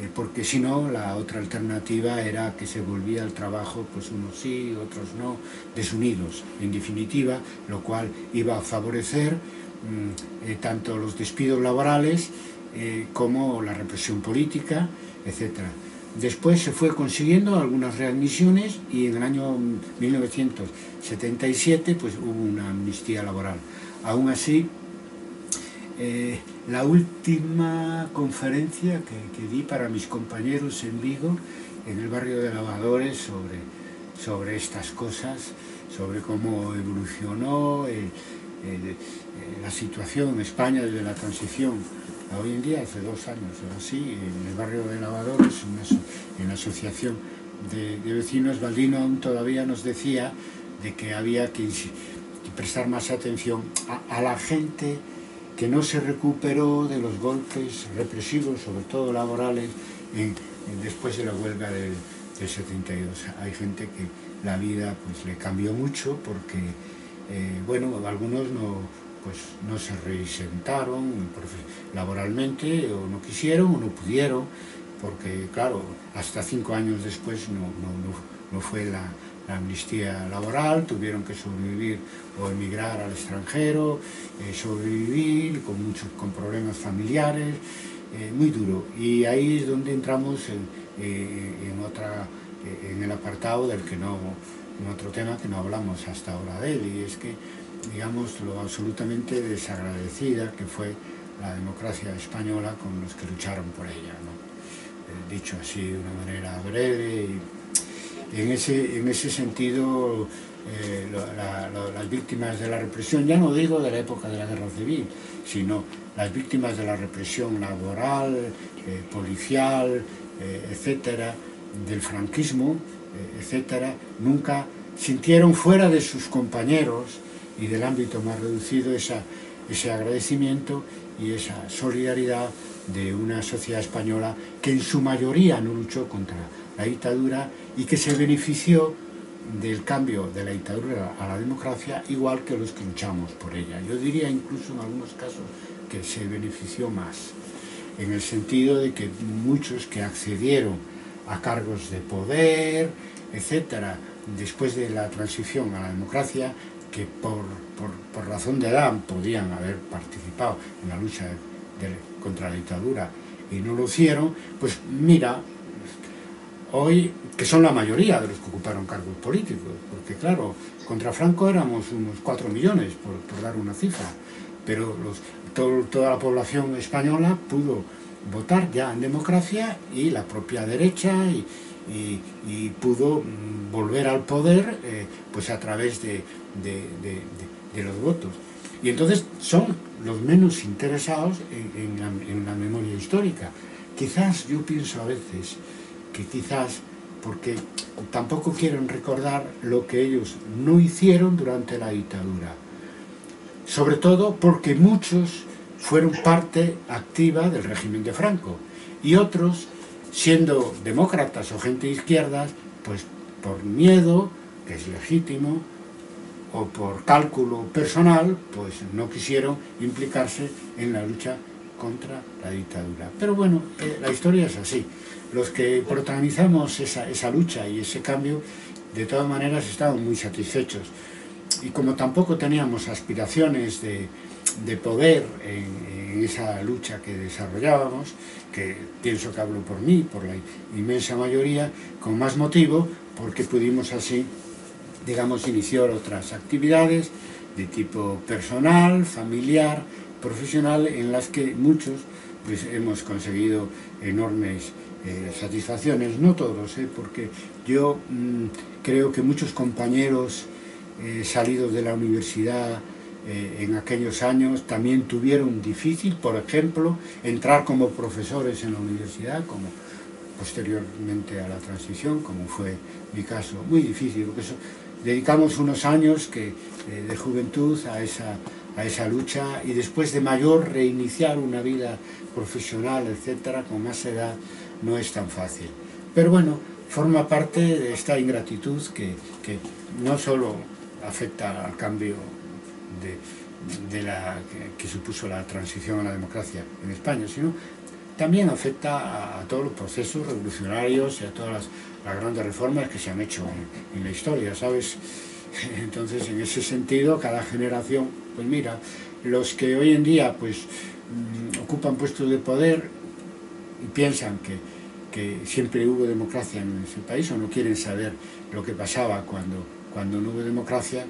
Eh, porque si no la otra alternativa era que se volvía al trabajo pues unos sí, otros no, desunidos en definitiva, lo cual iba a favorecer mmm, eh, tanto los despidos laborales como la represión política, etcétera. Después se fue consiguiendo algunas readmisiones y en el año 1977 pues, hubo una amnistía laboral. Aún así, eh, la última conferencia que, que, di para mis compañeros en Vigo, en el barrio de Lavadores, sobre, sobre estas cosas, sobre cómo evolucionó eh, eh, la situación en España desde la transición hoy en día, hace dos años o así, en el barrio de Lavadores, en la asociación de, vecinos, Baldino aún todavía nos decía de que había que prestar más atención a, la gente que no se recuperó de los golpes represivos, sobre todo laborales, después de la huelga del, del, 72. Hay gente que la vida pues, le cambió mucho porque, eh, bueno, algunos no pues no se reisentaron laboralmente o no quisieron o no pudieron porque claro hasta cinco años después no fue la, la amnistía laboral, tuvieron que sobrevivir o emigrar al extranjero, eh, sobrevivir con muchos con problemas familiares, eh, muy duro. Y ahí es donde entramos en, eh, en otra, en el apartado del que no, en otro tema que no hablamos hasta ahora de él, y es que, digamos, lo absolutamente desagradecida que fue la democracia española con los que lucharon por ella, dicho así de una manera breve. Y en, ese, en ese sentido, eh, las víctimas de la represión, ya no digo de la época de la guerra civil, sino las víctimas de la represión laboral, eh, policial, eh, etcétera, del franquismo, etcétera, nunca sintieron fuera de sus compañeros y del ámbito más reducido esa, ese agradecimiento y esa solidaridad de una sociedad española que en su mayoría no luchó contra la dictadura y que se benefició del cambio de la dictadura a la democracia igual que los que luchamos por ella. Yo diría incluso en algunos casos que se benefició más, en el sentido de que muchos que accedieron a cargos de poder, etcétera, después de la transición a la democracia, que por, por, razón de edad podían haber participado en la lucha contra la dictadura y no lo hicieron, pues mira, hoy, que son la mayoría de los que ocuparon cargos políticos, porque claro, contra Franco éramos unos 4 millones, por, dar una cifra, pero los, toda la población española pudo votar ya en democracia y la propia derecha y, pudo mm, volver al poder eh, pues a través de, de los votos. Y entonces son los menos interesados en, la, memoria histórica. Quizás yo pienso a veces que quizás porque tampoco quieren recordar lo que ellos no hicieron durante la dictadura. Sobre todo porque muchos fueron parte activa del régimen de Franco y otros, siendo demócratas o gente de izquierdas, pues por miedo, que es legítimo, o por cálculo personal, pues no quisieron implicarse en la lucha contra la dictadura. Pero bueno, eh, la historia es así. Los que protagonizamos esa, esa, lucha y ese cambio, de todas maneras estamos muy satisfechos. Y como tampoco teníamos aspiraciones de, de poder en, en, esa lucha que desarrollábamos, que pienso que hablo por mí, por la inmensa mayoría, con más motivo, porque pudimos así digamos, iniciar otras actividades de tipo personal, familiar, profesional, en las que muchos pues, hemos conseguido enormes eh, satisfacciones, no todos, ¿eh? porque yo mm, creo que muchos compañeros eh, salidos de la universidad en aquellos años también tuvieron difícil, por ejemplo, entrar como profesores en la universidad, como posteriormente a la transición, como fue mi caso, muy difícil, porque dedicamos unos años que, eh, de juventud a esa, a esa lucha y después de mayor reiniciar una vida profesional, etcétera, con más edad, no es tan fácil. Pero bueno, forma parte de esta ingratitud que, que no solo afecta al cambio de, de la, que, supuso la transición a la democracia en España, sino también afecta a, todos los procesos revolucionarios y a todas las, grandes reformas que se han hecho en, la historia, ¿sabes? [LAUGHS] Entonces, en ese sentido, cada generación, pues mira, los que hoy en día pues mm, ocupan puestos de poder y piensan que, que siempre hubo democracia en ese país o no quieren saber lo que pasaba cuando, cuando no hubo democracia,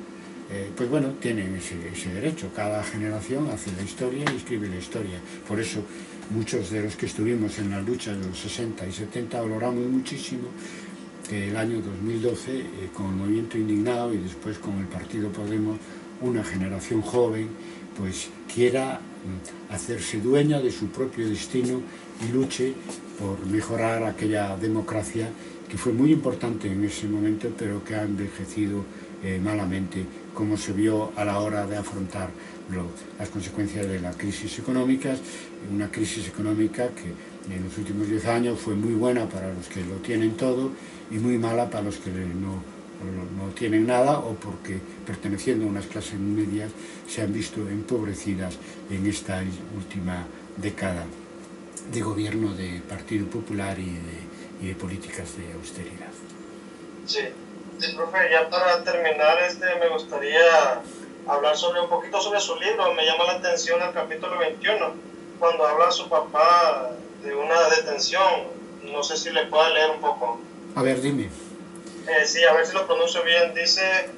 eh, pues bueno, tienen ese, derecho. Cada generación hace la historia y escribe la historia. Por eso muchos de los que estuvimos en la lucha de los 60 y 70 valoramos muchísimo que el año 2012, eh, con el movimiento indignado y después con el partido Podemos, una generación joven, pues quiera mm, hacerse dueña de su propio destino y luche por mejorar aquella democracia que fue muy importante en ese momento, pero que ha envejecido eh, malamente, como se vio a la hora de afrontar las consecuencias de la crisis económica, una crisis económica que en los últimos 10 años fue muy buena para los que lo tienen todo y muy mala para los que no, no tienen nada o porque perteneciendo a unas clases medias se han visto empobrecidas en esta última década de gobierno de Partido Popular y de, y de políticas de austeridad. Sí, Sí, profe, ya para terminar, este, me gustaría hablar sobre un poquito sobre su libro. Me llama la atención el capítulo 21, cuando habla su papá de una detención. No sé si le pueda leer un poco. A ver, dime. Eh, sí, a ver si lo pronuncio bien. Dice,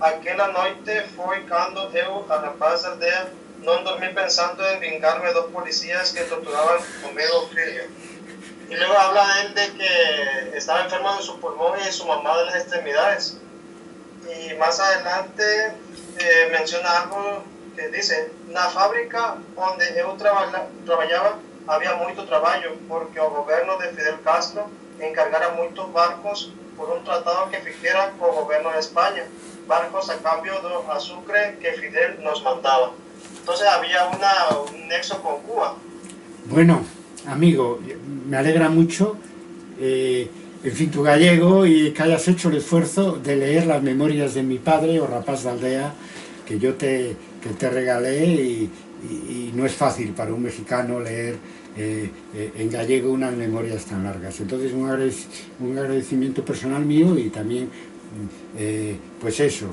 aquella noche fue cuando eu, a rapaz da aldea, no dormí pensando en vingarme de dos policías que torturaban conmigo frío. Y luego habla él de que estaba enfermo de su pulmón y de su mamá de las extremidades. Y más adelante eh, menciona algo que dice, la fábrica donde yo trabajaba había mucho trabajo porque el gobierno de Fidel Castro encargara muchos barcos por un tratado que fijera con el gobierno de España, barcos a cambio de azúcar que Fidel nos mandaba. Entonces había una, un nexo con Cuba. Bueno, amigo, me alegra mucho, eh, en fin, tu gallego y que hayas hecho el esfuerzo de leer las memorias de mi padre o rapaz de aldea que yo te, que te regalé y, no es fácil para un mexicano leer eh, eh, en gallego unas memorias tan largas. Entonces un, agradec un agradecimiento personal mío y también, eh, pues eso,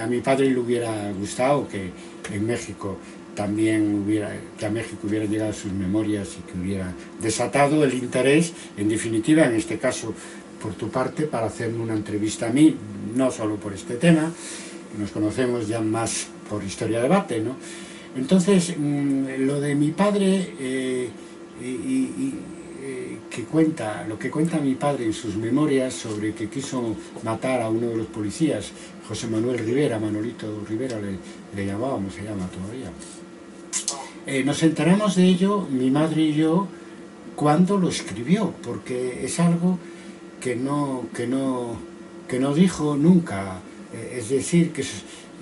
a mi padre le hubiera gustado que en México también hubiera, que a México hubiera llegado sus memorias y que hubiera desatado el interés, en definitiva, en este caso, por tu parte, para hacerme una entrevista a mí, no solo por este tema, nos conocemos ya más por historia debate, ¿no? Entonces, mmm, lo de mi padre, eh, y, eh, que cuenta, lo que cuenta mi padre en sus memorias sobre que quiso matar a uno de los policías, José Manuel Rivera, Manolito Rivera le, le llamábamos, se llama todavía. Eh, nos enteramos de ello, mi madre y yo, cuando lo escribió, porque es algo que no, que no, que no dijo nunca, es decir, que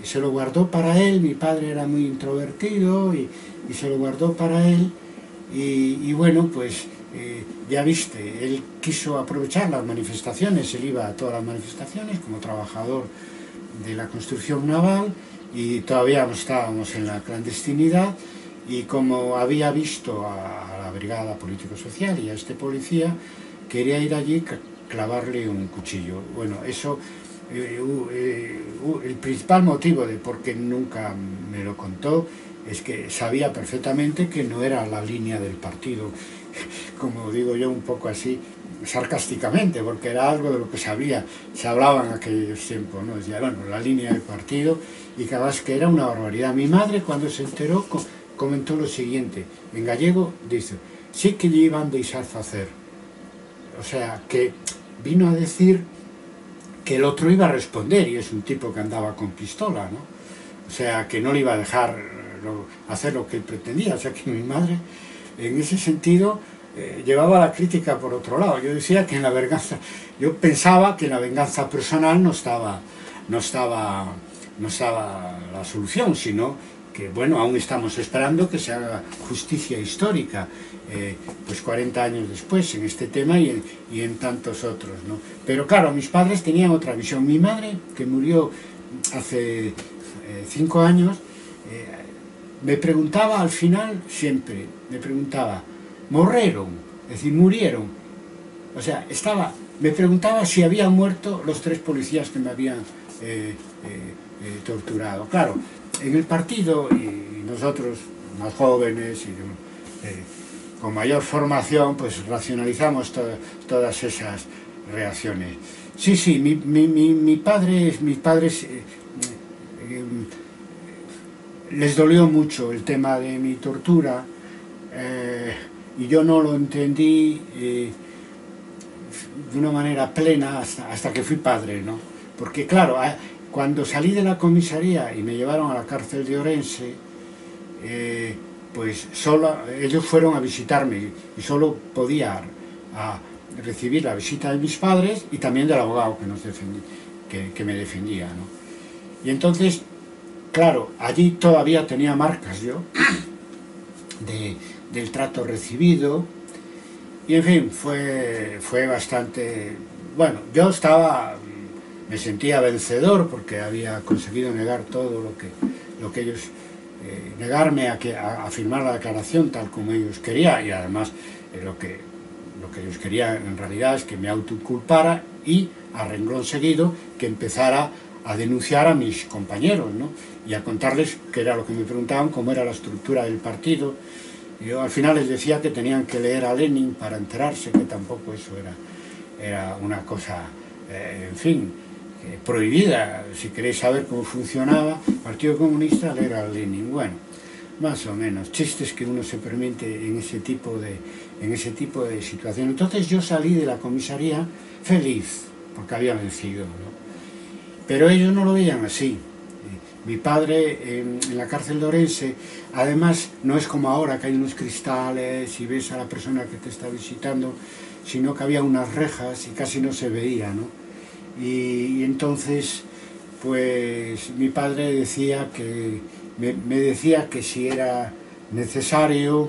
se lo guardó para él, mi padre era muy introvertido y, y se lo guardó para él. Y, y bueno, pues eh, ya viste, él quiso aprovechar las manifestaciones, él iba a todas las manifestaciones como trabajador de la construcción naval y todavía no estábamos en la clandestinidad. Y como había visto a, a la brigada político-social y a este policía, quería ir allí clavarle un cuchillo. Bueno, eso el principal motivo de por qué nunca me lo contó es que sabía perfectamente que no era la línea del partido, [LAUGHS] como digo yo un poco así, sarcásticamente, porque era algo de lo que sabía, se hablaba en aquellos tiempos, ¿no? Decía, bueno, la línea del partido, y que que era una barbaridad. Mi madre cuando se enteró comentó lo siguiente, en gallego dice, sí que lle iban deixar facer, o sea, que vino a decir que el otro iba a responder y es un tipo que andaba con pistola, ¿no? O sea, que no le iba a dejar hacer lo que él pretendía. O sea, que mi madre, en ese sentido, eh, llevaba la crítica por otro lado. Yo decía que en la venganza, yo pensaba que la venganza personal no estaba, no estaba, no estaba la solución, sino que, bueno, aún estamos esperando que se haga justicia histórica eh, pues 40 años después en este tema y en, tantos otros. ¿no? Pero claro, mis padres tenían otra visión. Mi madre, que murió hace eh, cinco años, eh, me preguntaba al final siempre, me preguntaba, ¿morreron? Es decir, murieron. O sea, estaba, me preguntaba si habían muerto los tres policías que me habían eh, eh, torturado. Claro, en el partido y nosotros más jóvenes y eh, con mayor formación, pues racionalizamos to todas esas reacciones. Sí, sí, mi, mi, mi, mi padre, mis padres eh, eh, les dolió mucho el tema de mi tortura eh, y yo no lo entendí de una manera plena hasta, hasta que fui padre, ¿no? Porque claro, cuando salí de la comisaría y me llevaron a la cárcel de Orense, pues solo ellos fueron a visitarme y solo podía a recibir la visita de mis padres y también del abogado que, nos que, me defendía. Y entonces, claro, allí todavía tenía marcas yo de, del trato recibido y en fin, fue, fue bastante... Bueno, yo estaba, me sentía vencedor porque había conseguido negar todo lo que, lo que ellos eh, negarme a, que, a, firmar la declaración tal como ellos querían y además eh, lo, que, lo que ellos querían en realidad es que me autoculpara y a renglón seguido que empezara a denunciar a mis compañeros ¿no? y a contarles, que era lo que me preguntaban, cómo era la estructura del partido. Yo al final les decía que tenían que leer a Lenin para enterarse, que tampoco eso era, era una cosa, eh, en fin, prohibida. Si queréis saber cómo funcionaba Partido Comunista, leer a Lenin. Bueno, más o menos, chistes que uno se permite en ese tipo de, en ese tipo de situación. Entonces yo salí de la comisaría feliz, porque había vencido. ¿no? Pero ellos no lo veían así. Mi padre en, la cárcel de Orense, además no es como ahora que hay unos cristales y ves a la persona que te está visitando, sino que había unas rejas y casi no se veía, ¿no? Y, entonces, pues mi padre decía que, me, me decía que si era necesario, eh,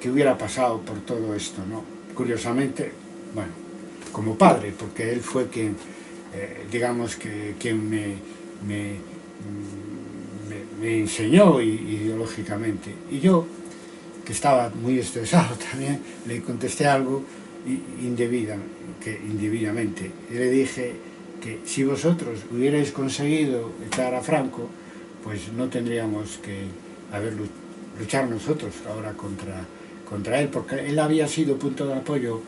que hubiera pasado por todo esto, ¿no? Curiosamente, bueno, como padre, porque él fue quien, eh, digamos, que quien me, me, me, enseñó ideológicamente. Y yo, que estaba muy estresado [LAUGHS] también, le contesté algo indebida, que, indebidamente. Le dije que si vosotros hubierais conseguido echar a Franco, pues no tendríamos que haber luchar nosotros ahora contra, contra él, porque él había sido punto de apoyo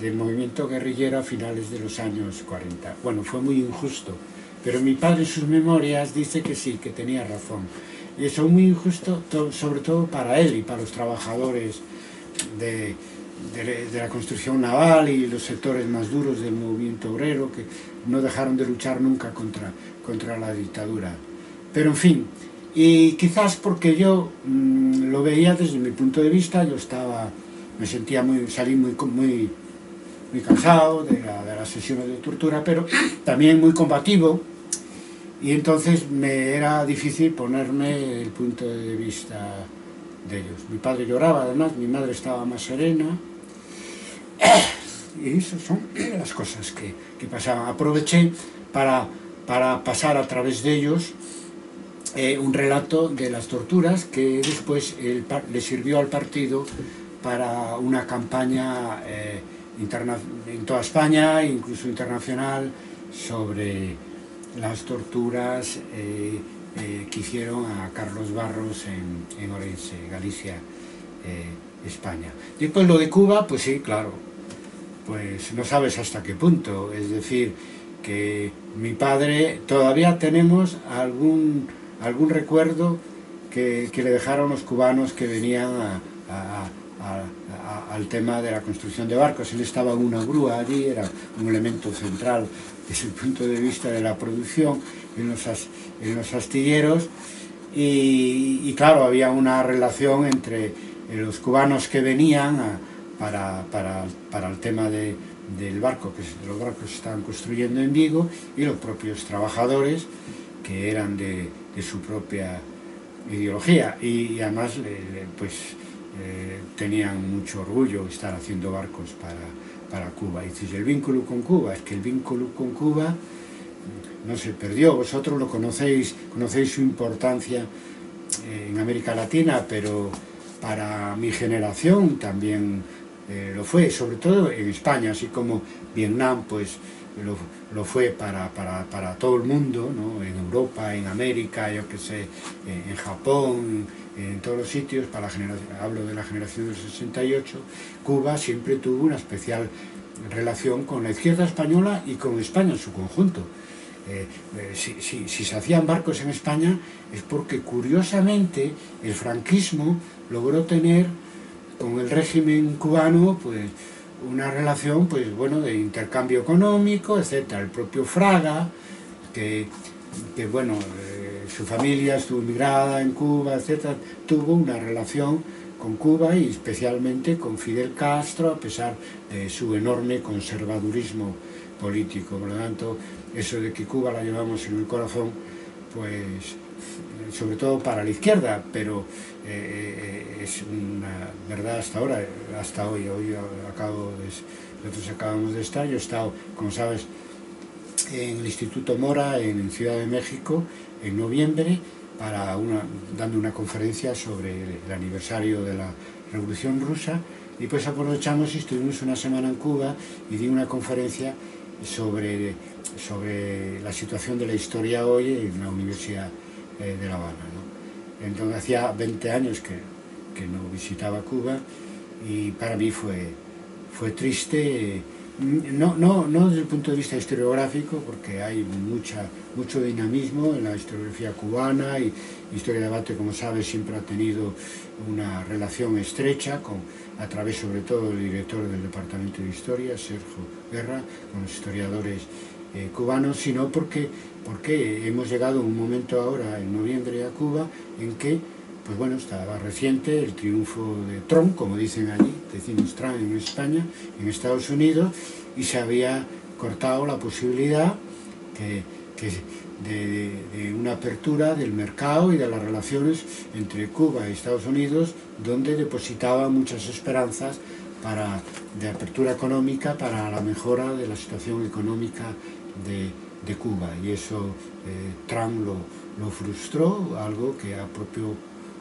del movimiento guerrillero a finales de los años 40. Bueno, fue muy injusto, pero mi padre en sus memorias dice que sí, que tenía razón. Y eso es muy injusto, sobre todo para él y para los trabajadores de, de, la construcción naval y los sectores más duros del movimiento obrero que no dejaron de luchar nunca contra, contra la dictadura. Pero en fin, y quizás porque yo mmm, lo veía desde mi punto de vista, yo estaba, me sentía muy, salí muy, muy muy cansado de, la, de las sesiones de tortura, pero también muy combativo, y entonces me era difícil ponerme el punto de vista de ellos. Mi padre lloraba además, mi madre estaba más serena, y esas son las cosas que, que pasaban. Aproveché para, para pasar a través de ellos eh, un relato de las torturas que después le sirvió al partido para una campaña eh, en toda España, incluso internacional, sobre las torturas eh, que hicieron a Carlos Barros en, en Orense, Galicia, España. Después lo de Cuba, pues sí, claro, pues no sabes hasta qué punto, es decir, que mi padre, todavía tenemos algún, algún recuerdo que, que le dejaron los cubanos que venían al tema de la construcción de barcos. Él estaba en una grúa allí, era un elemento central desde el punto de vista de la producción en los, en los astilleros y, claro, había una relación entre los cubanos que venían para, para, para, el tema de, del barco, que los barcos estaban construyendo en Vigo y los propios trabajadores que eran de, de su propia ideología y, además pues eh, tenían mucho orgullo estar haciendo barcos para, para Cuba. Y dices, el vínculo con Cuba, es que el vínculo con Cuba no se perdió, vosotros lo conocéis, conocéis su importancia eh, en América Latina, pero para mi generación también eh, lo fue, sobre todo en España, así como Vietnam, pues lo, lo fue para, para, para, todo el mundo, ¿no? en Europa, en América, yo que sé, en Japón, en todos los sitios, para hablo de la generación del 68, Cuba siempre tuvo una especial relación con la izquierda española y con España en su conjunto. Eh, eh, si, si, si, se hacían barcos en España es porque curiosamente el franquismo logró tener con el régimen cubano pues una relación pues bueno de intercambio económico, etcétera. El propio Fraga, que, que bueno, eh, su familia estuvo migrada en Cuba, etcétera, tuvo una relación con Cuba y especialmente con Fidel Castro, a pesar de su enorme conservadurismo político. Por lo tanto, eso de que Cuba la llevamos en el corazón, pues sobre todo para la izquierda, pero eh, eh, es una verdad hasta ahora, hasta hoy, hoy acabo de, nosotros acabamos de estar, yo he estado, como sabes, en el Instituto Mora, en Ciudad de México, en noviembre, para una, dando una conferencia sobre el aniversario de la Revolución Rusa, y pues aprovechamos y estuvimos una semana en Cuba y di una conferencia sobre, sobre la situación de la historia hoy en la Universidad eh, de La Habana. Entonces hacía 20 años que, que, no visitaba Cuba y para mí fue, fue triste, no, no, no desde el punto de vista historiográfico, porque hay mucha, mucho dinamismo en la historiografía cubana y Historia de Debate, como sabes, siempre ha tenido una relación estrecha con, a través sobre todo del director del Departamento de Historia, Sergio Guerra, con los historiadores eh, cubanos, sino porque, porque hemos llegado a un momento ahora, en noviembre, a Cuba, en que, pues bueno, estaba reciente el triunfo de Trump, como dicen allí, decimos Trump en España, en Estados Unidos, y se había cortado la posibilidad que, de, de, una apertura del mercado y de las relaciones entre Cuba y Estados Unidos, donde depositaba muchas esperanzas para, de apertura económica para la mejora de la situación económica de, Cuba y eso eh, Trump lo, lo, frustró, algo que a propio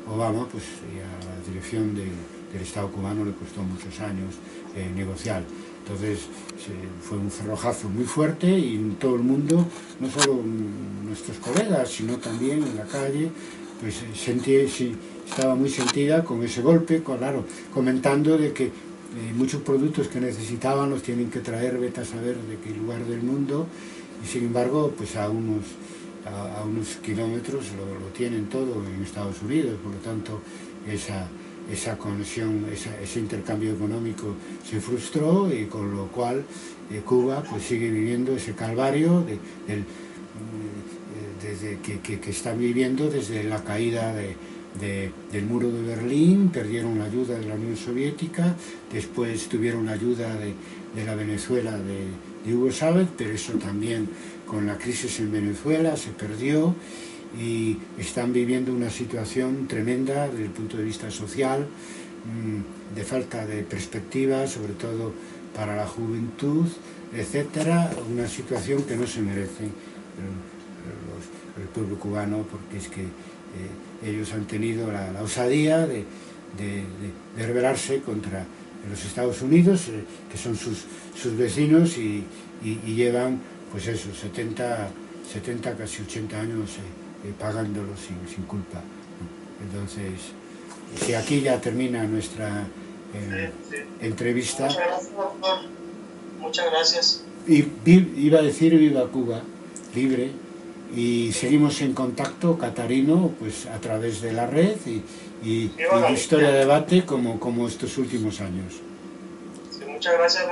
Obama pues, y a la dirección de, del Estado cubano le costó muchos años eh, negociar. Entonces fue un cerrojazo muy fuerte y todo el mundo, no solo nuestros colegas, sino también en la calle, pues sentí, sí, estaba muy sentida con ese golpe, claro, comentando de que eh, muchos productos que necesitaban los tienen que traer, vete a saber de qué lugar del mundo, y sin embargo, pues a unos, a, unos kilómetros lo, lo, tienen todo en Estados Unidos, por lo tanto, esa, esa conexión, ese intercambio económico se frustró y con lo cual eh, Cuba pues sigue viviendo ese calvario de, del, mm, desde, que, que, que están viviendo desde la caída de, de, del muro de Berlín, perdieron la ayuda de la Unión Soviética, después tuvieron la ayuda de, de la Venezuela de, de, Hugo Chávez, pero eso también con la crisis en Venezuela se perdió y están viviendo una situación tremenda desde el punto de vista social, mmm, de falta de perspectiva, sobre todo para la juventud, etcétera, una situación que no se merece el, el pueblo cubano porque es que eh, ellos han tenido la, la osadía de, de, de, rebelarse contra los Estados Unidos, eh, que son sus, sus vecinos y, y, y, llevan, pues eso, 70, 70 casi 80 años eh, eh, pagándolo sin, sin, culpa. Entonces, si aquí ya termina nuestra eh, sí, sí. entrevista. Muchas gracias, doctor. Muchas gracias. Y iba a decir viva Cuba, libre, y seguimos en contacto, Catarino, pues a través de la red y, y, y Historia de Debate como, como estos últimos años. Sí, muchas gracias,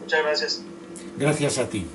muchas gracias. Gracias a ti.